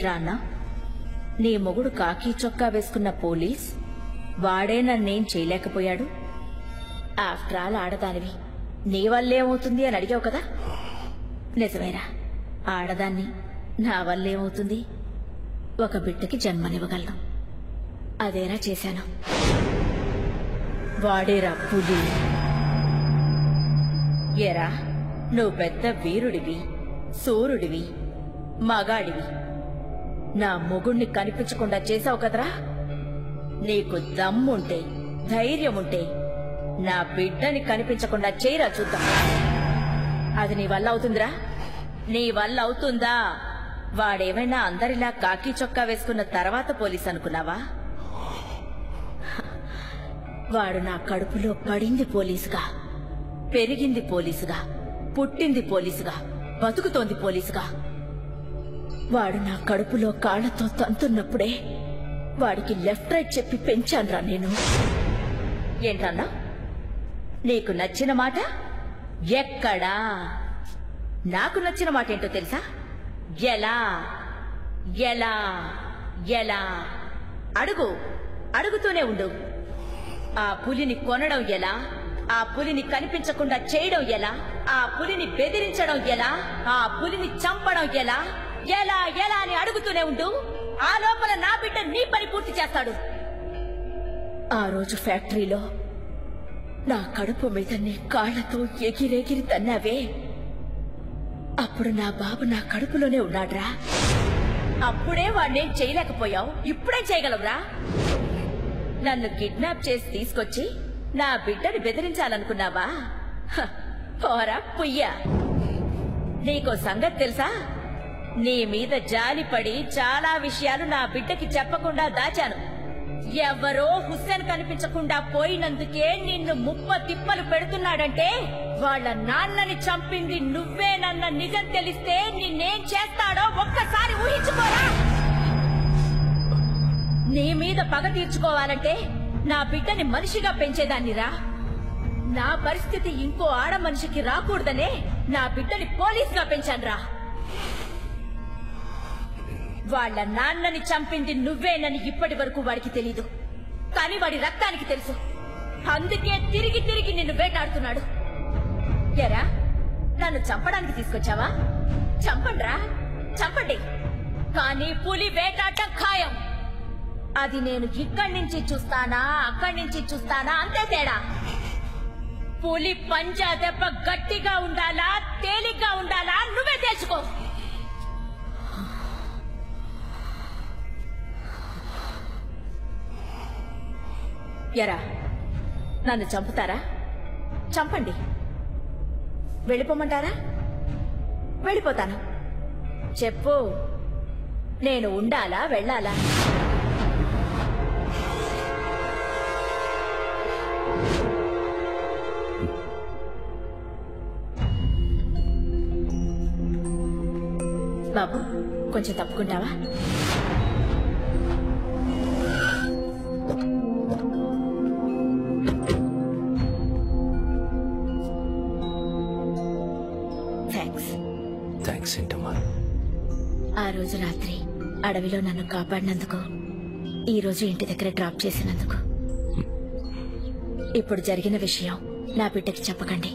ఏంట్రా అన్నా నీ మొగుడు కాకి చొక్కా వేసుకున్న పోలీస్? వాడే నన్నేం చేయలేకపోయాడు? ఆఫ్టర్ ఆల్ ఆడదానివి. నీ వల్లేమవుతుంది అని అడిగావు కదా? నిజమేరా. ఆడదాన్ని నా వల్లేమవుతుంది ఒక బిడ్డకి జన్మనివ్వగలను. అదేరా చేశాను. వాడేరా పులి. ఎరా నువ్వు పెద్ద వీరుడివి సూర్యుడివి మగాడివి. నా మొగుణ్ణి కనిపించకుండా చేసావు కదరా? నీకు దమ్ముంటే ధైర్యం ఉంటే నా బిడ్డని కనిపించకుండా చేయరా చూద్దాం. అది నీ వల్ల అవుతుందిరా? నీ వల్ల అవుతుందా? వాడేమైనా అందరిలా కాకి చొక్కా వేసుకున్న తర్వాత పోలీస్ అనుకున్నావా? వాడు నా కడుపులో పడింది పోలీసుగా పెరిగింది పోలీసుగా పుట్టింది పోలీసుగా బతుకుతోంది పోలీసుగా. వాడు నా కడుపులో కాళ్ళతో తంతున్నప్పుడే వాడికి లెఫ్ట్ రైట్ చెప్పి పెంచానురా నేను. ఏంటన్నా? నీకు నచ్చిన మాట? ఎక్కడా? నాకు నచ్చిన మాట ఏంటో తెలుసా? ఎలా? ఎలా? ఎలా? అడుగు. అడుగుతూనే ఉండు. ఆ పులిని కొనడం ఎలా? ఆ పులిని కనిపించకుండా చేయడం ఎలా? ఆ పులిని బెదిరించడం ఎలా? ఆ పులిని చంపడం ఎలా? ఎలా ఎలా అని అడుగుతూనే ఉండు. ఆ లోపల నా బిడ్డ నీ పని పూర్తి చేస్తాడు. ఆ రోజు ఫ్యాక్టరీలో నా కడుపు మీద నీ కాళ్ళతో ఎగిరెగిరి తన్నావే. అప్పుడు నా బాబు నా కడుపులోనే ఉన్నాడ్రా. అప్పుడే వాడినేం చేయలేకపోయావు. ఇప్పుడే చేయగలవురా? నన్ను కిడ్నాప్ చేసి తీసుకొచ్చి నా బిడ్డని బెదిరించాలనుకున్నావా? హ, పోరా పుయ్యా. నీకో సంగతి తెలుసా? నీ మీద జాలిపడి చాలా విషయాలు నా బిడ్డకి చెప్పకుండా దాచాను. ఎవరో హుస్సేన్ కనిపించకుండా పోయినందుకే నిన్ను ముప్ప తిప్పలు పెడుతున్నాడంటే వాళ్ళ నాన్నని చంపింది నువ్వేనన్న నిజం తెలిస్తే నిన్నేం చేస్తాడో ఒక్కసారి ఊహించుకోరా? నీ మీద పగ తీర్చుకోవాలంటే నా బిడ్డని మనిషిగా పెంచేదాన్నిరా నా పరిస్థితి ఇంకో ఆడ మనిషికి రాకూడదనే నా బిడ్డని పోలీసుగా పెంచానురా వాళ్ళ నాన్నని చంపింది నువ్వేనని ఇప్పటి వరకు వాడికి తెలీదు. కానీ వాడి రక్తానికి తెలుసు. అందుకే తిరిగి తిరిగి నిన్ను వేటాడుతున్నాడు. ఎరా నన్ను చంపడానికి తీసుకొచ్చావా? చంపండ్రా చంపండి. కానీ పులి వేటాడటం ఖాయం. అది నేను ఇక్కడి నుంచి చూస్తానా అక్కడి నుంచి చూస్తానా అంతే తేడా. పులి పంజా దెబ్బ గట్టిగా ఉండాలా తేలిగ్గా ఉండాలా నువ్వే తెలుసుకో ఎరా నన్ను చంపుతారా? చంపండి. వెళ్ళిపోమంటారా? వెళ్ళిపోతాను. చెప్పు నేను ఉండాలా వెళ్ళాలా? బాబు కొంచెం తప్పుకుంటావా? రోజు రాత్రి అడవిలో నన్ను కాపాడినందుకు ఈ రోజు ఇంటి దగ్గర డ్రాప్ చేసినందుకు. ఇప్పుడు జరిగిన విషయం నా బిడ్డకి చెప్పకండి.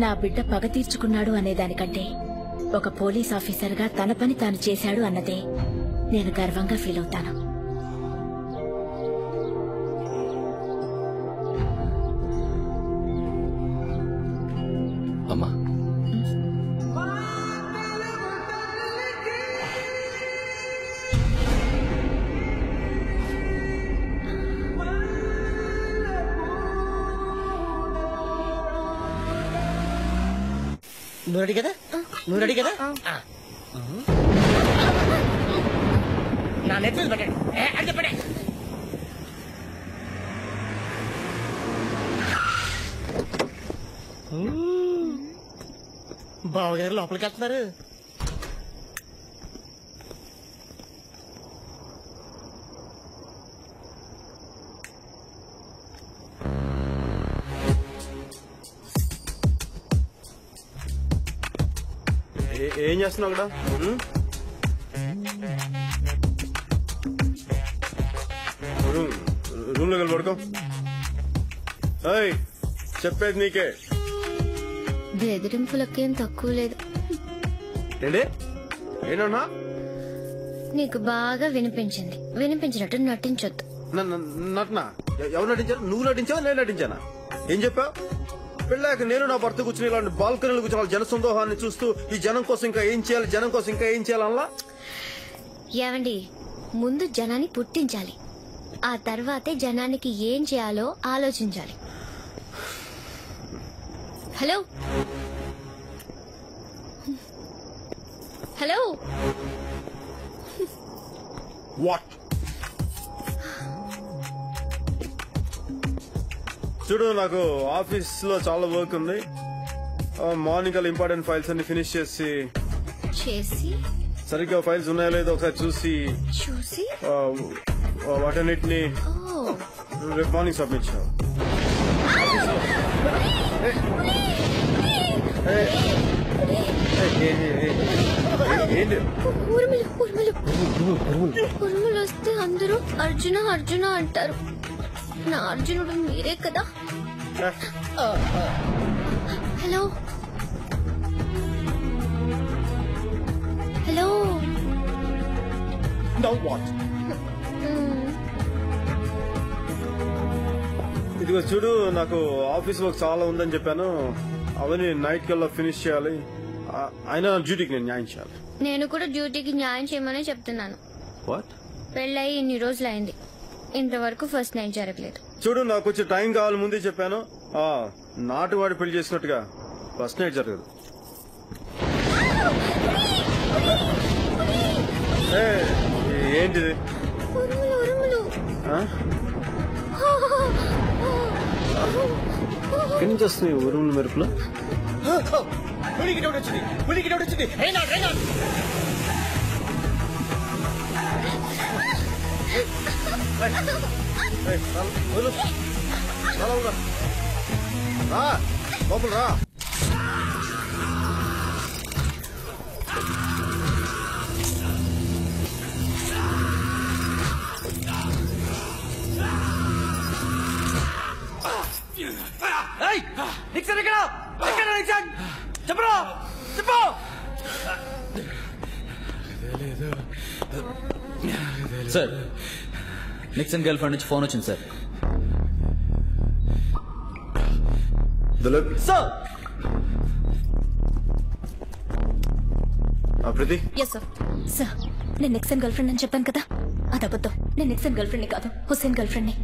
నా బిడ్డ పగ తీర్చుకున్నాడు అనేదానికంటే ఒక పోలీస్ ఆఫీసర్గా తన పని తాను చేశాడు అన్నదే నేను గర్వంగా ఫీల్ అవుతాను. నువ్వు రెడీ కదా? నువ్వు రెడీ కదా. నా నెట్ మీద పెట్టండి. అడిగి పెట్టే బావగారు లోపలికి వెళ్తున్నారు. చేస్తున్నావు ఉం? రూమ్ రూమ్లో వెళ్ళి పడుకో. ఏయ్, చెప్పేది నీకే. బెదిరింపులకేం తక్కువ లేదు. ఏంటి? ఏంటన్నా నీకు బాగా వినిపించింది. వినిపించినట్టు నటించొద్దు. నటన? ఎవరు నటించారు? నువ్వు నటించావా? నేను నటించానా? ఏం చెప్పావు? పెళ్ళాక నేను నా భర్త కూర్చుని ఇలాంటి బాల్కనీలు కూర్చుని వాళ్ళ జన సందోహాన్ని చూస్తూ ఈ జనం కోసం ఇంకా ఏం చేయాలి జనం కోసం ఇంకా ఏం చేయాలన్నా ఏమండి ముందు జనాన్ని పుట్టించాలి. ఆ తర్వాతే జనానికి ఏం చేయాలో ఆలోచించాలి. హలో? హలో? వాట్ చూడు నాకు ఆఫీస్లో చాలా వర్క్ ఉంది మార్నింగ్ కల్లా ఇంపార్టెంట్ ఫైల్స్ అన్ని ఫినిష్ చేసి చేసి సరిగ్గా ఫైల్స్ ఉన్నాయో లేదో ఒకసారి చూసి చూసి ఆ, వాటన్నిటిని ఓ రేపు మార్నింగ్ సబ్మిట్ చేయాలి ఏంటి వస్తే అందరూ అర్జున అర్జున అంటారు నా అర్జునుడు మీరే కదా? హలో? హలో? ఇదిగో చూడు నాకు ఆఫీస్ వర్క్ చాలా ఉందని చెప్పాను. అవన్నీ నైట్ కల్లా ఫినిష్ చేయాలి. అయినా డ్యూటీకి నేను న్యాయం చేయాలి. నేను కూడా డ్యూటీకి న్యాయం చేయమని చెప్తున్నాను. వాట్ పెళ్ళయి ఇన్ని రోజులు అయింది ఇంతవరకు ఫస్ట్ నైట్ జరగలేదు. చూడు నాకు కొంచెం టైం కావాలి ముందే చెప్పాను. ఆ నాటువాడి పెళ్ళి చేసినట్టుగా ఫస్ట్ నైట్ జరగదు. ఏంటిది? ఆ? ఎక్కడి నుంచి వస్తున్నాయి ఉరుములు మెరుపులు? పులికి డౌట్ వచ్చింది పులికి డౌట్ వచ్చింది రైనాడ్ రైనాడ్ ఏయ్, రా- వదిలు. రా లోపల. రా లోపల నిక్సన్ గర్ల్ ఫ్రెండ్ నుంచి ఫోన్ వచ్చింది సార్ దిలీప్ సార్ ఆ ప్రీతి. ఎస్ సార్ సార్ నేను నిక్సన్ గర్ల్ ఫ్రెండ్ అని చెప్పాను కదా. అది అబద్ధం. నేను నిక్సన్ గర్ల్ ఫ్రెండ్ కాదు హుసేన్ గర్ల్ ఫ్రెండ్ని.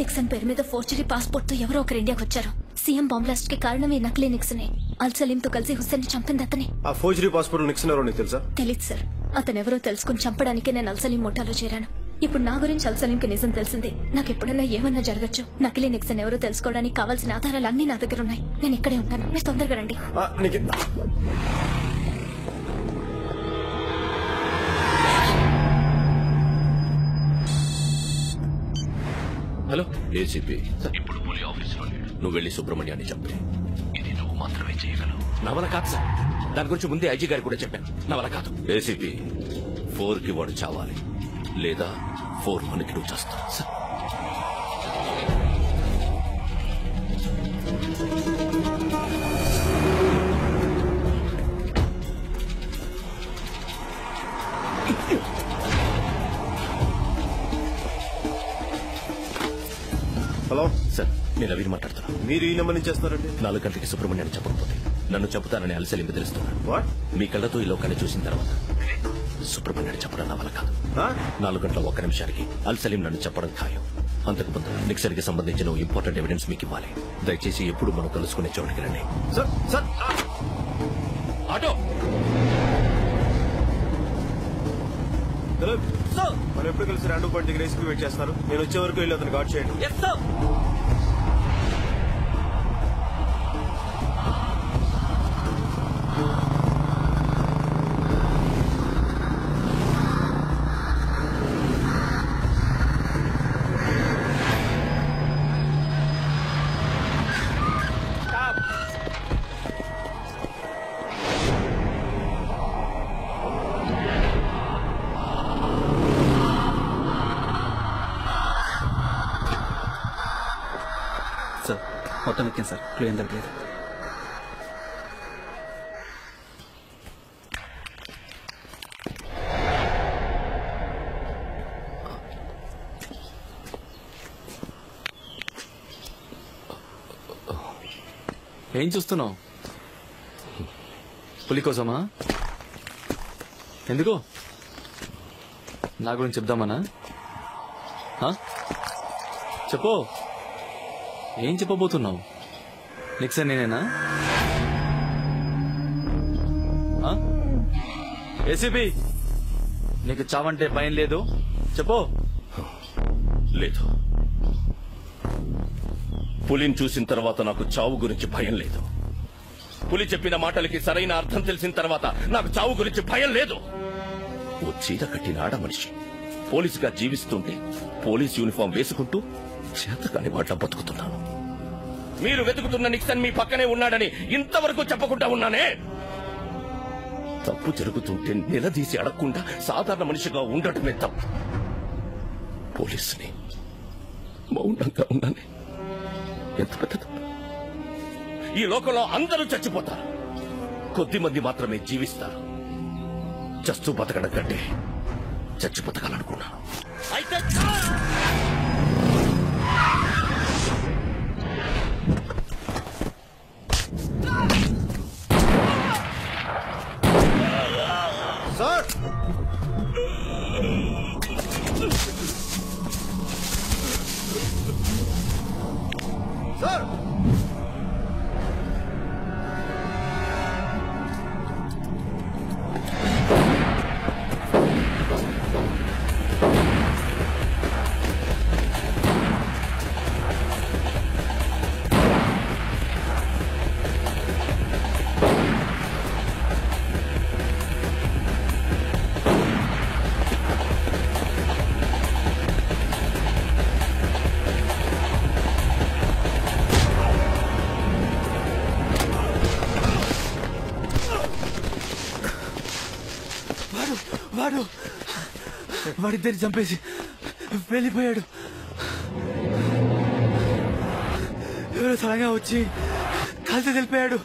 నిక్సన్ పేరు మీద ఫోర్జరీ పాస్పోర్ట్తో ఎవరో ఒకరు ఇండియాకి వచ్చారు. సీఎం బాంబ్ బ్లాస్ట్కి కారణం ఈ నకిలీ నిక్సనే అల్ సలీం తో కలిసి హుస్సేన్ని చంపింది అతనే. ఆ ఫోర్జరీ పాస్పోర్ట్ నిక్సన్ ఎవరో నీకు తెలుసా? తెలీదు సార్ అతను ఎవరో తెలుసుకుని చంపడానికే నేను అల్సలీం ముఠాలో చేరాను. ఇప్పుడు నా గురించి అల్సలీంకి నిజం తెలిసింది. నాకు ఎప్పుడైనా ఏమన్నా జరగచ్చు? నకిలీ నిక్సన్ ఎవరో తెలుసుకోవడానికి కావాల్సిన ఆధారాలు అన్ని నా దగ్గర ఉన్నాయి. నేను ఇక్కడే ఉంటాను మీరు తొందరగా రండి. హలో? ఏసీపీ. ఇప్పుడు పోలీ ఆఫీసులో లేడు. నువ్వు వెళ్ళి సుబ్రహ్మణ్యాన్ని చంపి. ఇది నువ్వు మాత్రమే చేయగలవు. నా వల్ల కాదు సార్. దాని గురించి ముందే ఐజీ గారు కూడా చెప్పాను నా వల్ల కాదు. ఏసీపీ ఫోర్కి వాడు చావాలి. లేదా ఫోర్ మనకి నువ్వు చేస్తావు. సార్. హలో. సార్ నేను అవిని మాట్లాడుతున్నాను మీరు ఈ నెంబర్ నుంచి చేస్తున్నారండి? నాలుగు గంటలకి సుబ్రహ్మణ్యాన్ని చెప్పకపోతే నన్ను చంపుతానని అలసలింపు తెలుస్తున్నాను మీ కళ్ళతో ఈ లోకాన్ని చూసిన తర్వాత. సుబ్రహ్మణ్యాన్ని చెప్పడం నా వల్ల కాదు. నాలుగు గంటల ఒక్క నిమిషానికి అల్సలీం నన్ను చెప్పడం ఖాయం. అంతకుముందు నిక్సర్కి సంబంధించిన ఇంపార్టెంట్ ఎవిడెన్స్ మీకు ఇవ్వాలి. దయచేసి ఎప్పుడు మనం కలుసుకునే చోటికి రండి. ఆటో! మనం ఎప్పుడు కలిసి రెండు పాయింట్ దగ్గర రేసుకు వెయిట్ చేస్తున్నారు? నేను వచ్చే వరకు వెళ్ళి అతను గాడ్ చేయండి. ఎక్కాను సార్ క్లూ ఏం ఏం చూస్తున్నావు? పులి కోసమా? ఎందుకు? నా గురించి చెప్దామనా? చెప్పు. ఏం చెప్పబోతున్నావు? నిక్సన్ నేనేనా? ఏసీపీ నీకు చావంటే భయం లేదు. చెప్పు. లేదు. పులిని చూసిన తర్వాత నాకు చావు గురించి భయం లేదు. పులి చెప్పిన మాటలకి సరైన అర్థం తెలిసిన తర్వాత నాకు చావు గురించి భయం లేదు. ఓ చీర కట్టిన ఆడ మనిషి పోలీసుగా జీవిస్తుంటే పోలీస్ యూనిఫామ్ వేసుకుంటూ చేతకాని వాట్ల బతుకుతున్నాను. మీరు వెతుకుతున్న నిక్సన్ మీ పక్కనే ఉన్నాడని ఇంతవరకు చెప్పకుండా ఉన్నానే? తప్పు జరుగుతుంటే నిలదీసి అడగకుండా సాధారణ మనిషిగా ఉండటమే తప్పు. పోలీసుని మౌనంగా ఉన్నానే ఎంత పెద్ద ఈ లోకంలో అందరూ చచ్చిపోతారు. కొద్ది మంది మాత్రమే జీవిస్తారు. చస్తూ బతకడం కంటే చచ్చి బతకాలనుకున్నాను అయితే వాడిద్దరిని చంపేసి వెళ్ళిపోయాడు. ఎవరో సడన్గా వచ్చి కలిసి వెళ్ళిపోయాడు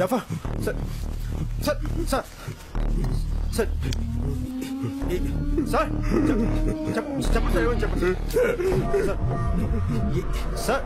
జఫా సార్ సార్ సార్ సార్ ఈ- సార్ చెప్- చెప్- చెప్పండి సార్ ఏమైంది చెప్పండి సార్ ఈ- సార్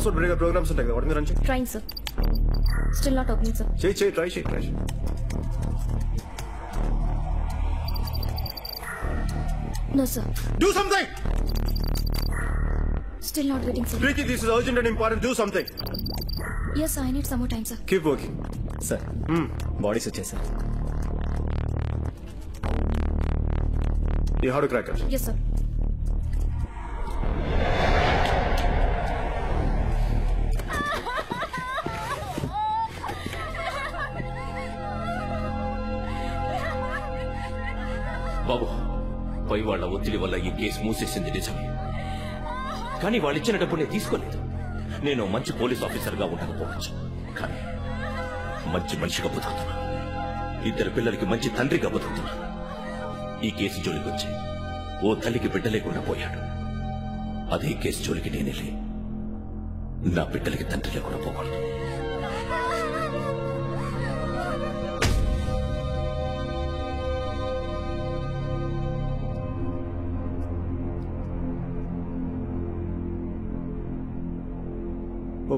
పాస్వర్డ్ బ్రేక్ ప్రోగ్రామ్స్ ఉంటాయి కదా వాటి మీద రన్ చేయి train sir still not opening sir చేయి చేయి ట్రై చేయి. ట్రై చేయి no sir do something still not getting sir Preethi this is urgent and important do something yes I need some more time sir keep working sir bodies వచ్చేసారు ఈ హార్డ్ క్రాకర్ ఎస్ సార్ ఒత్తిడి వల్ల ఈ కేసు మూసేసింది నిజమే. కానీ వాళ్ళు ఇచ్చిన డబ్బు నేను తీసుకోలేదు. నేను మంచి పోలీస్ ఆఫీసర్గా ఉండకపోవచ్చు. కానీ మంచి మనిషిగా బతుకుతున్నా. ఇద్దరు పిల్లలకి మంచి తండ్రిగా బతుకుతున్నా. ఈ కేసు జోలికి వచ్చి ఓ తల్లికి బిడ్డ లేకుండా పోయాడు. అదే కేసు జోలికి నేనేలే నా బిడ్డలకి తండ్రి లేకుండా పోకూడదు.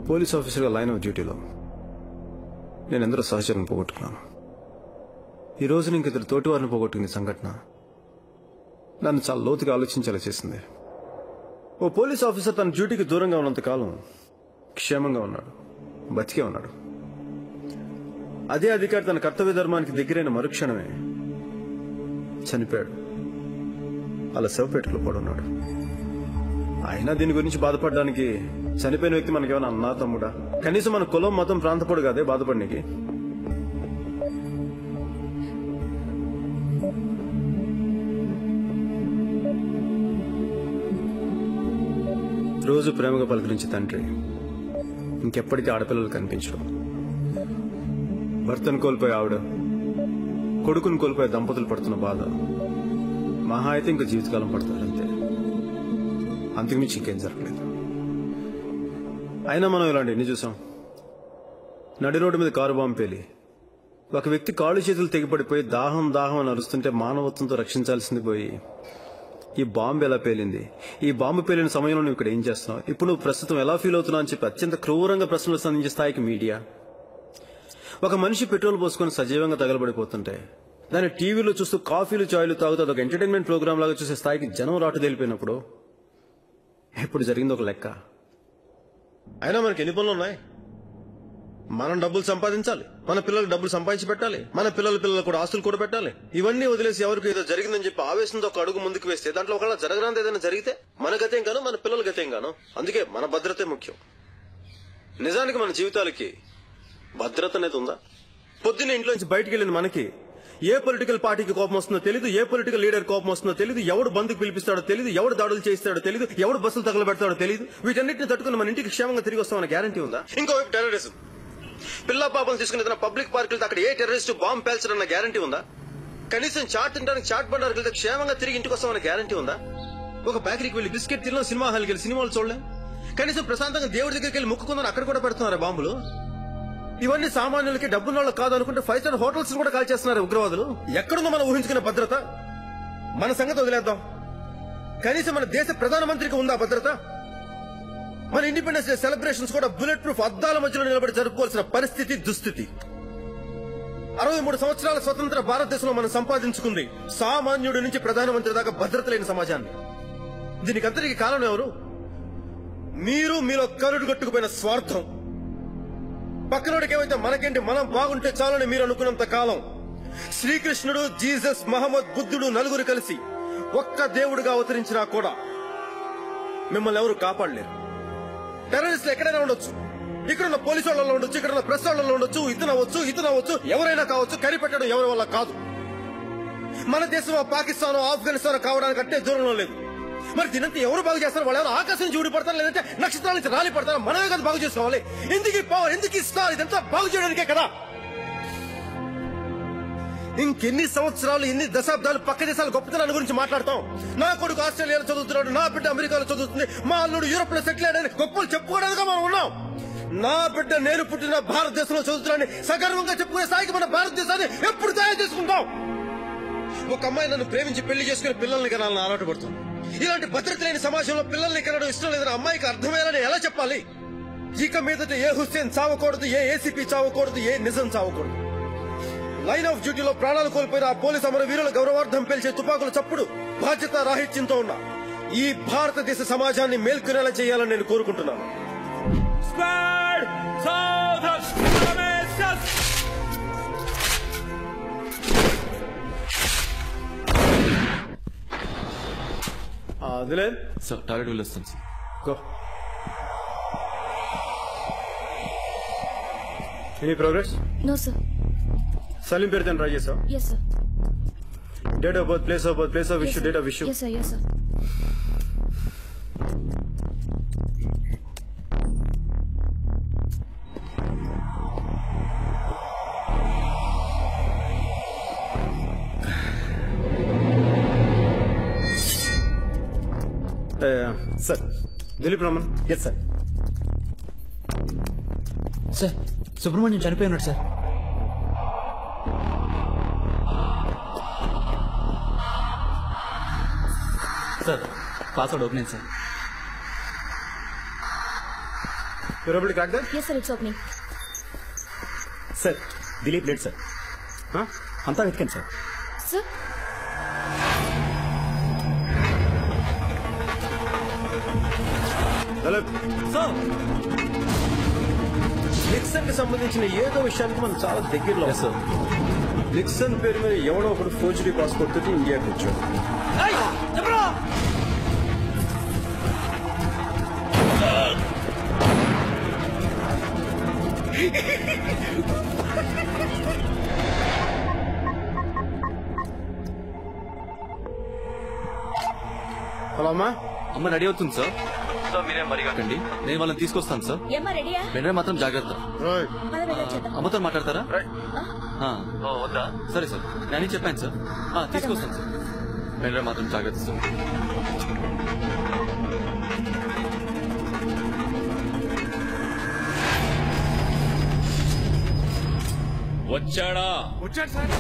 పోలీస్ ఆఫీసర్గా లైన్ ఆఫ్ డ్యూటీలో నేను ఎందరో సహచరులను పోగొట్టుకున్నాను. ఈ రోజు ఇంక ఇద్దరు తోటివారిని పోగొట్టుకునే సంఘటన నన్ను చాలా లోతుగా ఆలోచించేలా చేసింది. ఓ పోలీస్ ఆఫీసర్ తన డ్యూటీకి దూరంగా ఉన్నంతకాలం క్షేమంగా ఉన్నాడు బతికే ఉన్నాడు. అదే అధికారి తన కర్తవ్య ధర్మానికి దగ్గరైన మరుక్షణమే చనిపోయాడు. అలా శవపేటలో పడున్నాడు. అయినా దీని గురించి బాధపడడానికి చనిపోయిన వ్యక్తి మనకేమైనా అన్నా తమ్ముడా? కనీసం మన కులం మతం ప్రాంతపడు కాదే బాధపడినకి. రోజు ప్రేమగా పలకరించి తండ్రి ఇంకెప్పటికీ ఆడపిల్లలు కనిపించడం భర్తను కోల్పోయే ఆవిడ కొడుకును కోల్పోయే దంపతులు పడుతున్న బాధ. మహా అయితే ఇంకా జీవితకాలం పడతారు అంతే అంతకుమించి ఇంకేం జరగలేదు. అయినా మనం ఇలాంటి ఎన్ని చూసాం? నడి రోడ్డు మీద కారు బాంబు పేలి ఒక వ్యక్తి కాళ్ళు చేతులు తెగిపడిపోయి దాహం దాహం అని అరుస్తుంటే మానవత్వంతో రక్షించాల్సింది పోయి ఈ బాంబు ఎలా పేలింది? ఈ బాంబు పేలిన సమయంలో నువ్వు ఇక్కడ ఏం చేస్తున్నావు? ఇప్పుడు నువ్వు ప్రస్తుతం ఎలా ఫీల్ అవుతున్నావు అని చెప్పి అత్యంత క్రూరంగా ప్రశ్నలు సంధించే స్థాయికి మీడియా. ఒక మనిషి పెట్రోల్ పోసుకొని సజీవంగా తగలబడిపోతుంటే దాన్ని టీవీలో చూస్తూ కాఫీలు చాయ్లు తాగుతూ అదొక ఎంటర్టైన్మెంట్ ప్రోగ్రామ్ లాగా చూసే స్థాయికి జనం రాటు తెలిపినప్పుడు ఇప్పుడు జరిగింది ఒక లెక్క. అయినా మనకి ఎన్ని పనులు ఉన్నాయి? మనం డబ్బులు సంపాదించాలి మన పిల్లలు డబ్బులు సంపాదించి పెట్టాలి మన పిల్లల పిల్లలు కూడా ఆస్తులు కూడా పెట్టాలి. ఇవన్నీ వదిలేసి ఎవరికి ఏదో జరిగిందని చెప్పి ఆవేశంతో ఒక అడుగు ముందుకు వేస్తే దాంట్లో ఒకవేళ జరగరాంది ఏదైనా జరిగితే మన గతేం గాను మన పిల్లల గతేం గాను అందుకే మన భద్రతే ముఖ్యం. నిజానికి మన జీవితాలకి భద్రత అనేది ఉందా? పొద్దున్న ఇంట్లో నుంచి బయటికి వెళ్ళిన మనకి ఏ పొలిటికల్ పార్టీకి కోపం వస్తుందో తెలియదు ఏ పొలిటికల్ లీడర్ కోపం వస్తుందో తెలియదు ఎవడు బంధుకు పిలిపిస్తాడో తెలియదు ఎవడు దాడులు చేస్తాడో తెలియదు ఎవడు బస్సులు తగలబెడతాడో తెలియదు వీటన్నిటిని తట్టుకుని మన ఇంటికి క్షేమంగా తిరిగి వస్తామన్న గ్యారంటీ ఉందా? ఇంకోవైపు టెర్రరిజం పిల్ల పాపం తీసుకుని పబ్లిక్ పార్క్ అక్కడ ఏ టెర్రరిస్ట్ బాంబు పేల్చడన్న గ్యారంటీ ఉందా? కనీసం చాట్ తినడానికి చాట్ బండారు వెళ్తే క్షేమంగా తిరిగి ఇంటికి వస్తామన్న గ్యారంటీ ఉందా? ఒక బేకరీకి వెళ్ళి బిస్కెట్ తినడం సినిమా హాల్కి వెళ్ళి సినిమాలు చూడలేం? కనీసం ప్రశాంతంగా దేవుడి దగ్గరికి వెళ్ళి మొక్కుకుందని అక్కడ కూడా పెడుతున్నారా బాంబులు? ఇవన్నీ సామాన్యులకి డబ్బున్న వాళ్ళు కాదు అనుకుంటే ఫైవ్ స్టార్ హోటల్స్ కూడా కాల్ చేస్తున్నారు ఉగ్రవాదులు. ఎక్కడుందో మనం ఊహించుకునే భద్రత. మన సంగతి వదిలేద్దాం. కనీసం మన దేశ ప్రధానమంత్రికి ఉందా భద్రత? మన ఇండిపెండెన్స్ డే సెలబ్రేషన్స్ కూడా బుల్లెట్ ప్రూఫ్ అద్దాల మధ్యలో నిలబడి జరుపుకోవాల్సిన పరిస్థితి దుస్థితి. అరవై మూడు సంవత్సరాల స్వతంత్ర భారతదేశంలో మనం సంపాదించుకుంది సామాన్యుడి నుంచి ప్రధానమంత్రి దాకా భద్రత లేని సమాజాన్ని. దీనికి అంతటికి కారణం ఎవరు? మీరు మీలో కరుడు కట్టుకుపోయిన స్వార్థం. పక్కనోడికి ఏమైతే మనకేంటి? మనం బాగుంటే చాలని మీరు అనుకున్నంత కాలం. శ్రీకృష్ణుడు జీసస్ మహమ్మద్ బుద్ధుడు నలుగురు కలిసి ఒక్క దేవుడుగా అవతరించినా కూడా మిమ్మల్ని ఎవరు కాపాడలేరు. టెర్రరిస్టులు ఎక్కడైనా ఉండొచ్చు. ఇక్కడ ఉన్న పోలీసు వాళ్ళలో ఉండొచ్చు ఇక్కడ ఉన్న ప్రెస్ వాళ్ళలో ఉండొచ్చు ఇతనవచ్చు ఇతనవచ్చు అవ్వచ్చు ఎవరైనా కావచ్చు కనిపెట్టడం ఎవరి వల్ల కాదు. మన దేశం పాకిస్తాన్ ఆఫ్ఘనిస్తాన్ కావడానికి అట్టే దూరంలో లేదు. మరి దీనంతా ఎవరు బాగు చేస్తారు? వాళ్ళు ఎవరు ఆకాశం నుంచి ఊడిపడతారు? లేదంటే నక్షత్రాల నుంచి రాలి పడతారు? మనమే కదా బాగు చేసుకోవాలి. ఎందుకు ఈ పవర్ ఎందుకు ఇస్తారు ఇదంతా బాగు చేయడానికే కదా? ఇంకెన్ని సంవత్సరాలు ఎన్ని దశాబ్దాలు పక్క దేశాల గొప్పతనాల గురించి మాట్లాడతాం? నా కొడుకు ఆస్ట్రేలియాలో చదువుతున్నాడు నా బిడ్డ అమెరికాలో చదువుతుంది మా అల్లుడు యూరోప్లో సెటిల్ అయ్యాడని గొప్పలు చెప్పుకోవడానికి మనం ఉన్నాం. నా బిడ్డ నేను పుట్టిన భారతదేశంలో చదువుతున్నాడని సగర్వంగా చెప్పుకునే స్థాయికి మన భారతదేశాన్ని ఎప్పుడు తయారు చేసుకుంటాం? ఒక అమ్మాయి నన్ను ప్రేమించి పెళ్ళి చేసుకుని పిల్లల్ని కనాలని ఆరాటపడుతుంది. ఇలాంటి భద్రత లేని సమాజంలో పిల్లల్ని కనడం ఇష్టం లేదని అమ్మాయికి అర్థమయ్యాలని ఎలా చెప్పాలి? ఇక మీదట ఏ హుస్సేన్ చావకూడదు ఏ ఏసీపీ చావకూడదు ఏ నిజం చావకూడదు. లైన్ ఆఫ్ డ్యూటీలో ప్రాణాలు కోల్పోయిన ఆ పోలీసు అమర వీరుల గౌరవార్థం పేల్చే తుపాకుల చప్పుడు బాధ్యత రాహిత్యంతో ఉన్న ఈ భారతదేశ సమాజాన్ని మేల్కొనేలా చేయాలని నేను కోరుకుంటున్నాను. అదిలే. సార్ టాయిలెట్ వెళ్ళొస్తాను sir. Go. Any progress no sir Salim పేరుతో ట్రై చేసావు? Yes sir date of birth place of birth place of issue date of issue yes sir yes sir sir Dilip Raman yes sir sir Subrahmanyam చనిపోయి ఉన్నాడు sir sir password open sir yes sir it's opening sir Dilip లేడు సార్ అంతా వెతికండి సార్ సార్ నిక్సన్కి సంబంధించిన ఏదో విషయానికి మనం చాలా దగ్గరలో సార్ నిక్సన్ పేరు మీద ఎవడో ఒకడు ఫోర్జరీ పాస్పోర్ట్ తోటి ఇండియాకి వచ్చాడు హలో అమ్మా. అమ్మ రెడీ అవుతుంది సార్. సార్ మీరేం మరీ కాకండి నేను వాళ్ళని తీసుకొస్తాను సార్. ఏమ్మా రెడీయా? వెంటనే మాత్రం జాగ్రత్త. పద వెళ్ళొచ్చేద్దాం అమ్మతో మాట్లాడతారా? ఆ, ఓ, వద్దా? సరే సార్. నేను చెప్పాను సార్. ఆ, తీసుకొస్తాను సార్. వెంటనే మాత్రం జాగ్రత్త సార్. వచ్చాడా? వచ్చాడు సార్.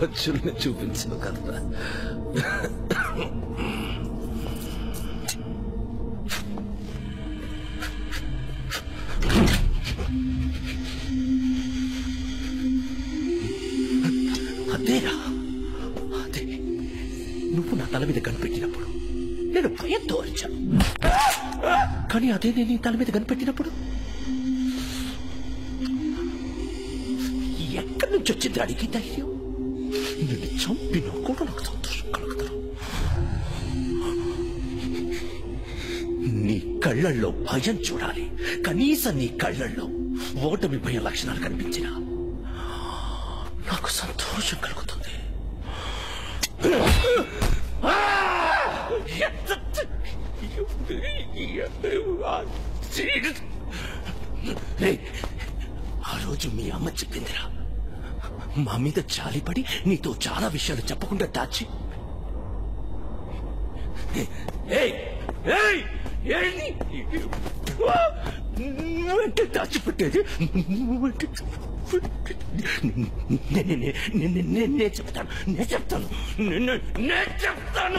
వచ్చుల్ని చూపించవు కదా అదేరా అదే. నువ్వు నా తల మీద కనిపెట్టినప్పుడు నేను భయంతో అరిచాను. కానీ అదే నేను నీ తల మీద కనిపెట్టినప్పుడు ఎక్కడి నుంచి వచ్చింది అడిగి ధైర్యం? భయం చూడాలి. కనీసం నీ కళ్ళల్లో ఓటమి భయం లక్షణాలు కనిపించినా నాకు సంతోషం కలుగుతుంది. ఆ రోజు మీ అమ్మ చెప్పిందిరా. మా మీద జాలిపడి నీతో చాలా విషయాలు చెప్పకుండా దాచి నేను చెప్తాను నేను చెప్తాను నేను నేను చెప్తాను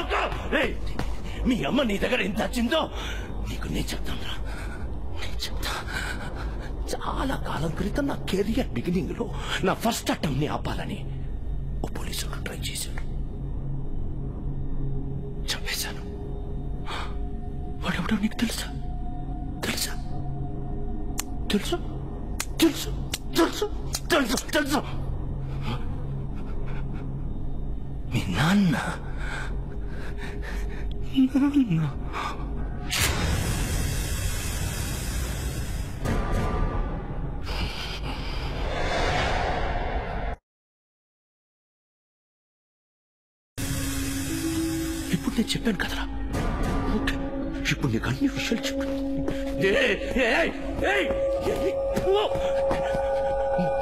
మీ అమ్మ నీ దగ్గర ఎంత వచ్చిందో నీకు నేను చెప్తాను రా. నేను చెప్తా. చాలా కాలం క్రితం నా కెరియర్ బిగినింగ్లో నా ఫస్ట్ అటెంప్ట్ని ఆపాలని ఓ పోలీసుడు ట్రై చేశాడు. చంపేశాను. వాడెవడో నీకు తెలుసా? తెలుసు? తెలుసు? తెలుసు? తెలుసు? తెలుసు? మీ నాన్న? నాన్న? ఇప్పుడు నేను చెప్పాను కదరా. ఓకే. ఇప్పుడు నీకు అన్ని విషయాలు చెప్పాను.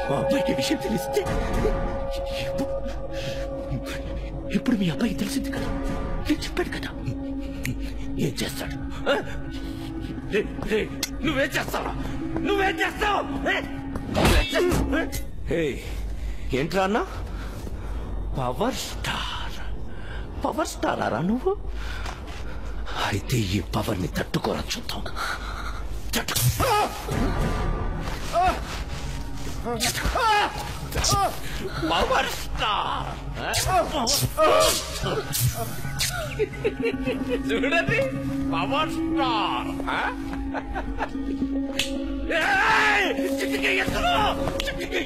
మా అబ్బాయికి విషయం తెలిస్తే ఇప్పుడు మీ అబ్బాయి తెలిసింది కదా. నేను చెప్పాడు కదా. ఏం చేస్తాడు? నువ్వేం చేస్తావా? నువ్వేం చేస్తావు? ఏంట్రా అన్న? Power star. పవర్ స్టార్ అరా నువ్వు? అయితే ఈ పవర్ని తట్టుకోరా చూద్దాం. తట్టుకో. పవర్ స్టార్ చూడండి పవర్ స్టార్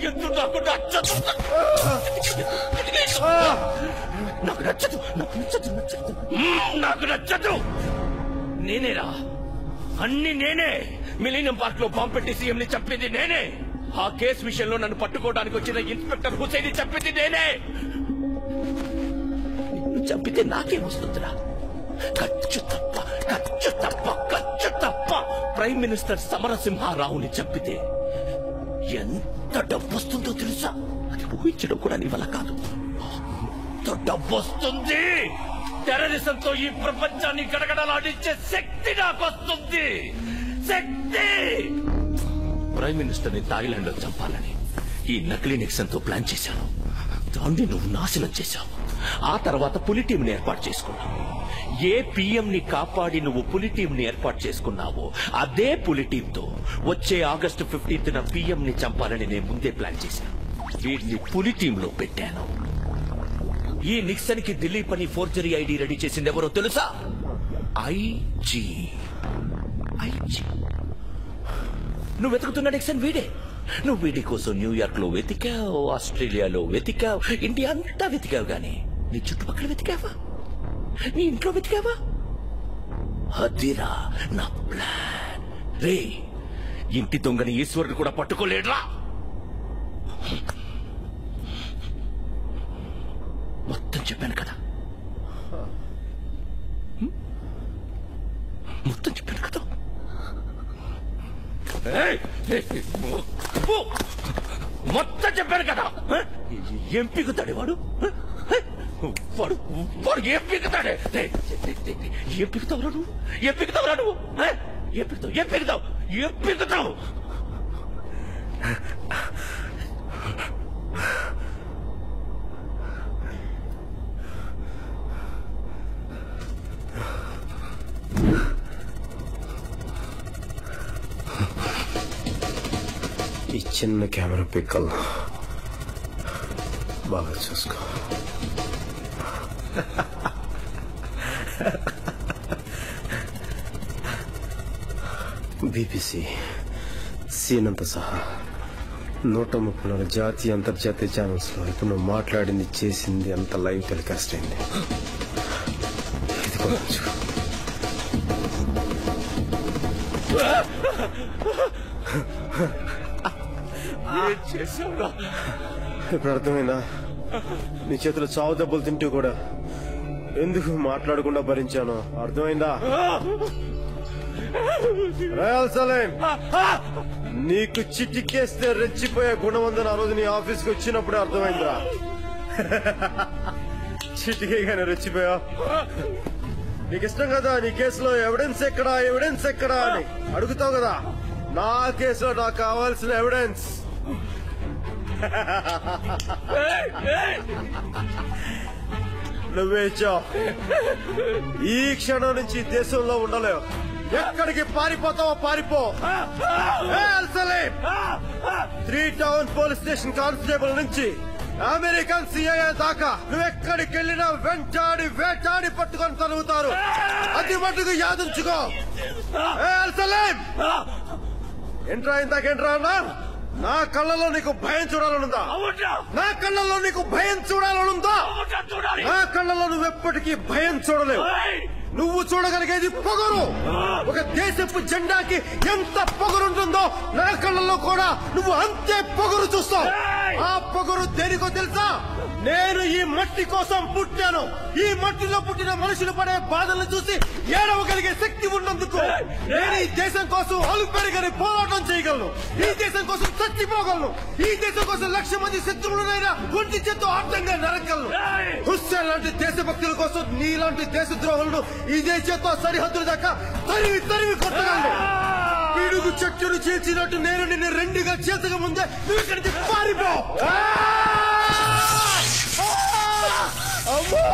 ఎత్తు నాకు నచ్చదు. నాకు నచ్చదు. నాకు నచ్చదు నచ్చదు. నాకు నచ్చదు. నేనేరా. అన్ని నేనే. మిలీనియం పార్క్లో బాంబు పెట్టి సీఎం ని చంపింది నేనే. ఆ కేసు విషయంలో నన్ను పట్టుకోవడానికి వచ్చిన ఇన్స్పెక్టర్ హుసేన్ చెప్పింది చంపింది నేనే. నిన్ను చంపితే నాకేం వస్తుందిరా? ఖర్చు తప్ప ఖర్చు తప్ప ఖర్చు తప్ప. ప్రైమ్ మినిస్టర్ సమరసింహారావుని చంపితే ఎంత డబ్బు వస్తుందో తెలుసా? అది ఊహించడం కూడా నీ వల్ల కాదు. ఎంత డబ్బు వస్తుంది. టెర్రరిజంతో ఈ ప్రపంచాన్ని గడగడలాడించే శక్తి నాకు వస్తుంది శక్తి! ప్రైమ్ మినిస్టర్ని థాయిలాండ్లో చంపాలని ఈ నకిలీ నిక్సన్తో ప్లాన్ చేశాను. దాన్ని నువ్వు నాశనం చేశావు. ఆ తర్వాత పులి టీంని ఏర్పాటు చేసుకున్నావు. ఏ పిఎం ని కాపాడి నువ్వు పులి టీం ని ఏర్పాటు చేసుకున్నావో అదే పులి టీంతో వచ్చే ఆగస్టు ఫిఫ్టీన్త్ న పిఎం ని చంపాలని నేను ముందే ప్లాన్ చేశాను. వీడిని పులి టీంలో పెట్టాను. ఈ నిక్సన్కి ఢిల్లీ పని ఫోర్జరీ ఐడి రెడీ చేసింది ఎవరో తెలుసా? ఐజీ ఐజీ నువ్వు వెతుకుతున్న నిక్సన్ వీడే. నువ్వు వీడి కోసం న్యూయార్క్లో వెతికావు ఆస్ట్రేలియాలో వెతికావు ఇండియా అంతా వెతికావు గాని నీ చుట్టుపక్కల వెతికావా? నీ ఇంట్లో వెతికావా? అదిరా నా ప్లాన్. రే ఇంటి దొంగని ఈశ్వరుడు కూడా పట్టుకోలేడురా. మొత్తం చెప్పాను కదా? మొత్తం చెప్పాను కదా! మొత్తం చెప్పాను కదా. హ? ఏం పీకుతాడే వాడు? వాడు వాడు ఏం పీకుతాడే? ఏయ్! ఏం పీకుతావురా నువ్వు? ఏం పీకుతావురా నువ్వు? హ? ఏం పీకుతావు? ఏం పీకుతావు? ఏం పీకుతావు? ఈ చిన్న కెమెరా పిక్కల్ బాగా చూసుకో బీపీసీ సీనంత సహా నూట ముప్పై నాలుగు జాతీయ అంతర్జాతీయ ఛానల్స్లో ఇప్పుడు నువ్వు మాట్లాడింది చేసింది అంత లైవ్ టెలికాస్ట్ అయింది ఇది కూడా ఉంచు. ఇప్పుడు అర్థమైందా? నీ చేతిలో చావు దెబ్బలు తింటూ కూడా ఎందుకు మాట్లాడకుండా భరించాను? అర్థమైందా? రయాల్ సలేం నీకు చిటికేస్తే రెచ్చిపోయే గుణం ఉందని ఆ రోజు నీ ఆఫీస్కి వచ్చినప్పుడే అర్థమైందిరా. చిటికేగానే రెచ్చిపోయా? నీకు ఇష్టం కదా నీ కేసులో ఎవిడెన్స్ ఎక్కడా ఎవిడెన్స్ ఎక్కడా అని అడుగుతావు కదా? నా కేసులో నాకు కావాల్సిన ఎవిడెన్స్ నువ్వే ఇచ్చావు. ఈ క్షణం నుంచి దేశంలో ఉండలేవు. ఎక్కడికి పారిపోతావో పారిపో. Three town police station constable నుంచి అమెరికన్ సిఐఏ దాకా నువ్వెక్కడికి వెళ్ళినా వెంటాడి వేటాడి పట్టుకొని తరుగుతారు అది మటుకు యాదించుకో. ఏ అల్ సలీం. ఎంట్రా ఇందాకేంట్రా అన్నా? నా కళ్ళలో నీకు భయం చూడాలనుందా? నా కళ్ళలో నీకు భయం చూడాలనుందా? నా కళ్ళలో నువ్వు ఎప్పటికీ భయం చూడలేవు. నువ్వు చూడగలిగేది పొగరు. ఒక దేశపు జెండాకి ఎంత పొగరుంటుందో నా కూడా నువ్వు అంతే పొగరు చూస్తావు. ఆ పొగరు దేనికో తెలుసా? నేను ఈ మట్టి కోసం పుట్టాను. ఈ మట్టిలో పుట్టిన మనుషులు పడే బాధలను చూసి ఏడవగలిగే శక్తి ఉన్నందుకు నేను ఈ దేశం కోసం అలుపెరగని పోరాటం చేయగలను. ఈ దేశం కోసం చచ్చిపోగలను. ఈ దేశం కోసం లక్ష మంది శత్రువులనైనా ఒంటి చేత్తో ఆటంగా నరకలను. హుస్సేన్ లాంటి దేశభక్తుల కోసం నీలాంటి దేశద్రోహులను ఇదే చేత్తో సరిహద్దుల దాకా తరివి తరివి కొట్టగలను. పిడుగు చెట్టును చీల్చినట్టు నేను నిన్ను రెండుగా చేతక ముందే నువ్వు ఇక్కడి నుంచి పారిపో! అమ్మా!